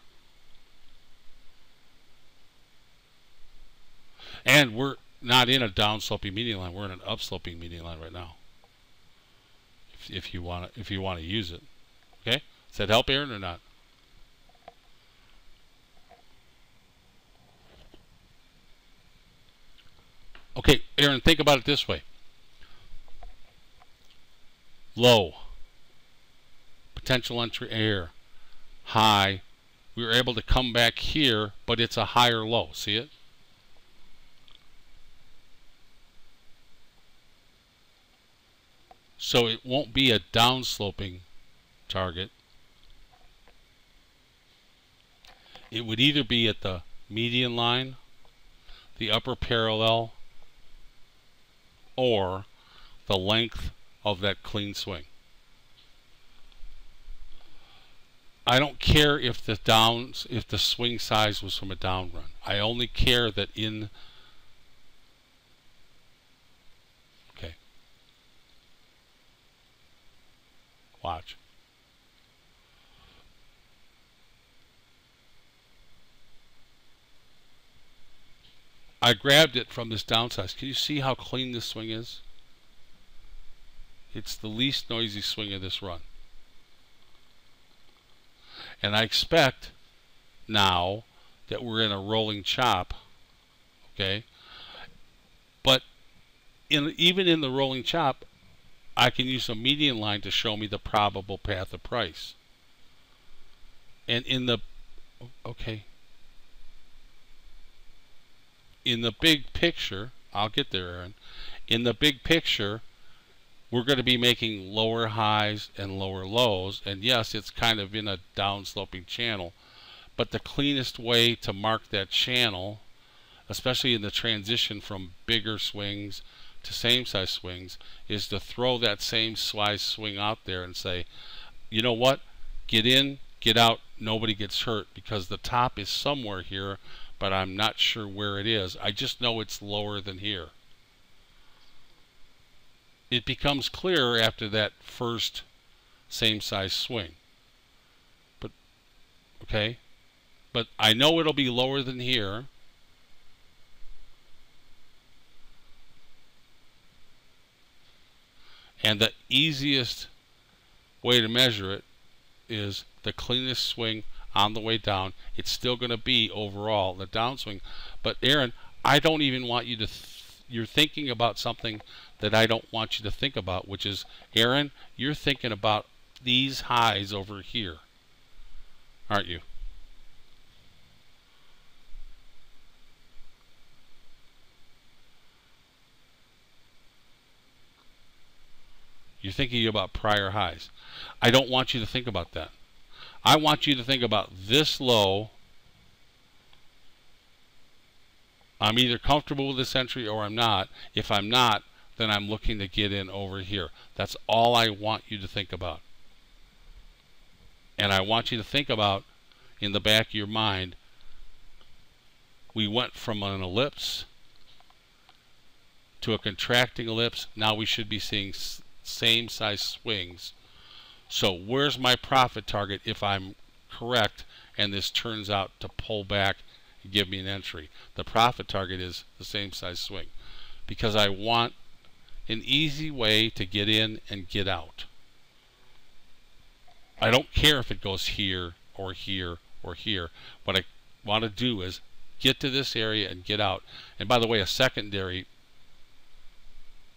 And we're not in a downsloping median line. We're in an upsloping median line right now. If, you want if you want to use it, okay. Does that help, Aaron, or not? Okay, Aaron, think about it this way. Low. Potential entry air. High. We were able to come back here, but it's a higher low. See it? So it won't be a downsloping target. It would either be at the median line, the upper parallel, or the length of that clean swing. I don't care if the downs if the swing size was from a down run. I only care that in Okay. Watch. I grabbed it from this downsize. Can you see how clean this swing is? It's the least noisy swing of this run. And I expect now that we're in a rolling chop, okay? But in even in the rolling chop, I can use a median line to show me the probable path of price. And in the okay, in the big picture, I'll get there, Aaron. In the big picture, we're going to be making lower highs and lower lows. And yes, it's kind of in a downsloping channel. But the cleanest way to mark that channel, especially in the transition from bigger swings to same size swings, is to throw that same size swing out there and say, you know what? Get in, get out, nobody gets hurt because the top is somewhere here but I'm not sure where it is. I just know it's lower than here. It becomes clearer after that first same size swing. But, okay, but I know it'll be lower than here. And the easiest way to measure it is the cleanest swing on the way down. It's still going to be overall the downswing. But Aaron, I don't even want you to you're thinking about something that I don't want you to think about, which is Aaron, you're thinking about these highs over here. Aren't you? You're thinking about prior highs. I don't want you to think about that. I want you to think about this low. I'm either comfortable with this entry or I'm not. If I'm not, then I'm looking to get in over here. That's all I want you to think about. And I want you to think about in the back of your mind, we went from an ellipse to a contracting ellipse. Now we should be seeing same size swings. So where's my profit target if I'm correct and this turns out to pull back and give me an entry? The profit target is the same size swing because I want an easy way to get in and get out. I don't care if it goes here or here or here. What I want to do is get to this area and get out. And by the way, a secondary,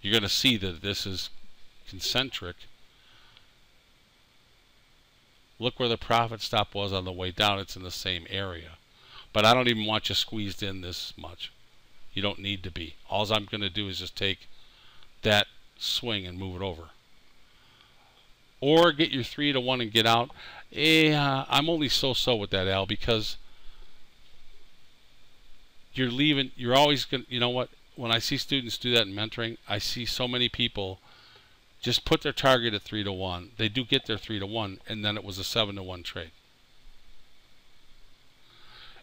you're going to see that this is concentric. Look where the profit stop was on the way down. It's in the same area. But I don't even want you squeezed in this much. You don't need to be. All I'm going to do is just take that swing and move it over. Or get your 3 to 1 and get out. Eh, I'm only so-so with that, Al, because you're leaving, you're always going to, you know what, when I see students do that in mentoring, I see so many people just put their target at 3 to 1. They do get their 3 to 1, and then it was a 7 to 1 trade.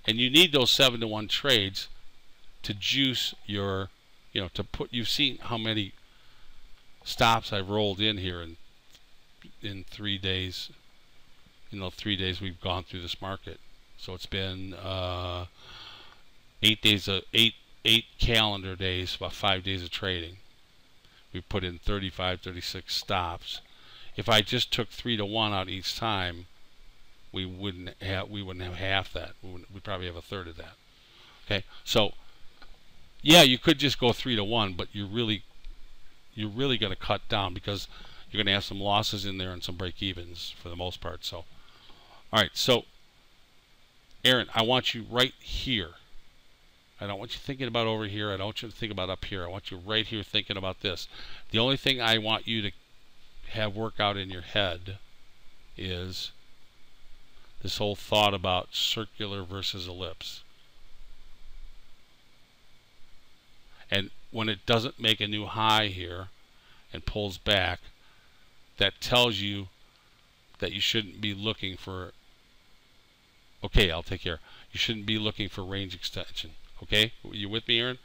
And you need those 7 to 1 trades to juice your, you know, to put, you've seen how many stops I've rolled in here in, in three days. In the three days we've gone through this market. So it's been uh, eight days of eight eight calendar days, about five days of trading we put in 35, 36 stops. If I just took three to one out each time, we wouldn't have we wouldn't have half that. We would probably have a third of that. Okay, so yeah, you could just go three to one, but you're really you're really going to cut down because you're going to have some losses in there and some break evens for the most part. So, all right, so Aaron, I want you right here. I don't want you thinking about over here. I don't want you to think about up here. I want you right here thinking about this. The only thing I want you to have work out in your head is this whole thought about circular versus ellipse. And when it doesn't make a new high here and pulls back, that tells you that you shouldn't be looking for okay, I'll take care. You shouldn't be looking for range extension. Okay? You with me, Aaron?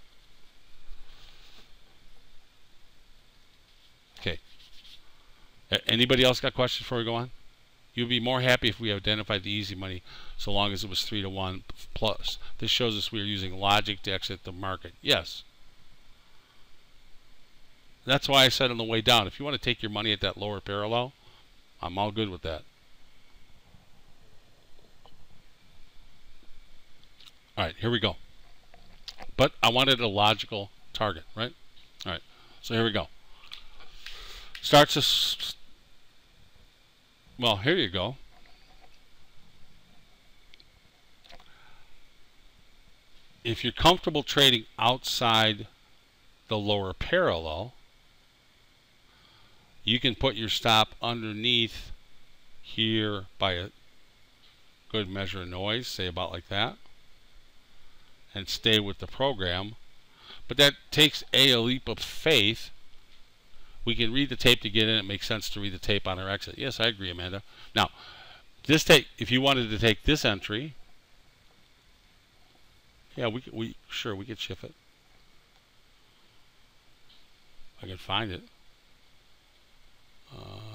Okay. Anybody else got questions before we go on? You'd be more happy if we identified the easy money so long as it was 3 to 1 plus. This shows us we are using logic to exit the market. Yes. That's why I said on the way down, if you want to take your money at that lower parallel, I'm all good with that. All right, here we go. But I wanted a logical target, right? All right. So here we go. Starts to. Well, here you go. If you're comfortable trading outside the lower parallel, you can put your stop underneath here by a good measure of noise, say about like that and stay with the program. But that takes a, a leap of faith. We can read the tape to get in. It makes sense to read the tape on our exit. Yes, I agree, Amanda. Now, this take, if you wanted to take this entry, yeah, we we sure we could shift it. I can find it. Uh,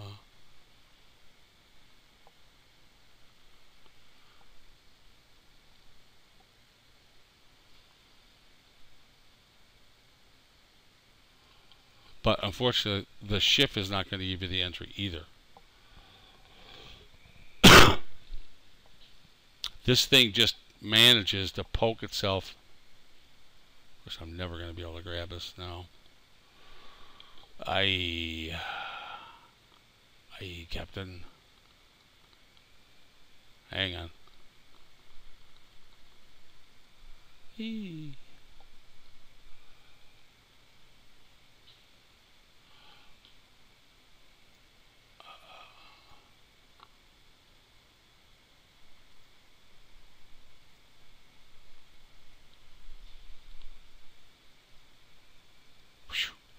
But unfortunately, the shift is not going to give you the entry either. this thing just manages to poke itself course, I'm never going to be able to grab this now. I, I, Captain. Hang on. Eee.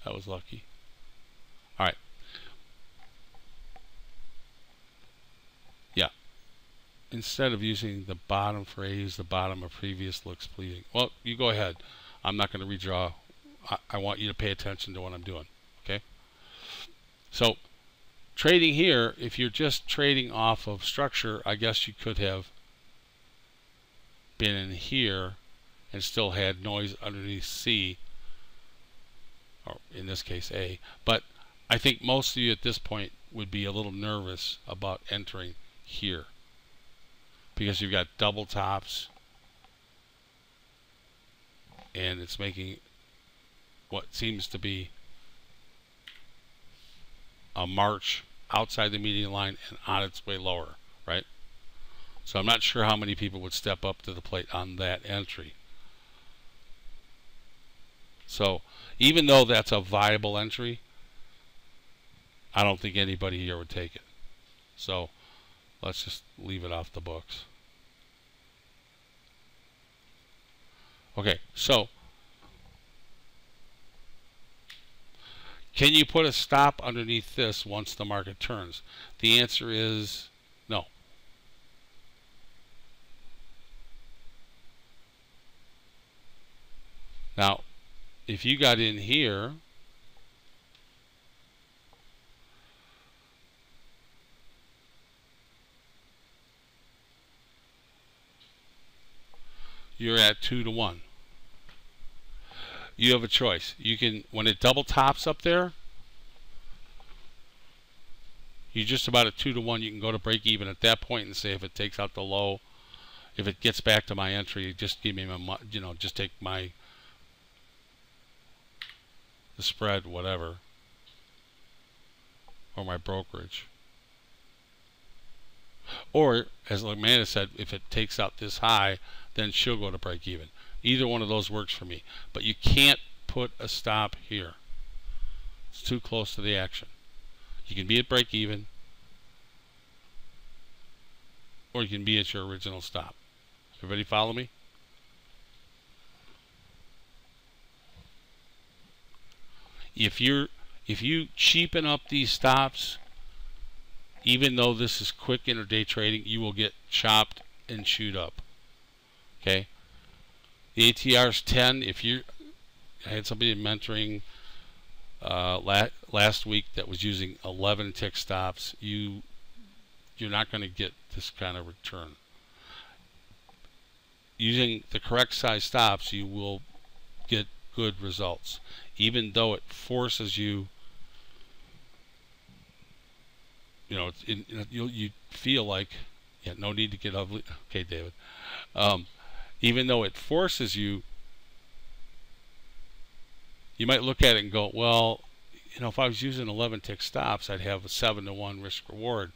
That was lucky. All right. Yeah. Instead of using the bottom phrase, the bottom of previous looks pleasing. Well, you go ahead. I'm not going to redraw. I, I want you to pay attention to what I'm doing. Okay? So, trading here, if you're just trading off of structure, I guess you could have been in here and still had noise underneath C or in this case A. But I think most of you at this point would be a little nervous about entering here because you've got double tops and it's making what seems to be a march outside the median line and on its way lower, right? So I'm not sure how many people would step up to the plate on that entry. So even though that's a viable entry, I don't think anybody here would take it. So let's just leave it off the books. Okay, so can you put a stop underneath this once the market turns? The answer is no. Now, if you got in here you're at two to one. You have a choice. You can when it double tops up there you're just about at two to one you can go to break even at that point and say if it takes out the low if it gets back to my entry just give me my you know just take my the spread, whatever, or my brokerage. Or, as Amanda said, if it takes out this high, then she'll go to break even. Either one of those works for me. But you can't put a stop here. It's too close to the action. You can be at break even, or you can be at your original stop. Everybody follow me? If you're if you cheapen up these stops, even though this is quick intraday trading, you will get chopped and chewed up. Okay. The ATR is 10. If you I had somebody mentoring uh, la last week that was using 11 tick stops, you you're not going to get this kind of return. Using the correct size stops, you will good results even though it forces you you know it, it, you you feel like yeah no need to get ugly. Okay David. Um, even though it forces you you might look at it and go well you know if I was using 11 tick stops I'd have a 7 to 1 risk reward.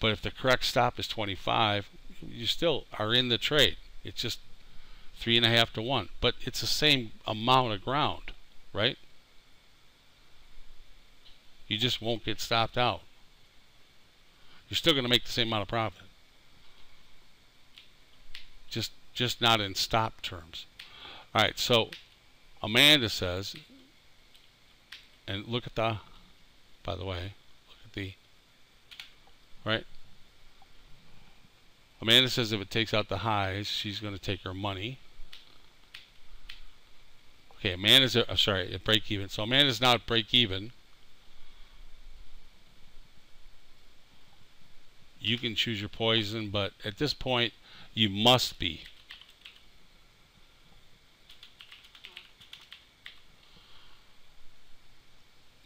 But if the correct stop is 25 you still are in the trade. It's just three and a half to one but it's the same amount of ground right? You just won't get stopped out. You're still going to make the same amount of profit. Just just not in stop terms. All right, so Amanda says, and look at the, by the way, look at the, right? Amanda says if it takes out the highs, she's going to take her money. Okay, a, uh, sorry, at break even. So Amanda's now at break even. You can choose your poison, but at this point, you must be.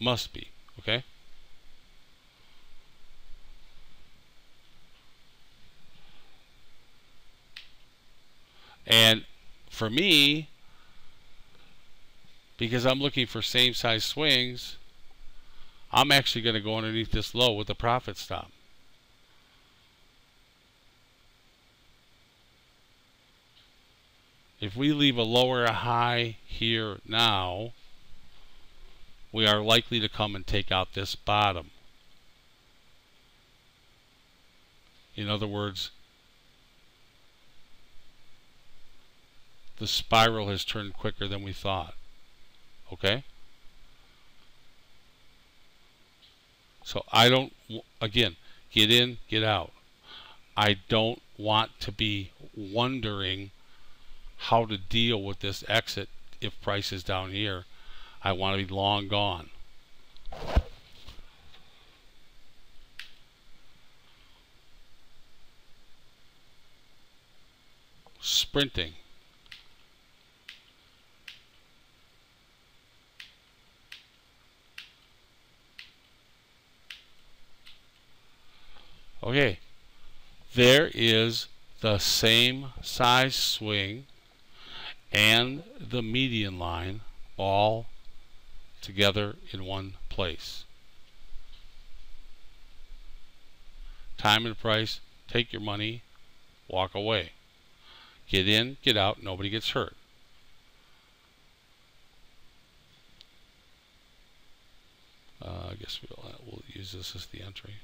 Must be, okay? And for me, because I'm looking for same size swings, I'm actually going to go underneath this low with a profit stop. If we leave a lower high here now, we are likely to come and take out this bottom. In other words, the spiral has turned quicker than we thought. Okay? So I don't, again, get in, get out. I don't want to be wondering how to deal with this exit if price is down here. I want to be long gone. Sprinting. Okay, there is the same size swing and the median line all together in one place. Time and price, take your money, walk away. Get in, get out, nobody gets hurt. Uh, I guess we'll, uh, we'll use this as the entry.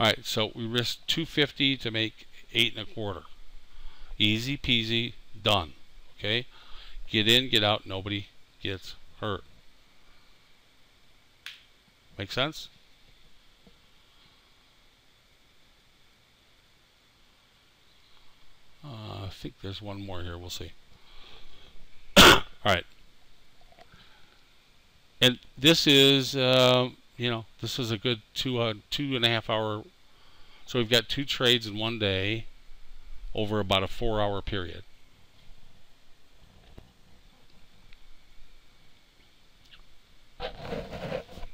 All right, so we risk 250 to make eight and a quarter. Easy peasy, done. Okay, get in, get out, nobody gets hurt. Make sense? Uh, I think there's one more here. We'll see. All right. And this is uh, you know, this is a good two uh, two and a half hour. So we've got two trades in one day over about a four hour period.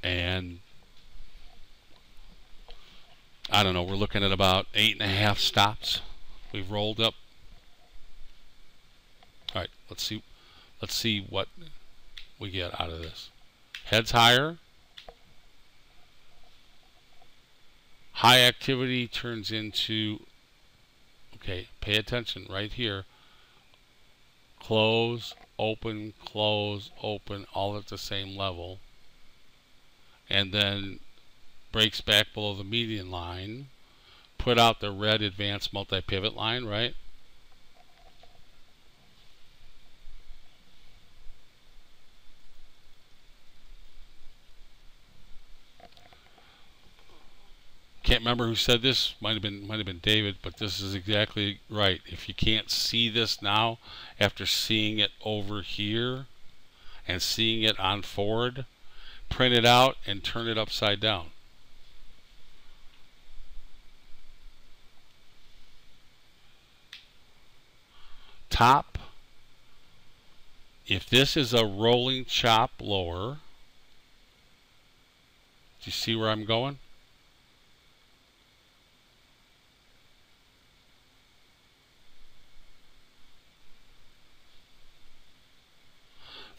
And I don't know, we're looking at about eight and a half stops. We've rolled up. All right, let's see let's see what we get out of this. Heads higher, high activity turns into okay pay attention right here. Close open close open all at the same level. And then breaks back below the median line. Put out the red advanced multi-pivot line right can't remember who said this. Might have been might have been David, but this is exactly right. If you can't see this now, after seeing it over here and seeing it on forward, print it out and turn it upside down. Top. If this is a rolling chop lower, do you see where I'm going?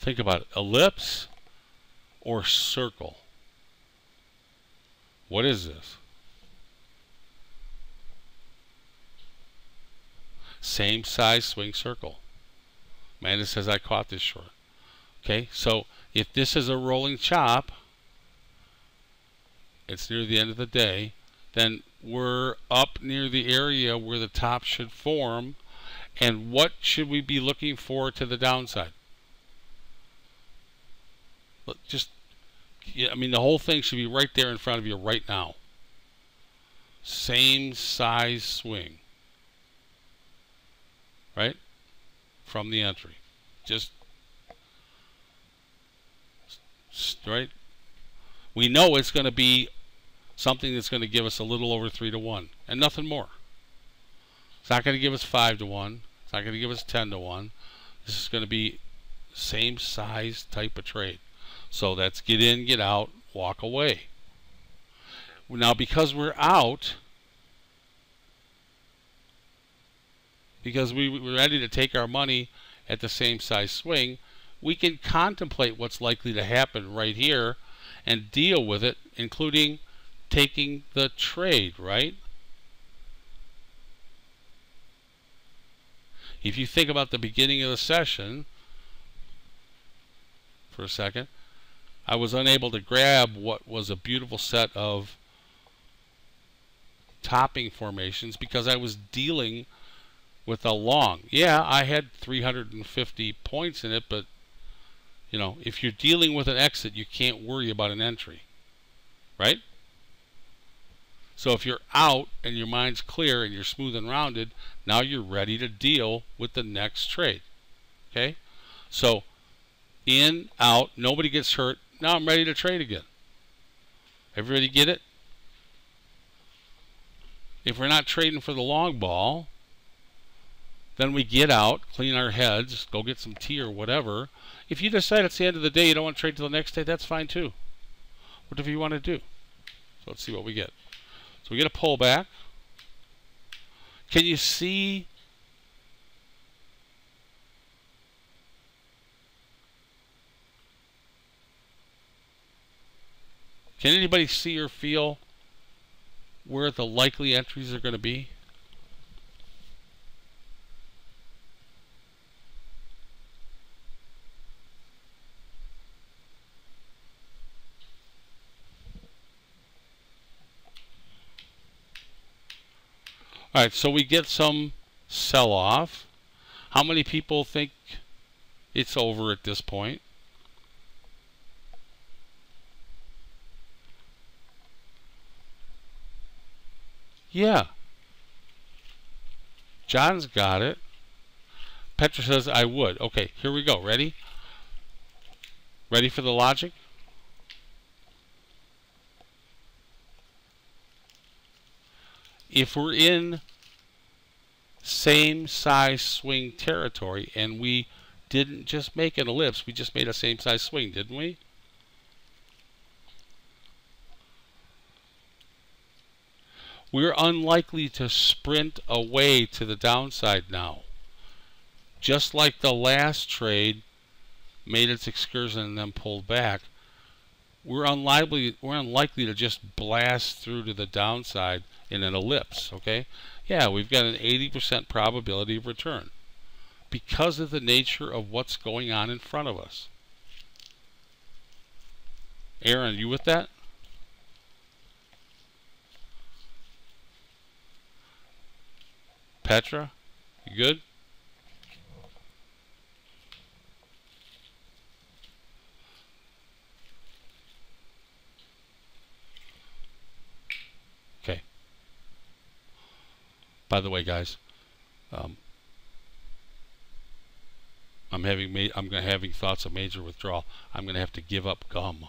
Think about it. Ellipse or circle? What is this? Same size swing circle. Amanda says I caught this short. Okay, so if this is a rolling chop, it's near the end of the day, then we're up near the area where the top should form. And what should we be looking for to the downside? Just, yeah, I mean, the whole thing should be right there in front of you right now. Same size swing. Right? From the entry. Just, right? We know it's going to be something that's going to give us a little over 3 to 1 and nothing more. It's not going to give us 5 to 1. It's not going to give us 10 to 1. This is going to be same size type of trade. So that's get in, get out, walk away. Now, because we're out, because we were ready to take our money at the same size swing, we can contemplate what's likely to happen right here and deal with it, including taking the trade, right? If you think about the beginning of the session for a second, I was unable to grab what was a beautiful set of topping formations because I was dealing with a long. Yeah, I had 350 points in it, but you know, if you're dealing with an exit, you can't worry about an entry. Right? So if you're out and your mind's clear and you're smooth and rounded, now you're ready to deal with the next trade. Okay? So in, out, nobody gets hurt. Now I'm ready to trade again. Everybody get it? If we're not trading for the long ball, then we get out, clean our heads, go get some tea or whatever. If you decide it's the end of the day, you don't want to trade till the next day, that's fine too. Whatever you want to do. So let's see what we get. So we get a pullback. Can you see Can anybody see or feel where the likely entries are going to be? All right, so we get some sell-off. How many people think it's over at this point? Yeah. John's got it. Petra says I would. Okay, here we go. Ready? Ready for the logic? if we're in same size swing territory and we didn't just make an ellipse, we just made a same size swing, didn't we? We're unlikely to sprint away to the downside now. Just like the last trade made its excursion and then pulled back, we're unlikely we're unlikely to just blast through to the downside in an ellipse, okay? Yeah, we've got an 80% probability of return because of the nature of what's going on in front of us. Aaron, you with that? Petra, you good? Okay. By the way, guys, um, I'm having ma- I'm gonna having thoughts of major withdrawal. I'm going to have to give up gum.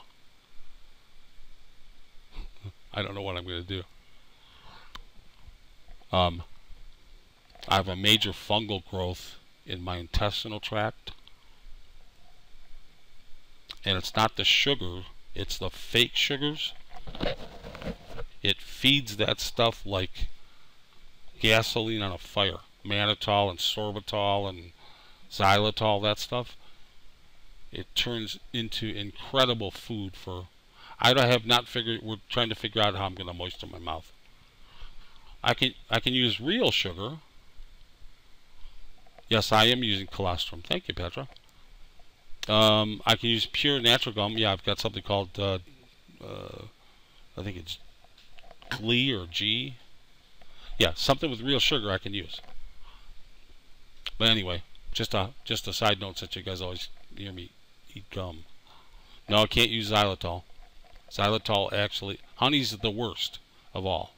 I don't know what I'm going to do. Um, I have a major fungal growth in my intestinal tract. And it's not the sugar, it's the fake sugars. It feeds that stuff like gasoline on a fire. Mannitol and sorbitol and xylitol, that stuff. It turns into incredible food for. I have not figured. We're trying to figure out how I'm going to moisten my mouth. I can I can use real sugar. Yes, I am using colostrum. Thank you, Petra. Um, I can use pure natural gum. Yeah, I've got something called. Uh, uh, I think it's Glee or G yeah, something with real sugar I can use. But anyway, just a just a side note since you guys always hear me eat gum. No, I can't use xylitol. Xylitol actually, honey's the worst of all.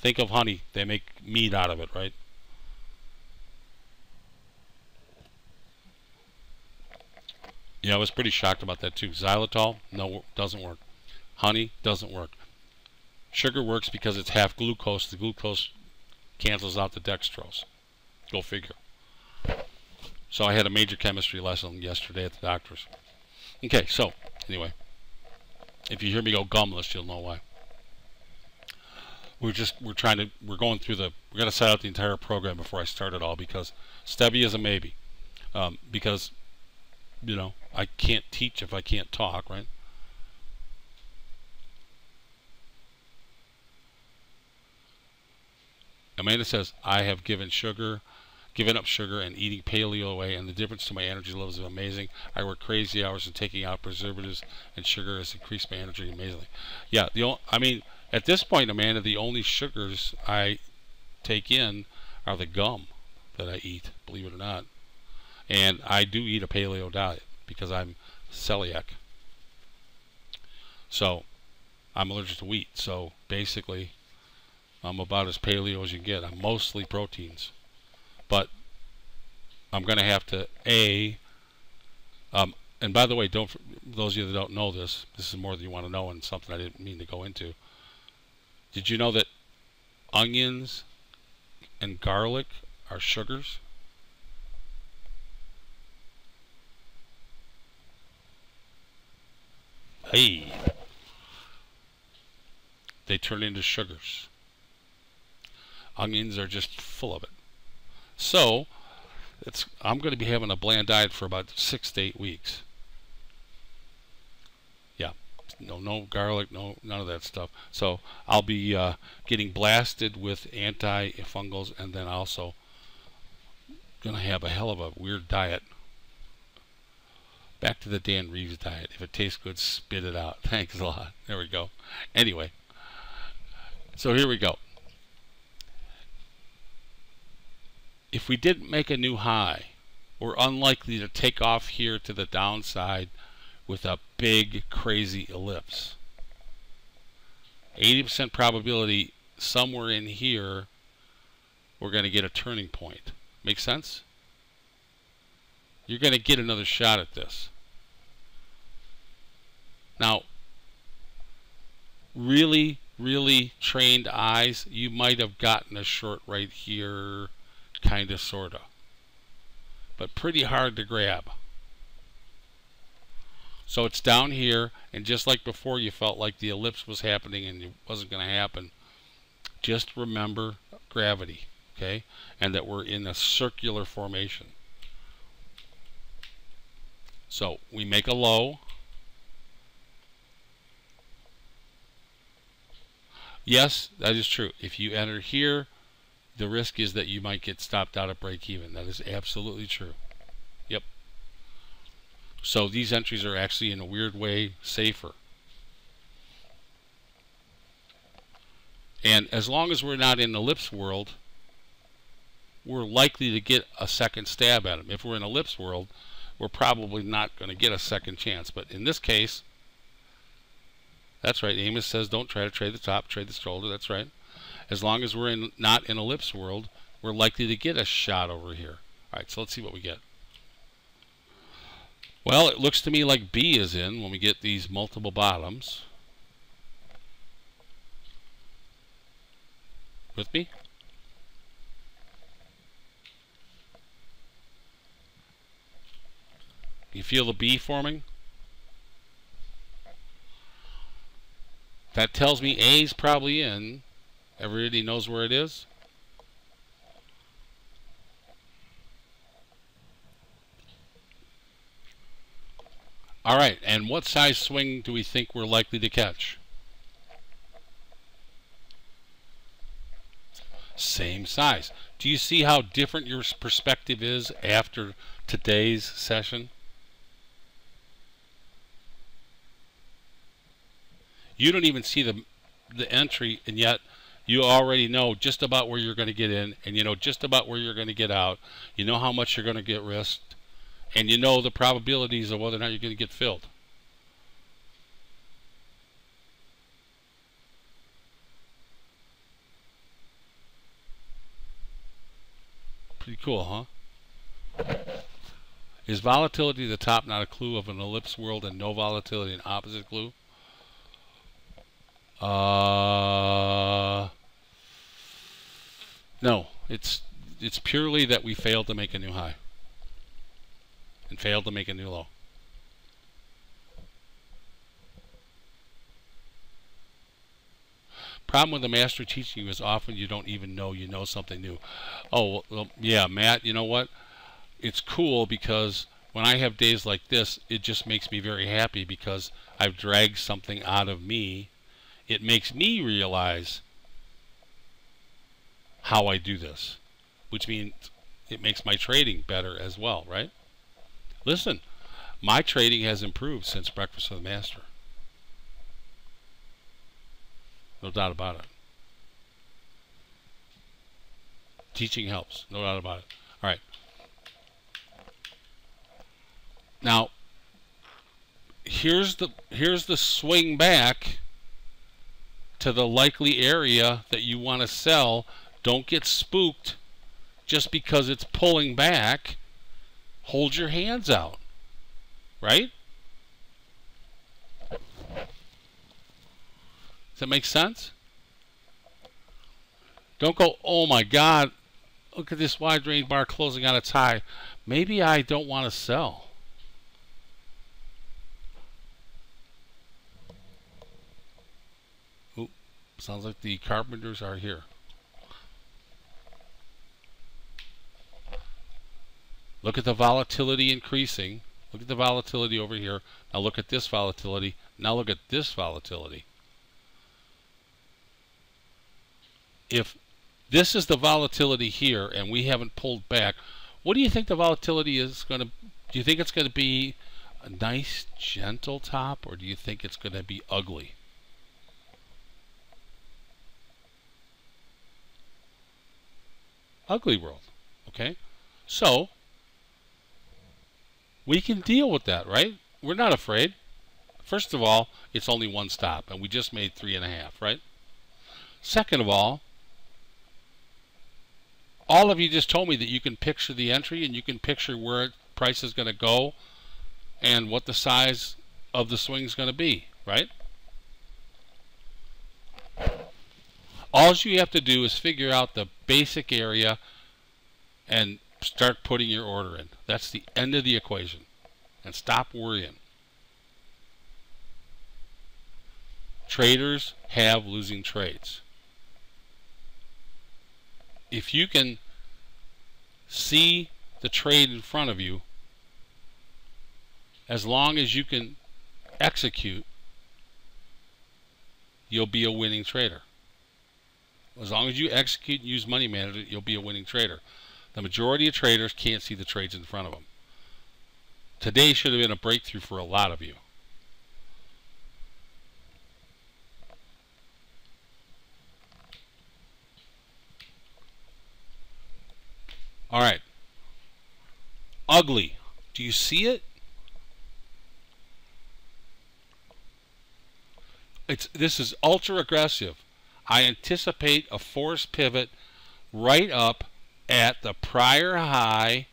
Think of honey. They make mead out of it, right? Yeah, I was pretty shocked about that too. Xylitol, no, doesn't work. Honey doesn't work. Sugar works because it's half glucose. The glucose cancels out the dextrose. Go figure. So I had a major chemistry lesson yesterday at the doctor's. Okay, so anyway, if you hear me go gumless, you'll know why. we're just we're trying to we're going through the we're to set out the entire program before I start it all because Stevie is a maybe um, because you know I can't teach if I can't talk right? Amanda says I have given sugar given up sugar and eating paleo away and the difference to my energy levels is amazing. I work crazy hours and taking out preservatives and sugar has increased my energy amazingly. Yeah the only, I mean at this point, Amanda, the only sugars I take in are the gum that I eat, believe it or not. And I do eat a paleo diet because I'm celiac. So I'm allergic to wheat. So basically, I'm about as paleo as you get. I'm mostly proteins. But I'm going to have to, A, um, and by the way, don't those of you that don't know this, this is more than you want to know and something I didn't mean to go into. Did you know that onions and garlic are sugars? Hey. They turn into sugars. Onions are just full of it. So, it's I'm going to be having a bland diet for about six to eight weeks Yeah, no no garlic, no none of that stuff. So I'll be uh, getting blasted with antifungals, and then also gonna have a hell of a weird diet. Back to the Dan Reeves diet. If it tastes good, spit it out. Thanks a lot. There we go. Anyway, so here we go. If we didn't make a new high, we're unlikely to take off here to the downside with a big crazy ellipse. 80% probability somewhere in here we're going to get a turning point. Make sense? You're going to get another shot at this. Now, really, really trained eyes, you might have gotten a short right here, kind of, sort of. But pretty hard to grab. So it's down here, and just like before you felt like the ellipse was happening and it wasn't going to happen, just remember gravity, okay? And that we're in a circular formation. So we make a low. Yes, that is true. If you enter here, the risk is that you might get stopped out at break even. That is absolutely true. Yep. So these entries are actually in a weird way safer. And as long as we're not in the ellipse world, we're likely to get a second stab at them. If we're in ellipse world, we're probably not going to get a second chance. But in this case, that's right. Amos says don't try to trade the top, trade the shoulder. That's right. As long as we're in not in ellipse world, we're likely to get a shot over here. All right, so let's see what we get. Well, it looks to me like B is in when we get these multiple bottoms. With me? You feel the B forming? That tells me A is probably in. Everybody knows where it is? All right, and what size swing do we think we're likely to catch? Same size. Do you see how different your perspective is after today's session? You don't even see the the entry, and yet you already know just about where you're going to get in, and you know just about where you're going to get out. You know how much you're going to get risked and you know the probabilities of whether or not you're going to get filled. Pretty cool, huh? Is volatility the top not a clue of an ellipse world and no volatility an opposite clue? Uh, no, it's it's purely that we failed to make a new high and failed to make a new low. problem with the master teaching you is often you don't even know you know something new. Oh, well, yeah, Matt, you know what? It's cool because when I have days like this, it just makes me very happy because I've dragged something out of me. It makes me realize how I do this, which means it makes my trading better as well, right? Listen, my trading has improved since Breakfast with the Master. No doubt about it. Teaching helps, no doubt about it. All right. Now, here's the here's the swing back to the likely area that you want to sell. Don't get spooked just because it's pulling back. Hold your hands out. Right? Does that make sense? Don't go, oh my God, look at this wide range bar closing on its high. Maybe I don't want to sell. Sounds like the carpenters are here. Look at the volatility increasing. Look at the volatility over here. Now look at this volatility. Now look at this volatility. If this is the volatility here and we haven't pulled back, what do you think the volatility is going to do you think it's going to be a nice gentle top or do you think it's going to be ugly? Ugly world. Okay? So, we can deal with that, right? We're not afraid. First of all, it's only one stop, and we just made three and a half, right? Second of all, all of you just told me that you can picture the entry and you can picture where price is going to go and what the size of the swing is going to be, right? All you have to do is figure out the basic area and start putting your order in. That's the end of the equation. And stop worrying. Traders have losing trades. If you can see the trade in front of you, as long as you can execute, you'll be a winning trader. As long as you execute and use money management, you'll be a winning trader. The majority of traders can't see the trades in front of them. Today should have been a breakthrough for a lot of you. All right. Ugly. Do you see it? It's this is ultra aggressive. I anticipate a force pivot right up at the prior high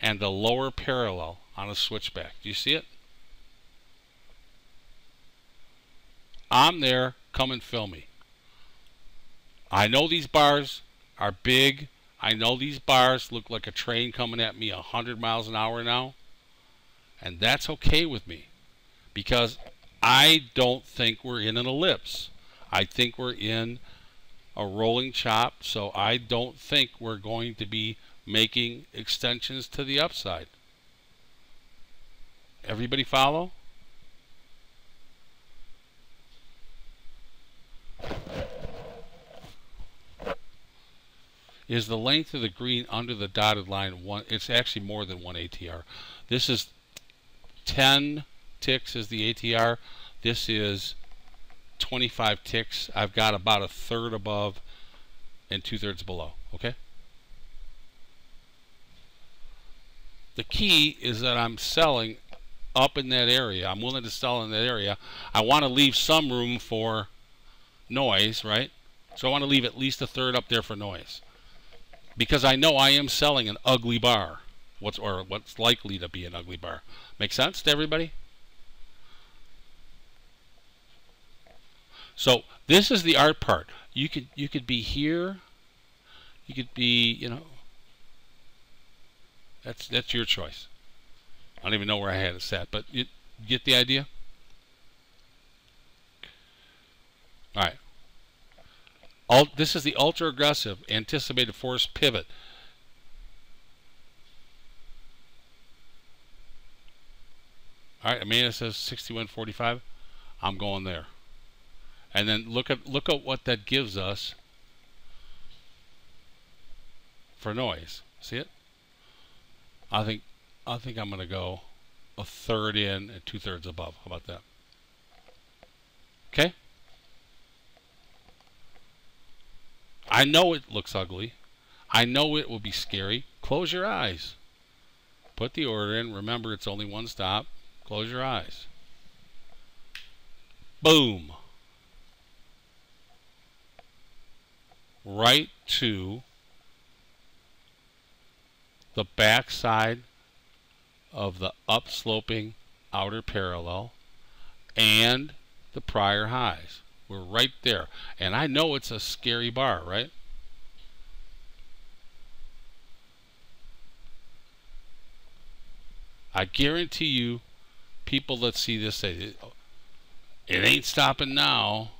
and the lower parallel on a switchback. Do you see it? I'm there. Come and fill me. I know these bars are big. I know these bars look like a train coming at me 100 miles an hour now. And that's okay with me. Because I don't think we're in an ellipse. I think we're in a rolling chop, so I don't think we're going to be making extensions to the upside. Everybody follow? Is the length of the green under the dotted line one? It's actually more than one ATR. This is 10 ticks is the ATR. This is 25 ticks. I've got about a third above and two thirds below. Okay? The key is that I'm selling up in that area. I'm willing to sell in that area. I want to leave some room for noise, right? So I want to leave at least a third up there for noise. Because I know I am selling an ugly bar. What's or what's likely to be an ugly bar. Make sense to everybody? So this is the art part. You could you could be here. You could be, you know, that's that's your choice. I don't even know where I had it set, but you get the idea? All right. All, this is the ultra aggressive anticipated force pivot. All right, Amanda says 61.45. I'm going there. And then look at look at what that gives us for noise. See it? I think I think I'm going to go a third in and two thirds above. How about that? Okay. I know it looks ugly. I know it will be scary. Close your eyes. Put the order in. Remember, it's only one stop. Close your eyes. Boom. Right to the backside of the upsloping outer parallel and the prior highs. We're right there. And I know it's a scary bar, right? I guarantee you, people that see this say, it ain't stopping now.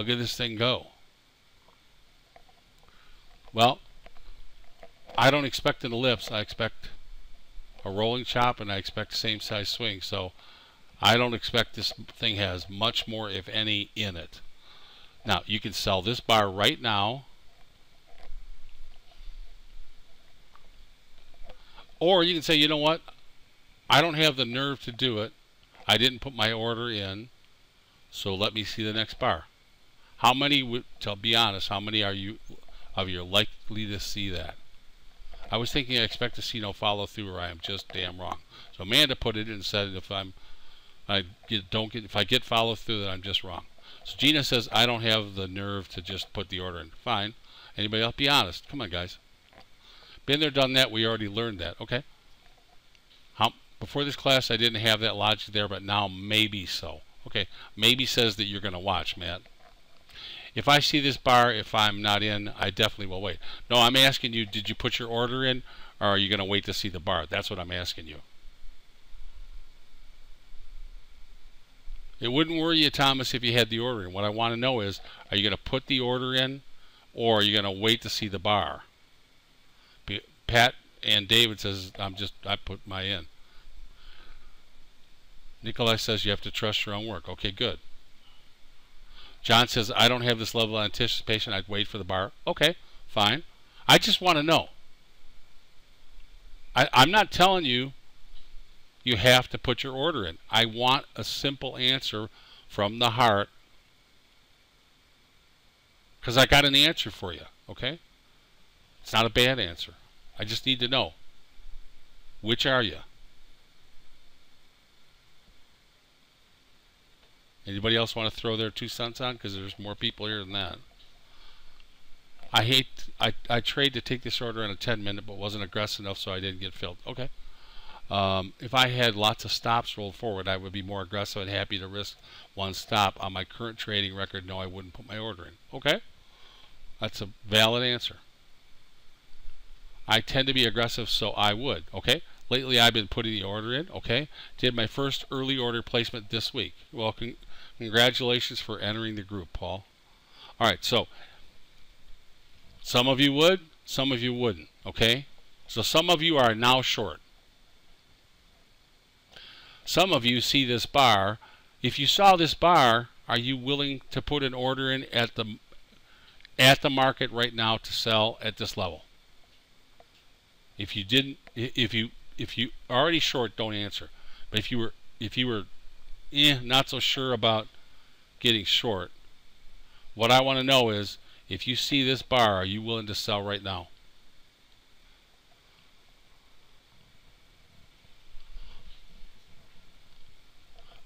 Look at this thing go. Well, I don't expect an ellipse. I expect a rolling chop and I expect the same size swing. So I don't expect this thing has much more, if any, in it. Now, you can sell this bar right now. Or you can say, you know what? I don't have the nerve to do it. I didn't put my order in. So let me see the next bar. How many, would, to be honest, how many are you of you likely to see that? I was thinking I expect to see no follow through or I am just damn wrong. So Amanda put it in and said if I'm I get, don't get if I get follow through that I'm just wrong. So Gina says I don't have the nerve to just put the order in. Fine. Anybody else? Be honest. Come on, guys. Been there, done that. We already learned that. Okay. How before this class I didn't have that logic there, but now maybe so. Okay. Maybe says that you're going to watch, Matt. If I see this bar, if I'm not in, I definitely will wait. No, I'm asking you, did you put your order in, or are you going to wait to see the bar? That's what I'm asking you. It wouldn't worry you, Thomas, if you had the order in. What I want to know is, are you going to put the order in, or are you going to wait to see the bar? Pat and David says, I'm just, I put my in. Nikolai says you have to trust your own work. Okay, good. John says, I don't have this level of anticipation. I'd wait for the bar. Okay, fine. I just want to know. I, I'm not telling you you have to put your order in. I want a simple answer from the heart because I got an answer for you, okay? It's not a bad answer. I just need to know. Which are you? Anybody else want to throw their two cents on? Because there's more people here than that. I hate, I, I trade to take this order in a 10 minute, but wasn't aggressive enough, so I didn't get filled. Okay. Um, if I had lots of stops rolled forward, I would be more aggressive and happy to risk one stop. On my current trading record, no, I wouldn't put my order in. Okay. That's a valid answer. I tend to be aggressive, so I would. Okay. Lately, I've been putting the order in. Okay. Did my first early order placement this week. Well, con congratulations for entering the group, Paul. All right. So, some of you would, some of you wouldn't. Okay. So, some of you are now short. Some of you see this bar. If you saw this bar, are you willing to put an order in at the at the market right now to sell at this level? If you didn't, if you if you already short, don't answer. But if you were if you were eh, not so sure about getting short, what I want to know is if you see this bar, are you willing to sell right now?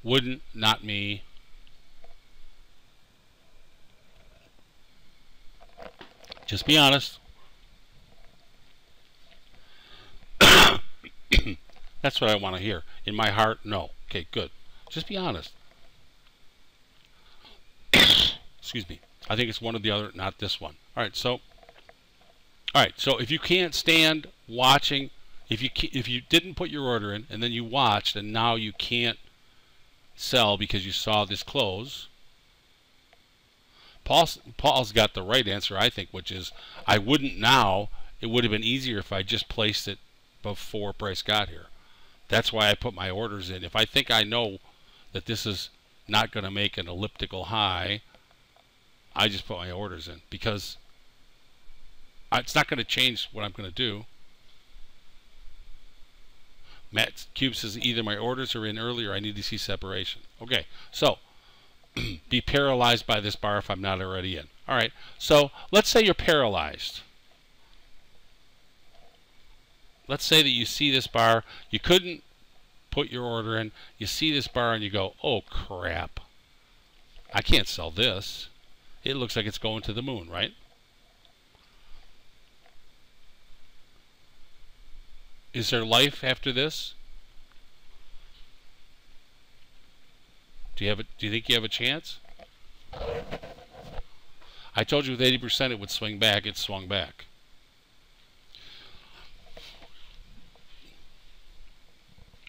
Wouldn't, not me. Just be honest. That's what I want to hear. In my heart, no. Okay, good. Just be honest. Excuse me. I think it's one or the other, not this one. All right, so all right, so if you can't stand watching, if you if you didn't put your order in and then you watched and now you can't sell because you saw this close, Paul's, Paul's got the right answer, I think, which is I wouldn't now. It would have been easier if I just placed it before price got here. That's why I put my orders in. If I think I know that this is not going to make an elliptical high, I just put my orders in because it's not going to change what I'm going to do. Matt Cube says either my orders are in early or I need to see separation. Okay, so be paralyzed by this bar if I'm not already in. All right, so let's say you're paralyzed. Let's say that you see this bar, you couldn't put your order in, you see this bar and you go, oh crap, I can't sell this. It looks like it's going to the moon, right? Is there life after this? Do you have a, do you think you have a chance? I told you with 80% it would swing back, it swung back.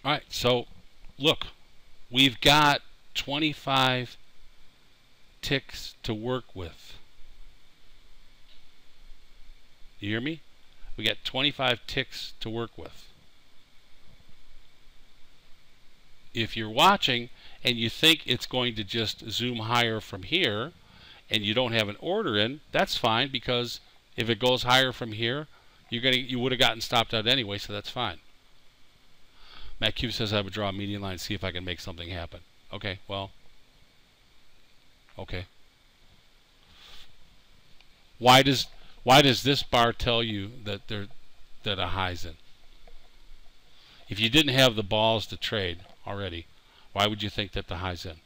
All right, so look, we've got 25 ticks to work with. You hear me? We got 25 ticks to work with. If you're watching and you think it's going to just zoom higher from here and you don't have an order in, that's fine because if it goes higher from here, you're gonna you would have gotten stopped out anyway, so that's fine. Matt Cube says I would draw a median line, and see if I can make something happen. Okay, well, okay. Why does why does this bar tell you that there that a high's in? If you didn't have the balls to trade already, why would you think that the high's in?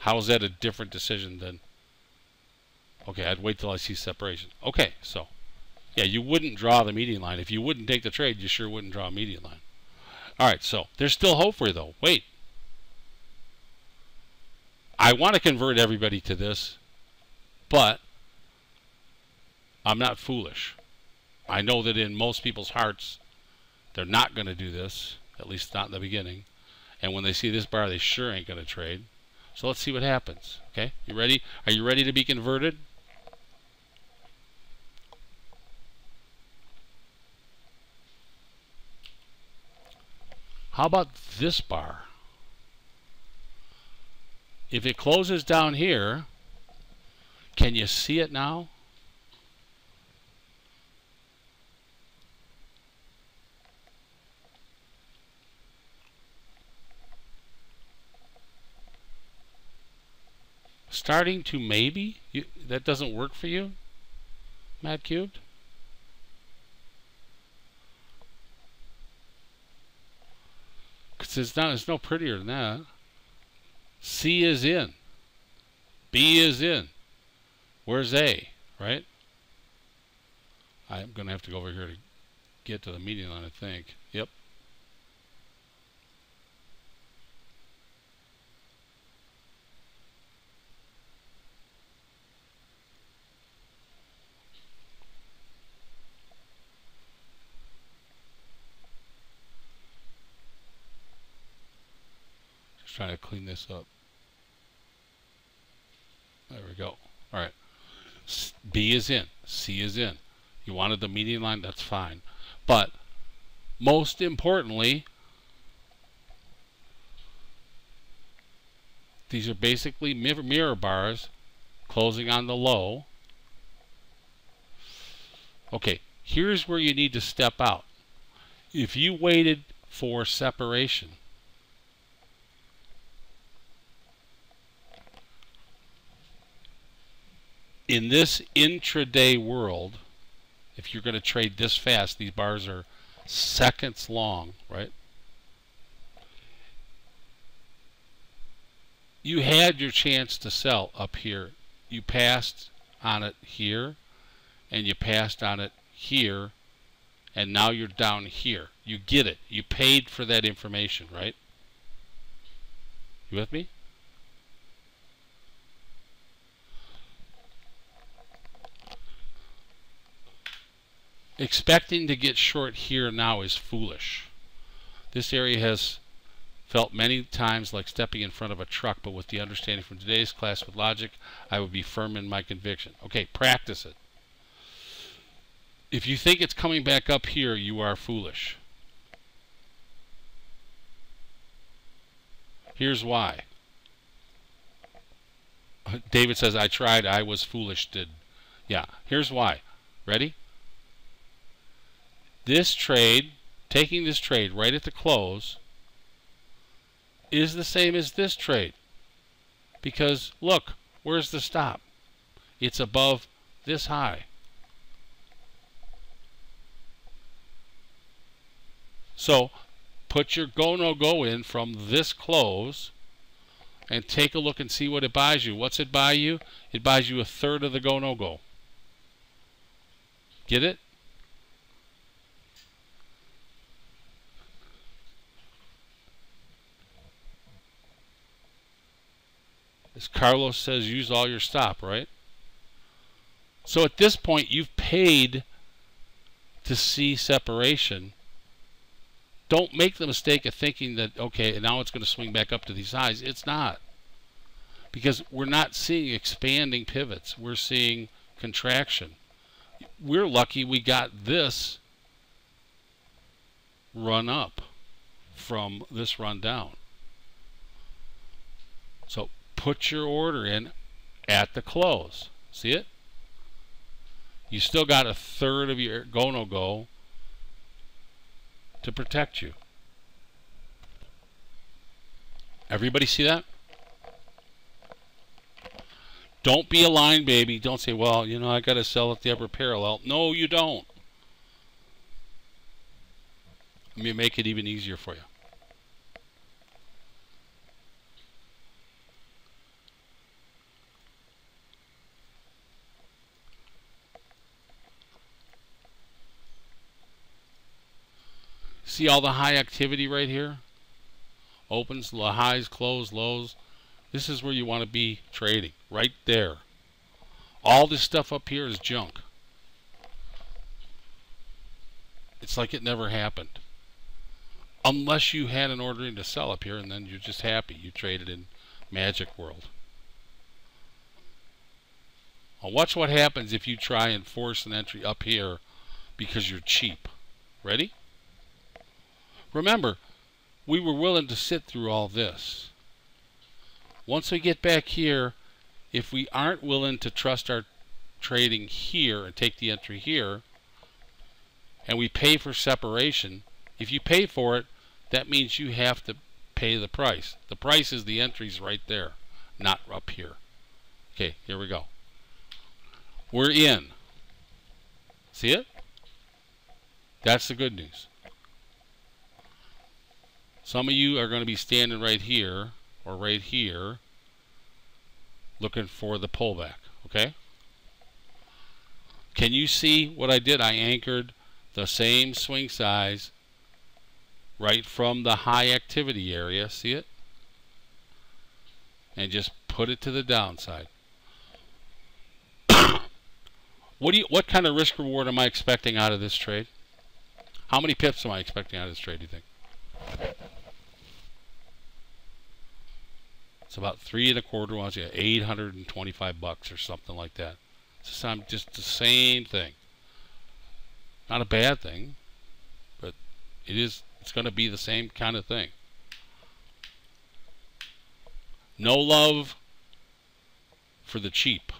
How is that a different decision than okay, I'd wait till I see separation. Okay, so yeah, you wouldn't draw the median line. If you wouldn't take the trade, you sure wouldn't draw a median line. Alright, so there's still hope for you though. Wait. I want to convert everybody to this, but I'm not foolish. I know that in most people's hearts, they're not going to do this, at least not in the beginning. And when they see this bar, they sure ain't going to trade. So let's see what happens. Okay, you ready? Are you ready to be converted? How about this bar? If it closes down here, can you see it now? starting to maybe? You, that doesn't work for you, Matt Cubed? It's, not, it's no prettier than that. C is in. B is in. Where's A, right? I'm going to have to go over here to get to the median line, I think. Yep. Trying to clean this up. There we go. All right. B is in. C is in. You wanted the median line, that's fine. But most importantly, these are basically mirror bars closing on the low. Okay, here's where you need to step out. If you waited for separation, in this intraday world, if you're going to trade this fast, these bars are seconds long, right? You had your chance to sell up here. You passed on it here, and you passed on it here, and now you're down here. You get it. You paid for that information, right? You with me? Expecting to get short here now is foolish. This area has Felt many times like stepping in front of a truck, but with the understanding from today's class with logic, I would be firm in my conviction. Okay, practice it. If you think it's coming back up here, you are foolish. Here's why. David says, I tried, I was foolish, did. Yeah, here's why. Ready? This trade, taking this trade right at the close, is the same as this trade. Because, look, where's the stop? It's above this high. So, put your go no go in from this close and take a look and see what it buys you. What's it buy you? It buys you a third of the go no go. Get it? As Carlos says, use all your stop, right? So at this point, you've paid to see separation don't make the mistake of thinking that, okay, now it's going to swing back up to these highs. It's not. Because we're not seeing expanding pivots. We're seeing contraction. We're lucky we got this run up from this run down. Put your order in at the close. See it? You still got a third of your go no go to protect you. Everybody see that? Don't be a line baby. Don't say, well, you know, I got to sell at the upper parallel. No, you don't. Let me make it even easier for you. See all the high activity right here? Opens, highs, close, lows. This is where you want to be trading. Right there. All this stuff up here is junk. It's like it never happened. Unless you had an ordering to sell up here and then you're just happy. You traded in Magic World. Watch what happens if you try and force an entry up here because you're cheap. Ready? Remember, we were willing to sit through all this. Once we get back here, if we aren't willing to trust our trading here and take the entry here, and we pay for separation, if you pay for it, that means you have to pay the price. The price is the entries right there, not up here. Okay, here we go. We're in. See it? That's the good news. Some of you are going to be standing right here or right here looking for the pullback, okay? Can you see what I did? I anchored the same swing size right from the high activity area, see it? And just put it to the downside. what do you what kind of risk reward am I expecting out of this trade? How many pips am I expecting out of this trade, do you think? It's about three and a quarter ones, yeah, 825 bucks or something like that. It's just the same thing. Not a bad thing, but it is. It's going to be the same kind of thing. No love for the cheap.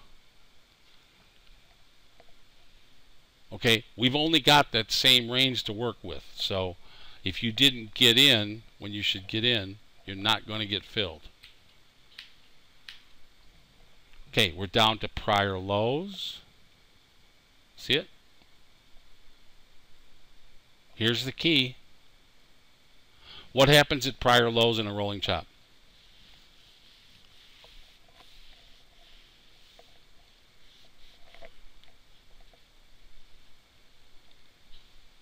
Okay, we've only got that same range to work with. So if you didn't get in when you should get in, you're not going to get filled. Okay, we're down to prior lows. See it? Here's the key. What happens at prior lows in a rolling chop?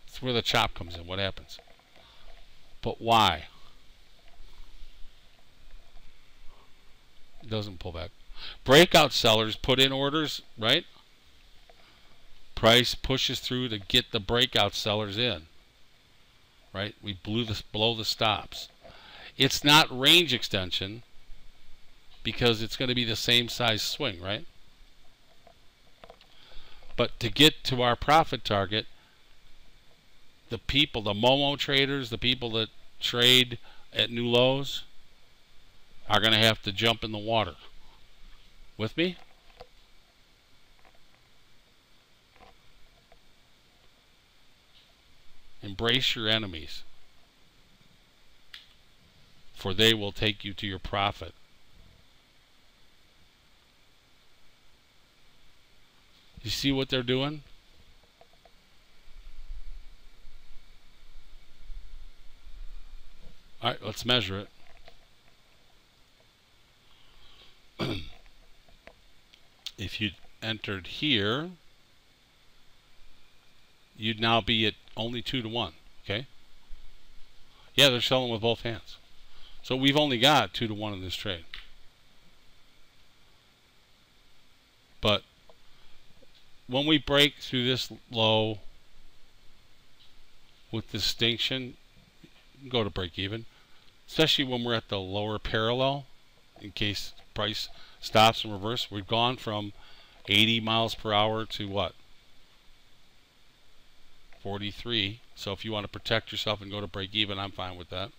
That's where the chop comes in. What happens? But why? It doesn't pull back. Breakout sellers put in orders, right? Price pushes through to get the breakout sellers in. Right? We blew the blow the stops. It's not range extension because it's going to be the same size swing, right? But to get to our profit target, the people, the Momo traders, the people that trade at new lows, are going to have to jump in the water. With me? Embrace your enemies, for they will take you to your profit. You see what they're doing? All right, let's measure it. if you entered here, you'd now be at only 2 to 1, okay? Yeah, they're selling with both hands. So we've only got 2 to 1 in this trade. But when we break through this low with distinction, go to break even, especially when we're at the lower parallel in case price stops and reverse. We've gone from 80 miles per hour to what? 43. So if you want to protect yourself and go to break even, I'm fine with that.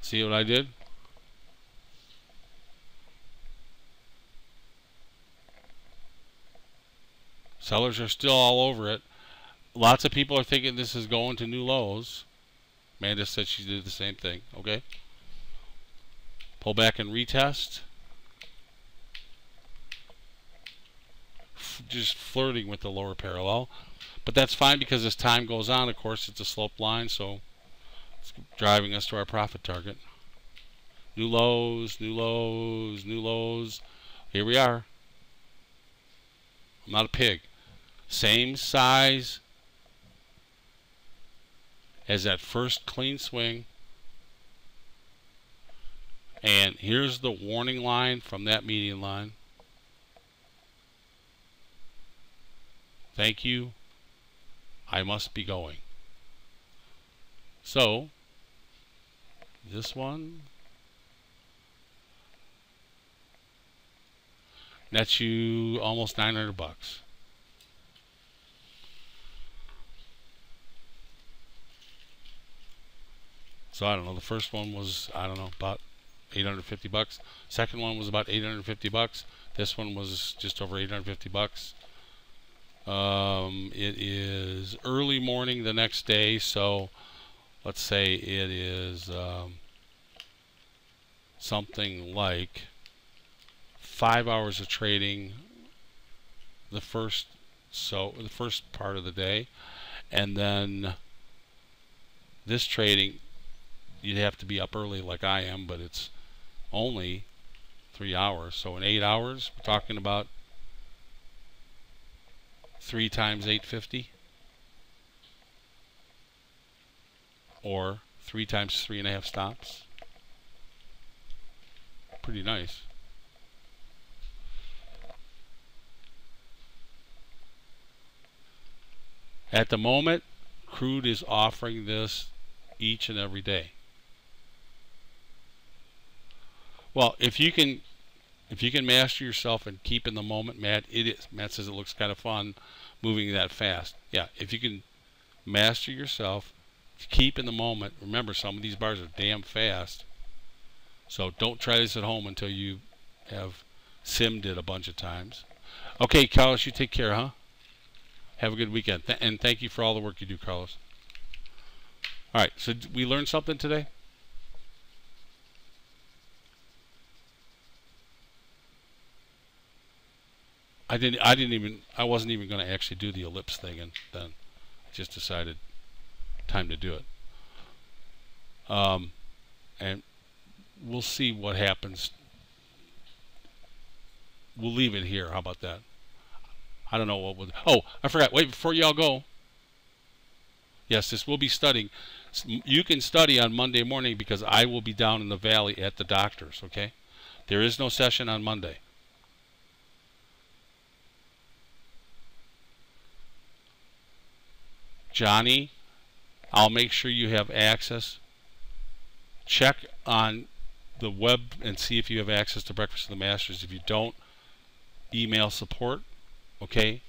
See what I did? Sellers are still all over it. Lots of people are thinking this is going to new lows. Amanda said she did the same thing. Okay. Pull back and retest. just flirting with the lower parallel. But that's fine because as time goes on, of course, it's a slope line, so it's driving us to our profit target. New lows, new lows, new lows. Here we are. I'm not a pig. Same size as that first clean swing. And here's the warning line from that median line. Thank you. I must be going. So, this one nets you almost 900 bucks. So I don't know. The first one was I don't know about 850 bucks. Second one was about 850 bucks. This one was just over 850 bucks. Um, it is early morning the next day, so let's say it is um, something like five hours of trading the first so the first part of the day and then this trading you'd have to be up early like I am but it's only three hours so in eight hours we're talking about 3 times 850 or 3 times 3.5 stops. Pretty nice. At the moment, crude is offering this each and every day. Well, if you can if you can master yourself and keep in the moment, Matt, it is. Matt says it looks kind of fun moving that fast. Yeah, if you can master yourself, keep in the moment. Remember, some of these bars are damn fast. So don't try this at home until you have simmed it a bunch of times. Okay, Carlos, you take care, huh? Have a good weekend. Th and thank you for all the work you do, Carlos. All right, so we learned something today? I didn't. I didn't even. I wasn't even going to actually do the ellipse thing, and then I just decided time to do it. Um, and we'll see what happens. We'll leave it here. How about that? I don't know what would. Oh, I forgot. Wait, before y'all go. Yes, this will be studying. You can study on Monday morning because I will be down in the valley at the doctor's. Okay, there is no session on Monday. Johnny, I'll make sure you have access check on the web and see if you have access to Breakfast of the Masters. If you don't, email support, okay?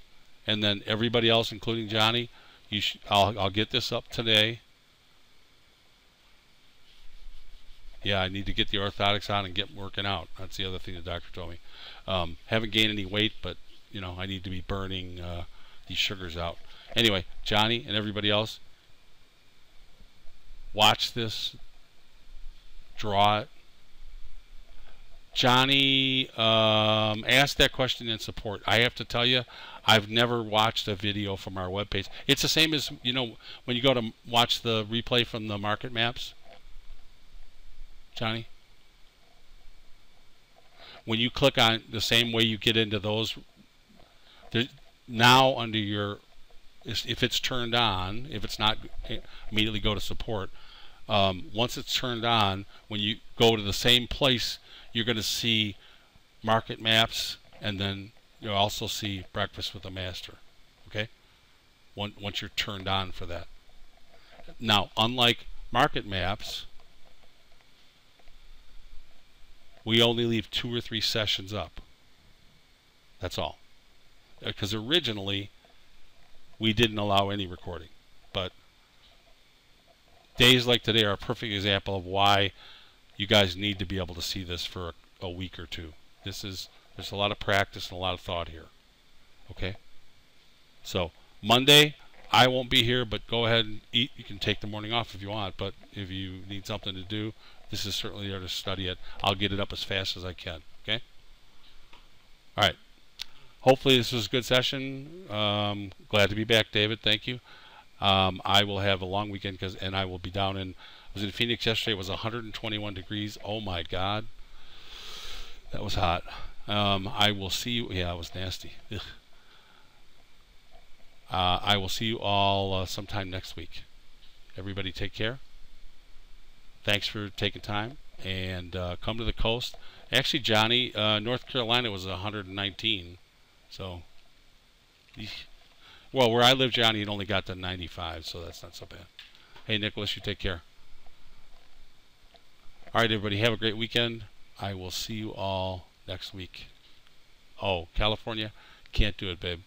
And then everybody else, including Johnny, you I'll, I'll get this up today. Yeah, I need to get the orthotics on and get working out. That's the other thing the doctor told me. Um, haven't gained any weight, but you know I need to be burning uh, these sugars out. Anyway, Johnny and everybody else, watch this, draw it. Johnny um, asked that question in support. I have to tell you, I've never watched a video from our webpage. It's the same as you know when you go to watch the replay from the market maps. Johnny? When you click on the same way you get into those, now under your, if it's turned on, if it's not, immediately go to support. Um, once it's turned on, when you go to the same place, you're going to see market maps, and then you'll also see breakfast with the master. Okay, once you're turned on for that. Now, unlike market maps, we only leave two or three sessions up. That's all. Because originally, we didn't allow any recording. But days like today are a perfect example of why you guys need to be able to see this for a, a week or two. This is there's a lot of practice and a lot of thought here. Okay? So, Monday, I won't be here, but go ahead and eat. You can take the morning off if you want, but if you need something to do, this is certainly there to study it. I'll get it up as fast as I can. Okay? All right. Hopefully this was a good session. Um, glad to be back, David. Thank you. Um, I will have a long weekend because, and I will be down in. I was in Phoenix yesterday. It was 121 degrees. Oh my God, that was hot. Um, I will see you. Yeah, it was nasty. Uh, I will see you all uh, sometime next week. Everybody, take care thanks for taking time and uh, come to the coast. Actually, Johnny, uh, North Carolina was 119, so well, where I live, Johnny, it only got to 95, so that's not so bad. Hey, Nicholas, you take care. All right, everybody, have a great weekend. I will see you all next week. Oh, California, can't do it, babe.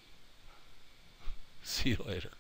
See you later.